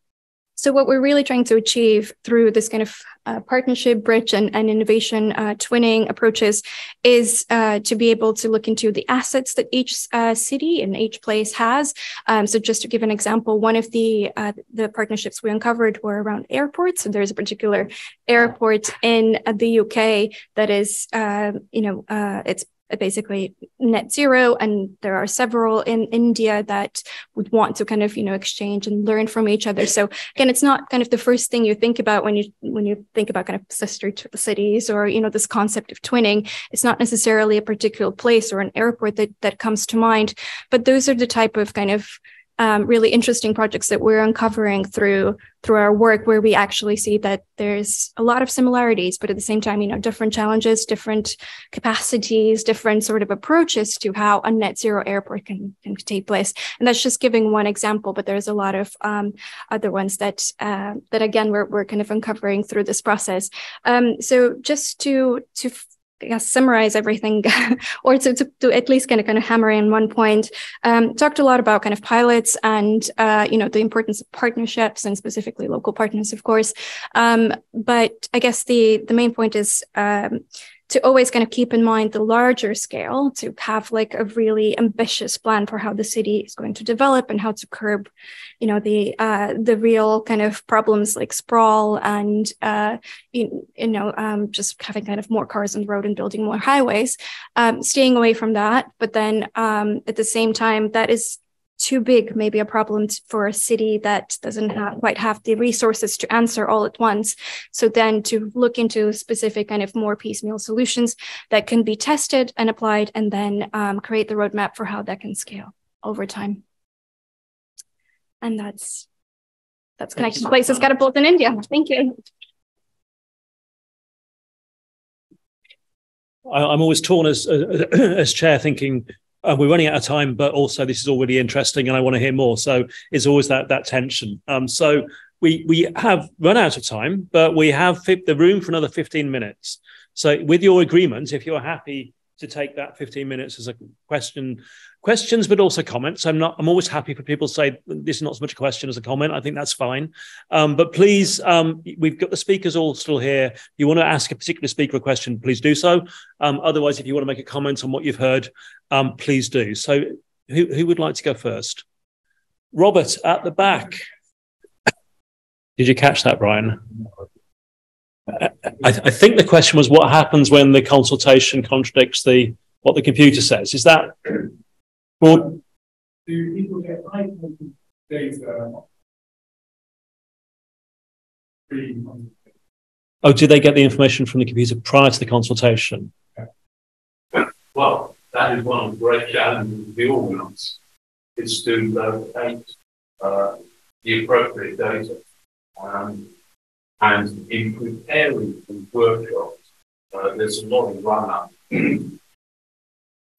so what we're really trying to achieve through this kind of uh, partnership, bridge, and, and innovation uh, twinning approaches is uh, to be able to look into the assets that each uh, city and each place has. Um, so just to give an example, one of the uh, the partnerships we uncovered were around airports. So there's a particular airport in the UK that is, um, you know, uh, it's basically net zero. And there are several in india that would want to kind of you know exchange and learn from each other. So again it's not kind of the first thing you think about when you when you think about kind of sister cities or you know this concept of twinning. It's not necessarily a particular place or an airport that that comes to mind. But those are the type of kind of um, really interesting projects that we're uncovering through through our work where we actually see that there's a lot of similarities but at the same time you know different challenges different capacities different sort of approaches to how a net zero airport can, can take place. And that's just giving one example but there's a lot of um, other ones that uh, that again we're, we're kind of uncovering through this process. Um, so just to to I guess, summarize everything or to, to, to, at least kind of kind of hammer in one point. Um, talked a lot about kind of pilots and uh, you know the importance of partnerships and specifically local partners of course. Um, but i guess the the main point is um, to always kind of keep in mind the larger scale, to have like a really ambitious plan for how the city is going to develop and how to curb, you know, the uh, the real kind of problems like sprawl and uh, you, you know um, just having kind of more cars on the road and building more highways, um, staying away from that. But then um, at the same time, that is too big, maybe a problem for a city that doesn't have, quite have the resources to answer all at once. So then to look into specific kind of more piecemeal solutions that can be tested and applied, and then um, create the roadmap for how that can scale over time. And that's that's connected to places catapult in India. Thank you. I, am always torn as as chair, thinking uh, we're running out of time, but also this is already interesting, and I want to hear more. So it's always that that tension. Um, so we we have run out of time, but we have the room for another fifteen minutes. So with your agreement, if you're happy to take that 15 minutes as a question, questions, but also comments. I'm not, I'm always happy for people to say this is not so much a question as a comment. I think that's fine. Um, but please, um, we've got the speakers all still here. If you want to ask a particular speaker a question, please do so. Um, otherwise, if you want to make a comment on what you've heard, um, please do. So who, who would like to go first? Robert at the back. Did you catch that, Brian? I, I, think the question was what happens when the consultation contradicts the what the computer says. Is that well? Do people get data? Oh, do they get the information from the computer prior to the consultation? Well, that is one of the great challenges of the ordinance, is to locate uh, the appropriate data. Um, and in preparing for workshops, uh, there's a lot of run up. and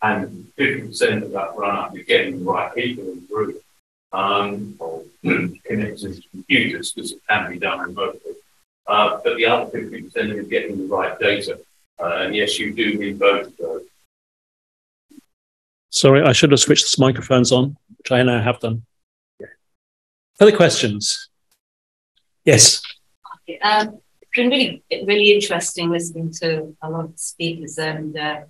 50% of that run up is getting the right people in the room um, or connected to computers because it can be done remotely. Uh, but the other 50% is getting the right data. Uh, and yes, you do need both of those. Sorry, I should have switched the microphones on, which I now have done. Further questions? Yes. Um, it's been really, really interesting listening to a lot of speakers and uh,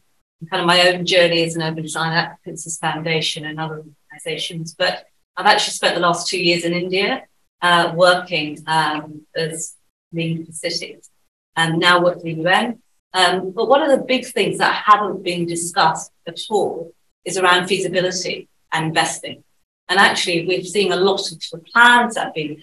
kind of my own journey as an urban design advocacy foundation and other organizations. But I've actually spent the last two years in India uh, working um, as lead for cities and now work for the UN. Um, but one of the big things that haven't been discussed at all is around feasibility and investing. And actually, we're seeing a lot of the plans that have been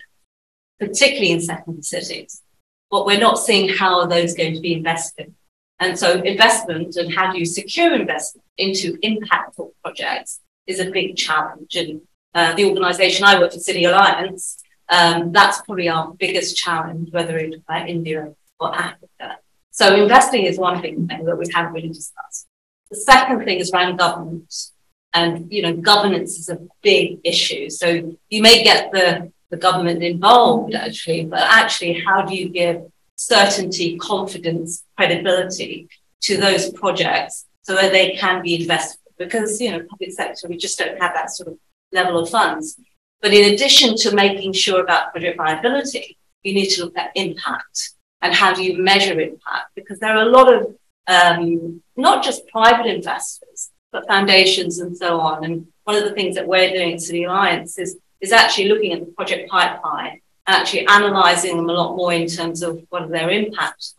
particularly in secondary cities. But we're not seeing how are those going to be invested. And so investment and how do you secure investment into impactful projects is a big challenge. And uh, the organization I work for, City Alliance, um, that's probably our biggest challenge, whether it's about India or Africa. So investing is one big thing that we haven't really discussed. The second thing is around governance. And, you know, governance is a big issue. So you may get the the government involved, actually, but actually, how do you give certainty, confidence, credibility to those projects so that they can be invested? Because, you know, public sector, we just don't have that sort of level of funds. But in addition to making sure about project viability, you need to look at impact and how do you measure impact? Because there are a lot of um, not just private investors, but foundations and so on. And one of the things that we're doing at City Alliance is is actually looking at the project pipeline actually analysing them a lot more in terms of what are their impacts.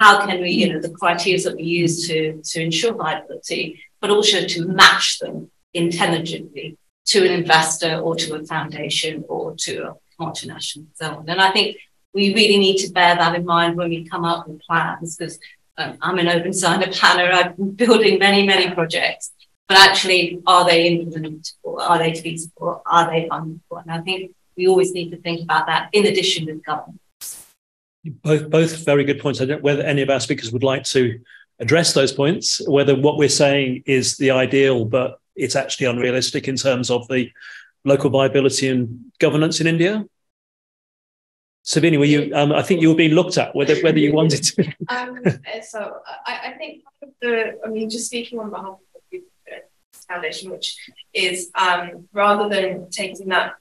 How can we, you know, the criteria that we use to, to ensure viability, but also to match them intelligently to an investor or to a foundation or to a multinational on. And I think we really need to bear that in mind when we come up with plans because um, I'm an open designer planner. I've been building many, many projects but actually, are they implementable? Are they feasible? Are they fundable? And I think we always need to think about that in addition with government. Both, both very good points. I don't know whether any of our speakers would like to address those points, whether what we're saying is the ideal, but it's actually unrealistic in terms of the local viability and governance in India. Savini, were you? Um, I think you were being looked at whether whether you wanted to. um, so I, I think the. I mean, just speaking on behalf Foundation, which is um, rather than taking that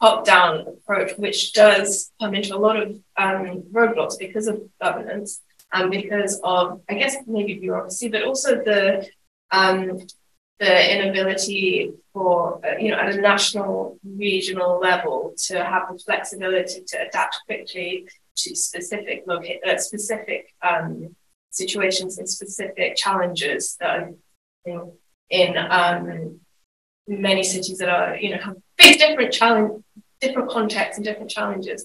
top-down approach, which does come into a lot of um, roadblocks because of governance and because of, I guess, maybe bureaucracy, but also the um, the inability for, uh, you know, at a national, regional level to have the flexibility to adapt quickly to specific loca- uh, specific um, situations and specific challenges that are you know, in um, many cities that are, you know, have big different challenge, different contexts and different challenges.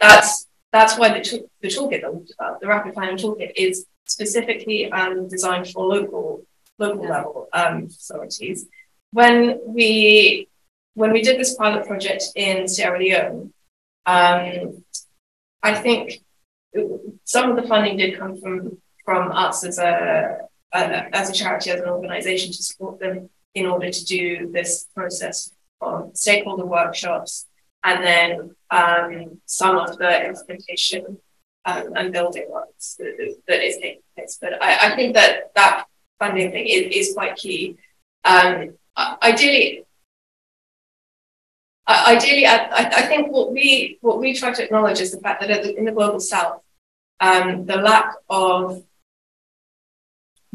That's that's why the, tool, the toolkit that we developed, the rapid planning toolkit, is specifically um, designed for local local level um, authorities. When we when we did this pilot project in Sierra Leone, um, I think some of the funding did come from from us as a uh, as a charity, as an organization, to support them in order to do this process of stakeholder workshops and then um, some of the implementation um, and building works that, that is taking place. But I, I, think that that funding thing is, is quite key. Um, ideally, ideally, I, I think what we what we try to acknowledge is the fact that in the global south, um, the lack of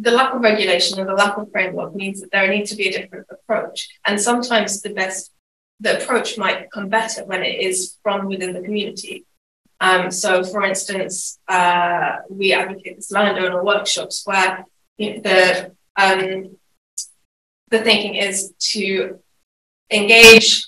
the lack of regulation and the lack of framework means that there needs to be a different approach. And sometimes the best the approach might come better when it is from within the community. Um, so, for instance, uh, we advocate this landowner workshops where you know, the um, the thinking is to engage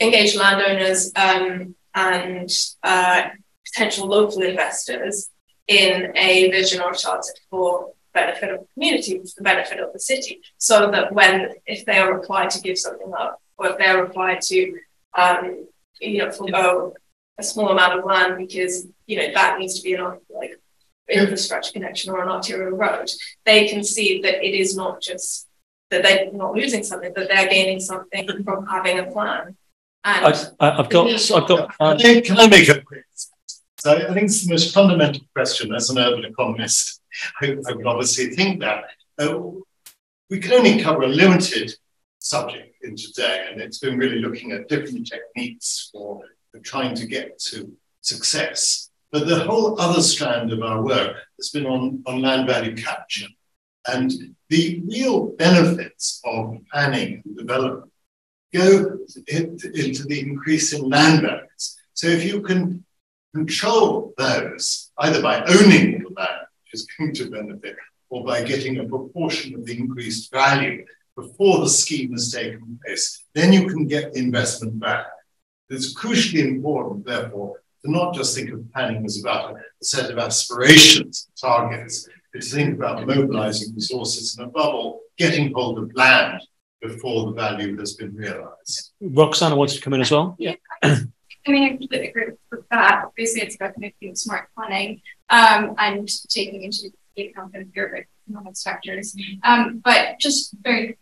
engage landowners um, and uh, potential local investors in a vision or charter for benefit of the community, for the benefit of the city, so that when if they are required to give something up, or if they're required to um, you know forego a small amount of land because you know that needs to be an like infrastructure connection or an arterial road, they can see that it is not just that they're not losing something, that they're gaining something from having a plan. And I, have got, I've got. Um, can I make a quick? So I think it's the most fundamental question as an urban economist. I, I would obviously think that uh, we can only cover a limited subject in today, and it's been really looking at different techniques for, for trying to get to success. But the whole other strand of our work has been on, on land value capture. And the real benefits of planning and development go into the increase in land values. So if you can control those, either by owning the land, is going to benefit, or by getting a proportion of the increased value before the scheme has taken place, then you can get the investment back. It's crucially important, therefore, to not just think of planning as about a set of aspirations, targets, but to think about mobilizing resources and above all, getting hold of land before the value has been realized. Roxana wants to come in as well. Yeah. I mean, I completely agree with that. Obviously, it's about making smart planning um, and taking into account kind of your economic factors. Um, but just very,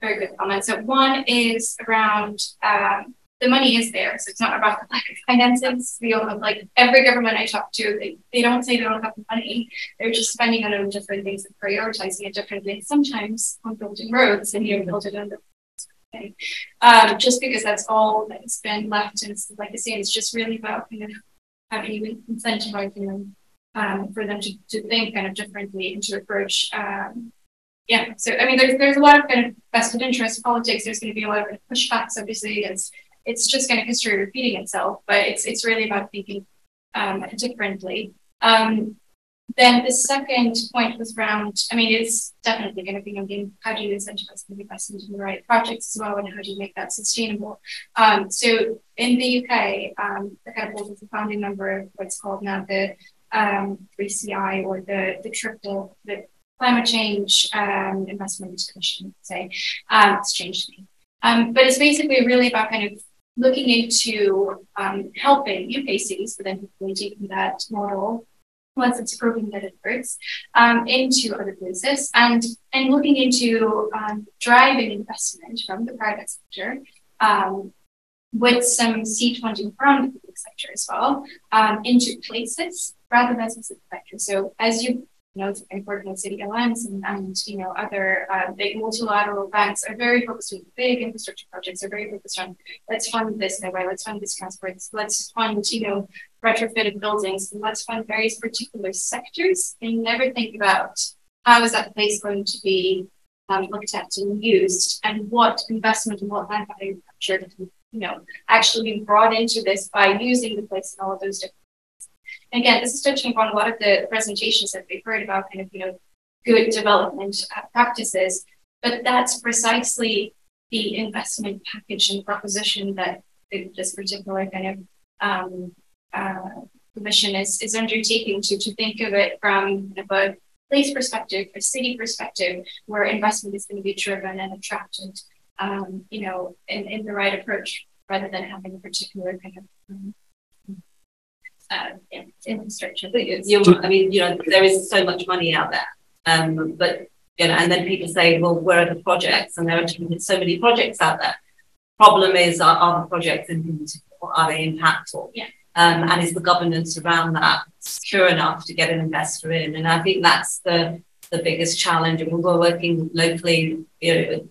very good comments. So one is around um, the money is there. So it's not about the lack of finances. We all have like every government I talk to, they, they don't say they don't have the money. They're just spending it on different things and prioritizing it differently. Sometimes on building roads and you build it under Okay. Um, just because that's all that's been left. And it's, like I say, it's just really about kind of having incentivizing them um, for them to, to think kind of differently and to approach. Um, yeah, so I mean, there's there's a lot of kind of vested interest politics. There's going to be a lot of pushbacks. Obviously, it's it's just kind of history repeating itself, but it's it's really about thinking um, differently. Um, then the second point was around, I mean, it's definitely going to be on how do you incentivize the investment in the right projects as well, and how do you make that sustainable? Um, so in the UK, um, the head of is the founding member of what's called now the um, 3CI or the the triple the climate change um, investment commission. Say um, it's changed me, um, but it's basically really about kind of looking into um, helping UK cities, but then hopefully taking that model once it's proven that it works um, into other places and and looking into um, driving investment from the private sector um, with some seed funding from the public sector as well um, into places rather than specific sectors. So as you you know, it's important City Alliance and, and you know, other uh, big multilateral banks are very focused on big infrastructure projects, are very focused on let's fund this in a way, let's fund this transport, let's fund, you know, retrofitted buildings, and let's fund various particular sectors. And never think about how is that place going to be um, looked at and used and what investment and what land value capture, you know, actually being brought into this by using the place in all of those different again, this is touching upon a lot of the presentations that we've heard about kind of, you know, good development practices, but that's precisely the investment package and proposition that this particular kind of um, uh, commission is, is undertaking to, to think of it from kind of a place perspective, a city perspective, where investment is going to be driven and attracted, um, you know, in, in the right approach rather than having a particular kind of um, uh, infrastructure. You, I mean, you know, there is so much money out there, um, but you know, and then people say, well, where are the projects? And there are so many projects out there. Problem is, are, are the projects implemented? Are they impactful? Yeah. Um, and is the governance around that secure enough to get an investor in? And I think that's the the biggest challenge. And we're working locally, you know,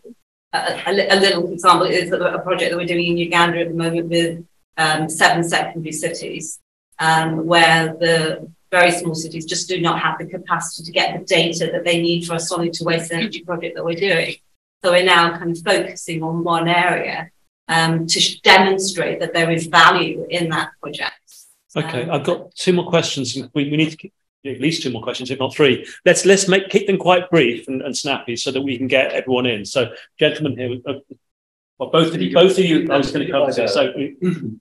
a, a, a little example is a project that we're doing in Uganda at the moment with um, seven secondary cities, um, where the very small cities just do not have the capacity to get the data that they need for a solid to waste energy project that we're doing. So we're now kind of focusing on one area um, to demonstrate that there is value in that project. Okay, I've got two more questions. We, we need to keep at least two more questions, if not three. Let's let's make keep them quite brief and, and snappy so that we can get everyone in. So, gentlemen here, uh, well, both of you, both of you, I was going to cover this. So,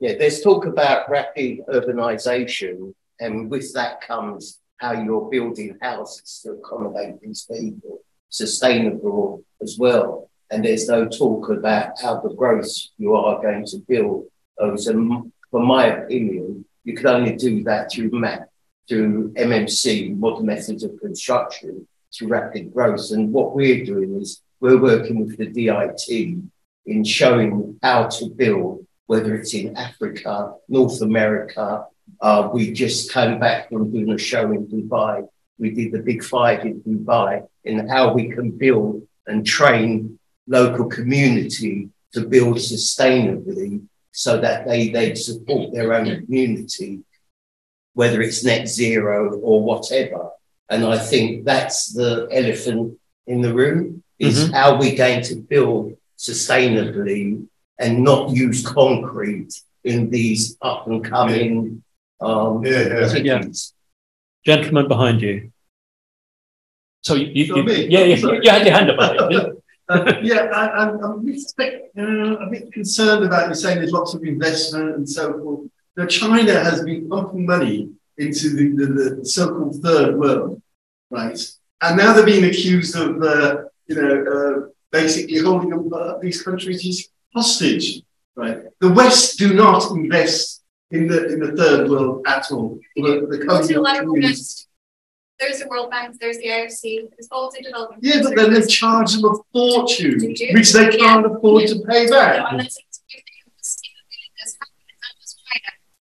yeah, there's talk about rapid urbanisation, and with that comes how you're building houses to accommodate these people, sustainable as well. And there's no talk about how the growth you are going to build. So, for my opinion, you can only do that through MAP through MMC, modern methods of construction, to rapid growth. And what we're doing is we're working with the DIT in showing how to build, whether it's in Africa, North America. Uh, we just came back from doing a show in Dubai. We did the Big Five in Dubai in how we can build and train local community to build sustainably so that they, they support their own community whether it's net zero or whatever. And I think that's the elephant in the room is mm-hmm. how we're going to build sustainably and not use concrete in these up and coming um, yeah, yeah. yeah. Gentleman behind you. So you, you, you yeah, yeah, you had your hand up. uh, yeah, I, am a, bit, uh, a bit concerned about you saying there's lots of investment and so forth. Now, China has been pumping money into the, the, the so-called third world, right? And now they're being accused of, uh, you know, uh, basically holding up, uh, these countries hostage, right? The West do not invest in the in the third world at all. The, the there's the World Bank, there's the IFC, there's all the development. Yeah, but then they charge them a fortune, which they can't yeah. afford to pay back. No,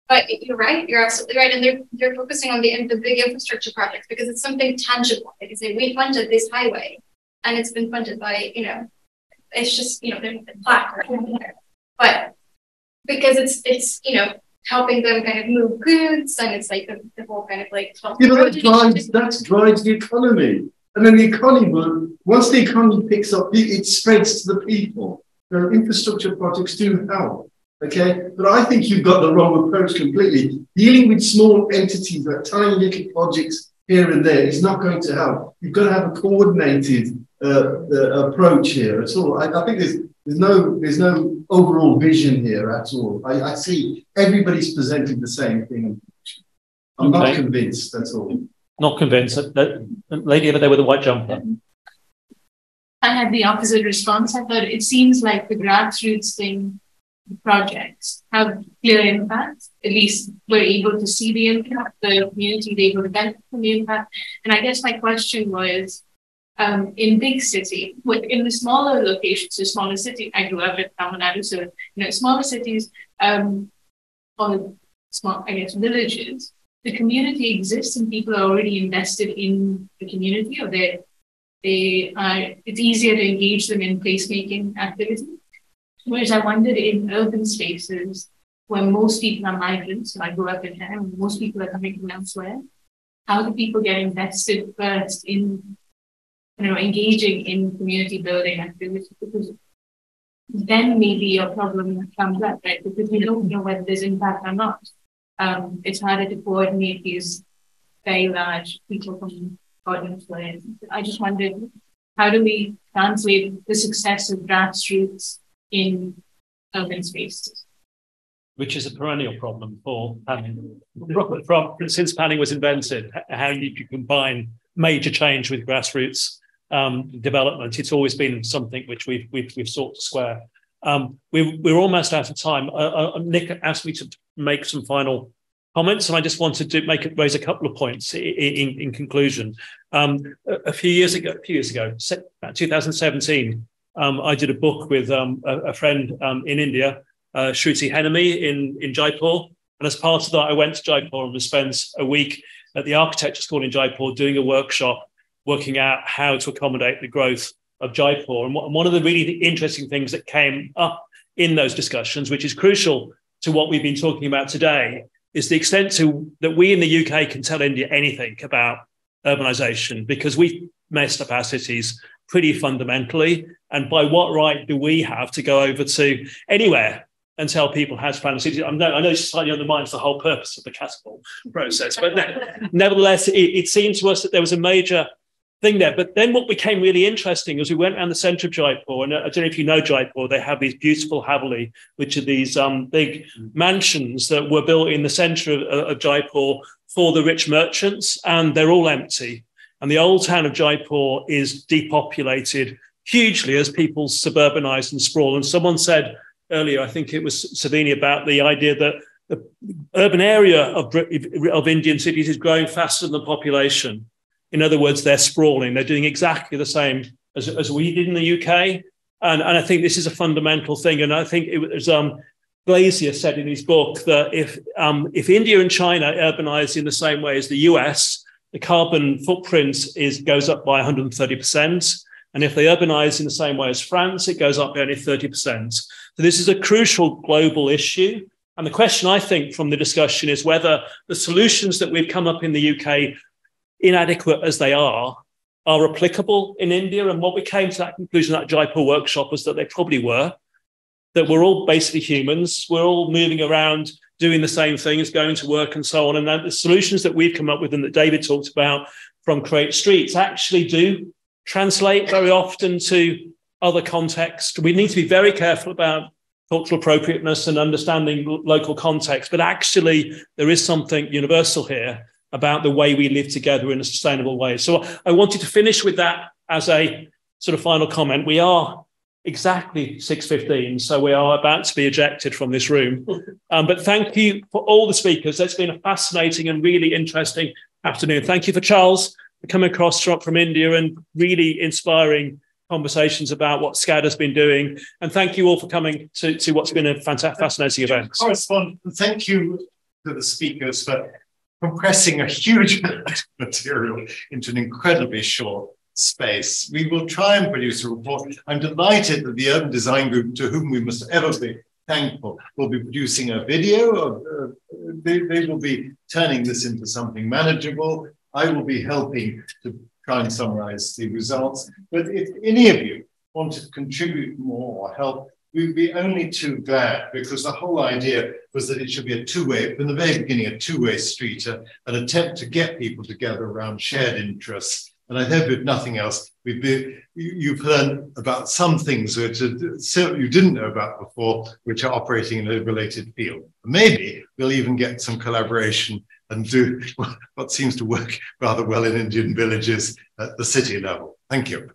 but you're right. You're absolutely right. And they're they're focusing on the the big infrastructure projects because it's something tangible. They can say, we funded this highway, and it's been funded by you know, it's just you know, there's a plaque there. But because it's it's you know helping them kind of move goods and it's like the, the whole kind of like you know that drives that drives the economy and then the economy will once the economy picks up it spreads to the people the infrastructure projects do help Okay, but I think you've got the wrong approach completely. Dealing with small entities, like tiny little projects here and there, is not going to help. You've got to have a coordinated uh, uh, approach here at all. I, I, think there's there's no there's no overall vision here at all. I, I see everybody's presenting the same thing. I'm okay. not convinced. That's all. Not convinced. That, that lady over there with the white jumper. I had the opposite response. I thought it seems like the grassroots thing projects have clear impact. At least we're able to see the impact, the community is able to benefit from the impact. And I guess my question was um, in big city, with in the smaller locations, the smaller city, I grew up in Tamil Nadu, so you know, smaller cities um, or small, I guess, villages, the community exists and people are already invested in the community or they they are, it's easier to engage them in placemaking activities. Whereas I wondered in urban spaces where most people are migrants, so I grew up in here, most people are coming from elsewhere, how do people get invested first in you know engaging in community building activities? Because then maybe your problem comes up, right? Because we don't know whether there's impact or not. Um, it's harder to coordinate these very large people from audience I just wondered how do we translate the success of grassroots in urban spaces. Which is a perennial problem for planning. From, since planning was invented, how you combine major change with grassroots um, development. It's always been something which we've we've, we've sought to square. Um, we, we're almost out of time. Uh, uh, Nick asked me to make some final comments, and I just wanted to make raise a couple of points in, in, in conclusion. Um, a, a, few years ago, a few years ago, 2017, um, I did a book with um, a, a, friend um, in India, uh, Shruti Hemani in, in Jaipur. And as part of that, I went to Jaipur and spent a week at the architecture school in Jaipur doing a workshop working out how to accommodate the growth of Jaipur. And one of the really interesting things that came up in those discussions, which is crucial to what we've been talking about today, is the extent to that we in the UK can tell India anything about urbanization because we've messed up our cities pretty fundamentally. And by what right do we have to go over to anywhere and tell people how to plan a city? I know, I know this slightly undermines the whole purpose of the catapult process, but nevertheless, it, it seemed to us that there was a major thing there. But then what became really interesting is we went around the center of Jaipur, and I don't know if you know Jaipur, they have these beautiful Haveli, which are these um, big mansions that were built in the center of, of Jaipur for the rich merchants, and they're all empty. And the old town of Jaipur is depopulated hugely as people suburbanize and sprawl. And someone said earlier, I think it was Savini, about the idea that the urban area of, of Indian cities is growing faster than the population. In other words, they're sprawling. They're doing exactly the same as, as we did in the UK. And, and I think this is a fundamental thing. And I think it was um, Glaeser said in his book that if, um, if India and China urbanize in the same way as the US, the carbon footprint is, goes up by 130%. And if they urbanize in the same way as France, it goes up by only 30%. So this is a crucial global issue. And the question I think from the discussion is whether the solutions that we've come up in the UK inadequate as they are, are applicable in India. And what we came to that conclusion at Jaipur workshop was that they probably were, that we're all basically humans. We're all moving around, doing the same things, going to work and so on. And the solutions that we've come up with and that David talked about from Create Streets actually do translate very often to other contexts. We need to be very careful about cultural appropriateness and understanding local context, but actually there is something universal here about the way we live together in a sustainable way. So I wanted to finish with that as a sort of final comment. We are exactly 6.15, so we are about to be ejected from this room. Um, but thank you for all the speakers. It's been a fascinating and really interesting afternoon. Thank you for Charles for coming across from India and really inspiring conversations about what SCAD has been doing. And thank you all for coming to, to what's been a fantastic, fascinating event. Correspond. Thank you to the speakers for compressing a huge amount of material into an incredibly short space. We will try and produce a report. I'm delighted that the Urban Design Group, to whom we must ever be thankful, will be producing a video. Of, uh, they, they will be turning this into something manageable. I will be helping to try and summarize the results. But if any of you want to contribute more or help, we'd be only too glad because the whole idea was that it should be a two-way, from the very beginning, a two-way street, a, an attempt to get people together around shared interests. And I hope, if nothing else, we've been, you've learned about some things which you didn't know about before, which are operating in a related field. Maybe we'll even get some collaboration and do what seems to work rather well in Indian villages at the city level. Thank you.